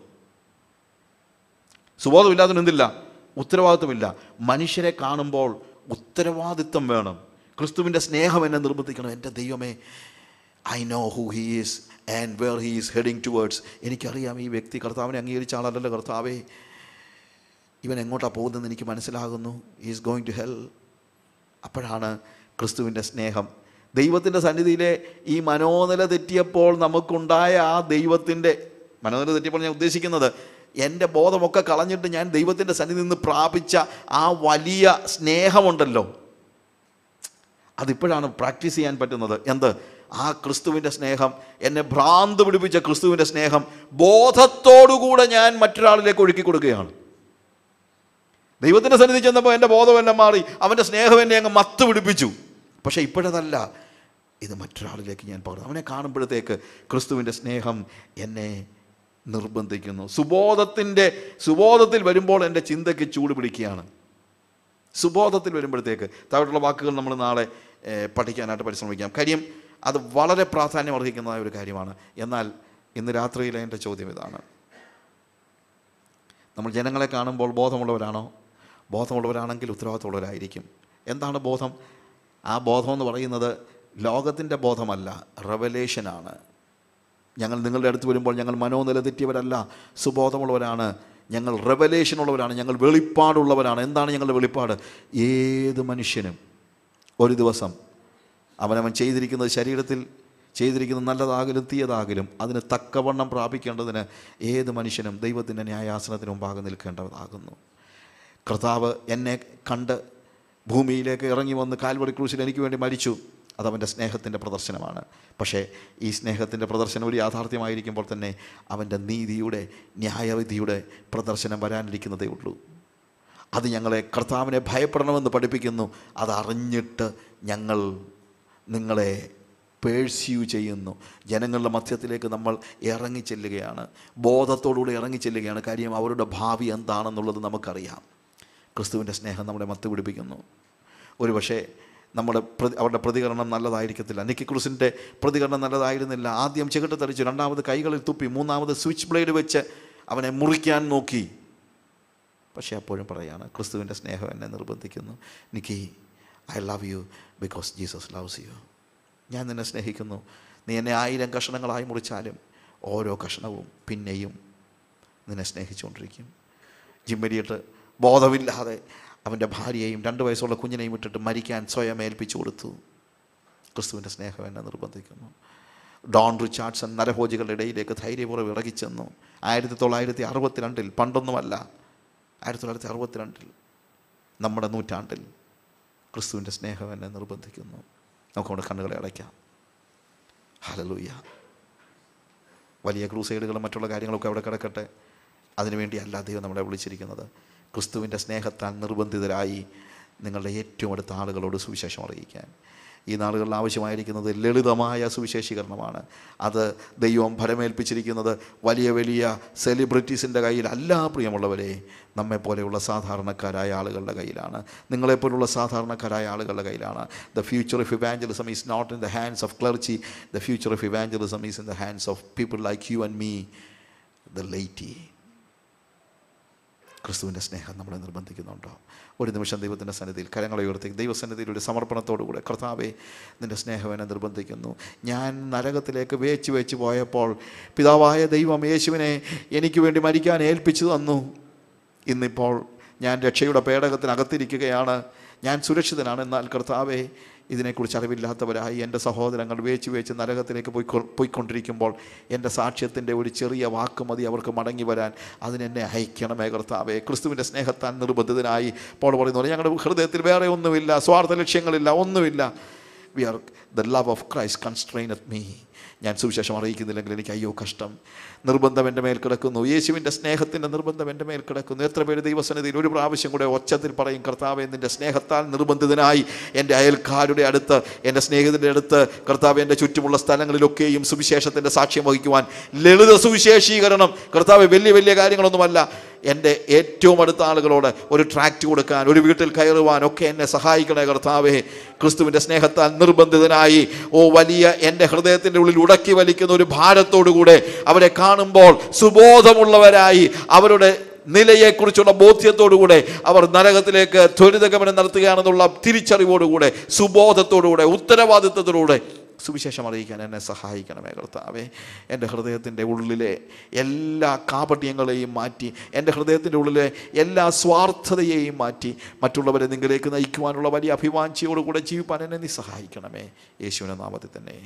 Speaker 1: സുബോധമില്ലാത്തതിന് എന്തില്ല? ഉത്തരവാദിത്വമില്ല. മനുഷ്യരെ കാണുമ്പോൾ ഉത്തരവാദിത്വം വേണം. ക്രിസ്തുവിന്റെ സ്നേഹം എന്നെ നിർബന്ധിക്കണം. എന്റെ ദൈവമേ I know who he is and where he is heading towards എനിക്കറിയാം ഈ വ്യക്തി കർത്താവിനെ അംഗീകരിച്ച ആളല്ലല്ലോ കർത്താവേ. ഇവൻ എങ്ങോട്ടാണ് പോകുന്നതെന്ന് എനിക്ക് മനസ്സിലാകുന്നു. ഈസ് ഗോയിങ് ടു ഹെൽ അപ്പോഴാണ് ക്രിസ്തുവിന്റെ സ്നേഹം. ദൈവത്തിന്റെ സന്നിധിയിലെ ഈ മനോനില തെറ്റിയപ്പോൾ നമുക്കുണ്ടായ ആ ദൈവത്തിന്റെ മനോനില തെറ്റിയപ്പോൾ ഞാൻ ഉദ്ദേശിക്കുന്നത് എന്റെ ബോധമൊക്കെ കളഞ്ഞിട്ട് ഞാൻ ദൈവത്തിന്റെ സന്നിധി നിന്ന് പ്രാപിച്ച ആ വലിയ സ്നേഹമുണ്ടല്ലോ. അതിപ്പോഴാണ് പ്രാക്ടീസ് ചെയ്യാൻ പറ്റുന്നത്. എന്ത്? ആ ക്രിസ്തുവിന്റെ സ്നേഹം എന്നെ ഭ്രാന്ത് പിടിപ്പിച്ച ക്രിസ്തുവിന്റെ സ്നേഹം ബോധത്തോടുകൂടെ ഞാൻ മറ്റൊരാളിലേക്ക് ഒഴുക്കി കൊടുക്കുകയാണ്. ദൈവത്തിന്റെ സന്നിധി ചെന്നപ്പോൾ എന്റെ ബോധമെല്ലാം മാറി അവന്റെ സ്നേഹം എന്നെ അങ്ങ് മത്ത് പിടിപ്പിച്ചു. പക്ഷേ ഇപ്പോഴതല്ല ഇത് മറ്റൊരാളിലേക്ക് ഞാൻ പകർന്നു. അവനെ കാണുമ്പോഴത്തേക്ക് ക്രിസ്തുവിന്റെ സ്നേഹം എന്നെ നിർബന്ധിക്കുന്നു. സുബോധത്തിന്റെ സുബോധത്തിൽ വരുമ്പോൾ എന്റെ ചിന്തയ്ക്ക് ചൂട് പിടിക്കുകയാണ്. സുബോധത്തിൽ വരുമ്പോഴത്തേക്ക് താഴോട്ടുള്ള വാക്കുകൾ നമ്മൾ നാളെ പഠിക്കാനായിട്ട് പരിശ്രമിക്കാം. കാര്യം അത് വളരെ പ്രാധാന്യം അർഹിക്കുന്നതായ ഒരു കാര്യമാണ്. എന്നാൽ ഇന്ന് രാത്രിയിലെ എന്റെ ചോദ്യം ഇതാണ്. നമ്മൾ ജനങ്ങളെ കാണുമ്പോൾ ബോധമുള്ളവരാണോ? ബോധമുള്ളവരാണെങ്കിൽ ഉത്തരവാദിത്തമുള്ളവരായിരിക്കും. എന്താണ് ബോധം? ആ ബോധം എന്ന് പറയുന്നത് ലോകത്തിന്റെ ബോധമല്ല റെവലേഷനാണ്. ഞങ്ങൾ നിങ്ങളുടെ അടുത്ത് വരുമ്പോൾ ഞങ്ങൾ മനോനില തെറ്റിയവരല്ല സുബോധമുള്ളവരാണ്. ഞങ്ങൾ റെവലേഷൻ ഉള്ളവരാണ് ഞങ്ങൾ വെളിപ്പാടുള്ളവരാണ്. എന്താണ് ഞങ്ങളുടെ വെളിപ്പാട്? ഏത് മനുഷ്യനും ഒരു ദിവസം അവനവൻ ചെയ്തിരിക്കുന്നത് ശരീരത്തിൽ ചെയ്തിരിക്കുന്നത് നല്ലതാകലും തീയതാകലും അതിന് തക്കവണ്ണം പ്രാപിക്കേണ്ടതിന് ഏത് മനുഷ്യനും ദൈവത്തിന്റെ ന്യായാസനത്തിന് മുമ്പാകെ നിൽക്കേണ്ടതാകുന്നു. കർത്താവ് എന്നെ കണ്ട് ഭൂമിയിലേക്ക് ഇറങ്ങി വന്ന് കാൽവടി ക്രൂശിൽ എനിക്ക് വേണ്ടി മരിച്ചു. അതവന്റെ സ്നേഹത്തിന്റെ പ്രദർശനമാണ്. പക്ഷേ ഈ സ്നേഹത്തിന്റെ പ്രദർശനം ഒരു യാഥാർത്ഥ്യമായിരിക്കുമ്പോൾ തന്നെ അവന്റെ നീതിയുടെ ന്യായവിധിയുടെ പ്രദർശനം വരാനിരിക്കുന്നതേ ഉള്ളൂ. അത് ഞങ്ങളെ കർത്താവിനെ ഭയപ്പെടണമെന്ന് പഠിപ്പിക്കുന്നു. അതറിഞ്ഞിട്ട് ഞങ്ങൾ നിങ്ങളെ പേഴ്സ്യൂ ചെയ്യുന്നു. ജനങ്ങളുടെ മധ്യത്തിലേക്ക് നമ്മൾ ഇറങ്ങിച്ചെല്ലുകയാണ്. ബോധത്തോടുകൂടി ഇറങ്ങിച്ചെല്ലുകയാണ്. കാര്യം അവരുടെ ഭാവി എന്താണെന്നുള്ളത് നമുക്കറിയാം. ക്രിസ്തുവിന്റെ സ്നേഹം നമ്മളെ മത്ത് പിടിപ്പിക്കുന്നു. ഒരു പക്ഷേ നമ്മുടെ പ്രതി അവരുടെ പ്രതികരണം നല്ലതായിരിക്കത്തില്ല. നിക്കി ക്രൂസിന്റെ പ്രതികരണം നല്ലതായിരുന്നില്ല. ആദ്യം ചെകിട്ട് തെറിച്ചു രണ്ടാമത് കൈകളിൽ തുപ്പി മൂന്നാമത് സ്വിച്ച് ബ്ലേഡ് വെച്ച് അവനെ മുറിക്കാൻ നോക്കി. പക്ഷേ അപ്പോഴും പറയാണ് ക്രിസ്തുവിന്റെ സ്നേഹം എന്നെ നിർബന്ധിക്കുന്നു. Nicky I love you because Jesus loves you. ഞാൻ നിന്നെ സ്നേഹിക്കുന്നു. നീ എന്നെ ആയിരം കഷണങ്ങളായി മുറിച്ചാലും ഓരോ കഷണവും പിന്നെയും നിന്നെ സ്നേഹിച്ചുകൊണ്ടിരിക്കും. ജിമ്മരിയിട്ട് ബോധമില്ലാതെ അവന്റെ ഭാര്യയെയും രണ്ട് വയസ്സുള്ള കുഞ്ഞിനെയും ഇട്ടിട്ട് മരിക്കാൻ സ്വയം ഏൽപ്പിച്ചു കൊടുത്തു. ക്രിസ്തുവിന്റെ സ്നേഹം എന്നെ നിർബന്ധിക്കുന്നു. ഡോൺ റിച്ചാർഡ്സൺ നരഭോജികളുടെ ഇടയിലേക്ക് ധൈര്യപൂർവം ഇറങ്ങിച്ചെന്നു. ആയിരത്തി തൊള്ളായിരത്തി അറുപത്തിരണ്ടിൽ പണ്ടൊന്നുമല്ല ആയിരത്തി തൊള്ളായിരത്തി അറുപത്തിരണ്ടിൽ നമ്മുടെ നൂറ്റാണ്ടിൽ ക്രിസ്തുവിന്റെ സ്നേഹം എന്നെ നിർബന്ധിക്കുന്നു. നമുക്കവിടെ കണ്ണുകളെ അടയ്ക്കാം. ഹലലൂയ വലിയ ക്രൂസൈഡുകളും മറ്റുള്ള കാര്യങ്ങളൊക്കെ അവിടെ കിടക്കട്ടെ. അതിനുവേണ്ടി അല്ല ദൈവം നമ്മളെ വിളിച്ചിരിക്കുന്നത്. ക്രിസ്തുവിന്റെ സ്നേഹത്താൽ നിർബന്ധിതരായി നിങ്ങളുടെ ഏറ്റവും അടുത്ത ആളുകളോട് സുവിശേഷം അറിയിക്കാൻ. ഈ നാളുകളിൽ ആവശ്യമായിരിക്കുന്നത് ലളിതമായ സുവിശേഷീകരണമാണ്. അത് ദൈവം ഫലമേൽപ്പിച്ചിരിക്കുന്നത് വലിയ വലിയ സെലിബ്രിറ്റീസിന്റെ കയ്യിലല്ല പ്രിയമുള്ളവരെ നമ്മെപ്പോലെയുള്ള സാധാരണക്കാരായ ആളുകളുടെ കയ്യിലാണ്. നിങ്ങളെപ്പോലുള്ള സാധാരണക്കാരായ ആളുകളുടെ കയ്യിലാണ്. The future of evangelism is not in the hands of clergy the future of evangelism is in the hands of people like you and me the laity ക്രിസ്തുവിന്റെ സ്നേഹം നമ്മളെ നിർബന്ധിക്കുന്നുണ്ടോ? ഒരു നിമിഷം ദൈവത്തിന്റെ സന്നിധിയിൽ കരങ്ങളെ ഉയർത്തി ദൈവസന്നിധിയിൽ ഒരു സമർപ്പണത്തോടുകൂടെ കർത്താവെ നിന്റെ സ്നേഹം എന്നെ നിർബന്ധിക്കുന്നു. ഞാൻ നരകത്തിലേക്ക് വേച്ച് വേച്ച് പോയപ്പോൾ പിതാവായ ദൈവം യേശുവിനെ എനിക്ക് വേണ്ടി മരിക്കാൻ ഏൽപ്പിച്ചു തന്നു. ഇന്നിപ്പോൾ ഞാൻ രക്ഷയുടെ പേടകത്തിനകത്തിരിക്കുകയാണ്. ഞാൻ സുരക്ഷിതനാണ് എന്നാൽ കർത്താവെ ഇതിനെക്കുറിച്ച് അറിവില്ലാത്തവരായി എന്റെ സഹോദരങ്ങൾ വേച്ച് വേച്ച് നരകത്തിലേക്ക് പോയി പോയിക്കൊണ്ടിരിക്കുമ്പോൾ എന്റെ സാക്ഷ്യത്തിന്റെ ഒരു ചെറിയ വാക്ക് മതി അവർക്ക് മടങ്ങി വരാൻ. അതിനെന്നെ അയക്കണമേ കർത്താവേ. ക്രിസ്തുവിന്റെ സ്നേഹത്താൻ നിർബന്ധിതനായി. പോൾ പറയുന്നു ഞങ്ങളുടെ ഹൃദയത്തിൽ വേറെ ഒന്നുമില്ല സ്വാർത്ഥ ലക്ഷ്യങ്ങളില്ല ഒന്നുമില്ല. We are the love of Christ constrain at me ഞാൻ സുവിശേഷം അറിയിക്കുന്നില്ലെങ്കിൽ എനിക്ക് അയ്യോ കഷ്ടം. നിർബന്ധം എന്റെ മേൽ കിടക്കുന്നു. യേശുവിന്റെ സ്നേഹത്തിന്റെ നിർബന്ധം എന്റെ മേൽ കിടക്കുന്നു. എത്ര പേര് ദൈവസന്നിധിയിൽ ഒരു പ്രാവശ്യം കൂടെ ഒച്ചത്തിൽ പറയും കർത്താവ് നിന്റെ സ്നേഹത്താൽ നിർബന്ധിതനായി എന്റെ അയൽക്കാരുടെ അടുത്ത് എന്റെ സ്നേഹിതന്റെ അടുത്ത് കർത്താവ് എന്റെ ചുറ്റുമുള്ള സ്ഥലങ്ങളിലൊക്കെയും സുവിശേഷത്തിന്റെ സാക്ഷ്യം വഹിക്കുവാൻ ലളിത സുവിശേഷീകരണം. കർത്താവ് വലിയ വലിയ കാര്യങ്ങളൊന്നുമല്ല. എന്റെ ഏറ്റവും അടുത്ത ആളുകളോട് ഒരു ട്രാക്റ്റ് കൊടുക്കാൻ ഒരു വീട്ടിൽ കയറുവാൻ ഒക്കെ എന്നെ സഹായിക്കണേ കർത്താവേ. ക്രിസ്തുവിന്റെ സ്നേഹത്താൽ നിർബന്ധിതനായി. ഓ വലിയ എന്റെ ഹൃദയത്തിന്റെ ഉള്ളിൽ ഉടക്കി വലിക്കുന്ന ഒരു ഭാരത്തോടുകൂടെ അവരെ കാണുമ്പോൾ സുബോധമുള്ളവരായി അവരുടെ നിലയെക്കുറിച്ചുള്ള ബോധ്യത്തോടുകൂടെ അവർ നരകത്തിലേക്ക് ത്വരിതഗമനം നടത്തുകയാണെന്നുള്ള തിരിച്ചറിവോടുകൂടെ സുബോധത്തോടുകൂടെ ഉത്തരവാദിത്വത്തോടുകൂടെ സുവിശേഷം അറിയിക്കാൻ എന്നെ സഹായിക്കണമേ കർത്താവേ. എന്റെ ഹൃദയത്തിന്റെ ഉള്ളിലെ എല്ലാ കാപട്യങ്ങളെയും മാറ്റി എന്റെ ഹൃദയത്തിന്റെ ഉള്ളിലെ എല്ലാ സ്വാർത്ഥതയെയും മാറ്റി മറ്റുള്ളവരെ നിങ്ങളിലേക്ക് നയിക്കുവാനുള്ള വലിയ അഭിവാഞ്ചിയോടുകൂടെ ജീവിപ്പാൻ എന്നെ നീ സഹായിക്കണമേ. യേശുവിന്റെ നാമത്തിൽ തന്നെ.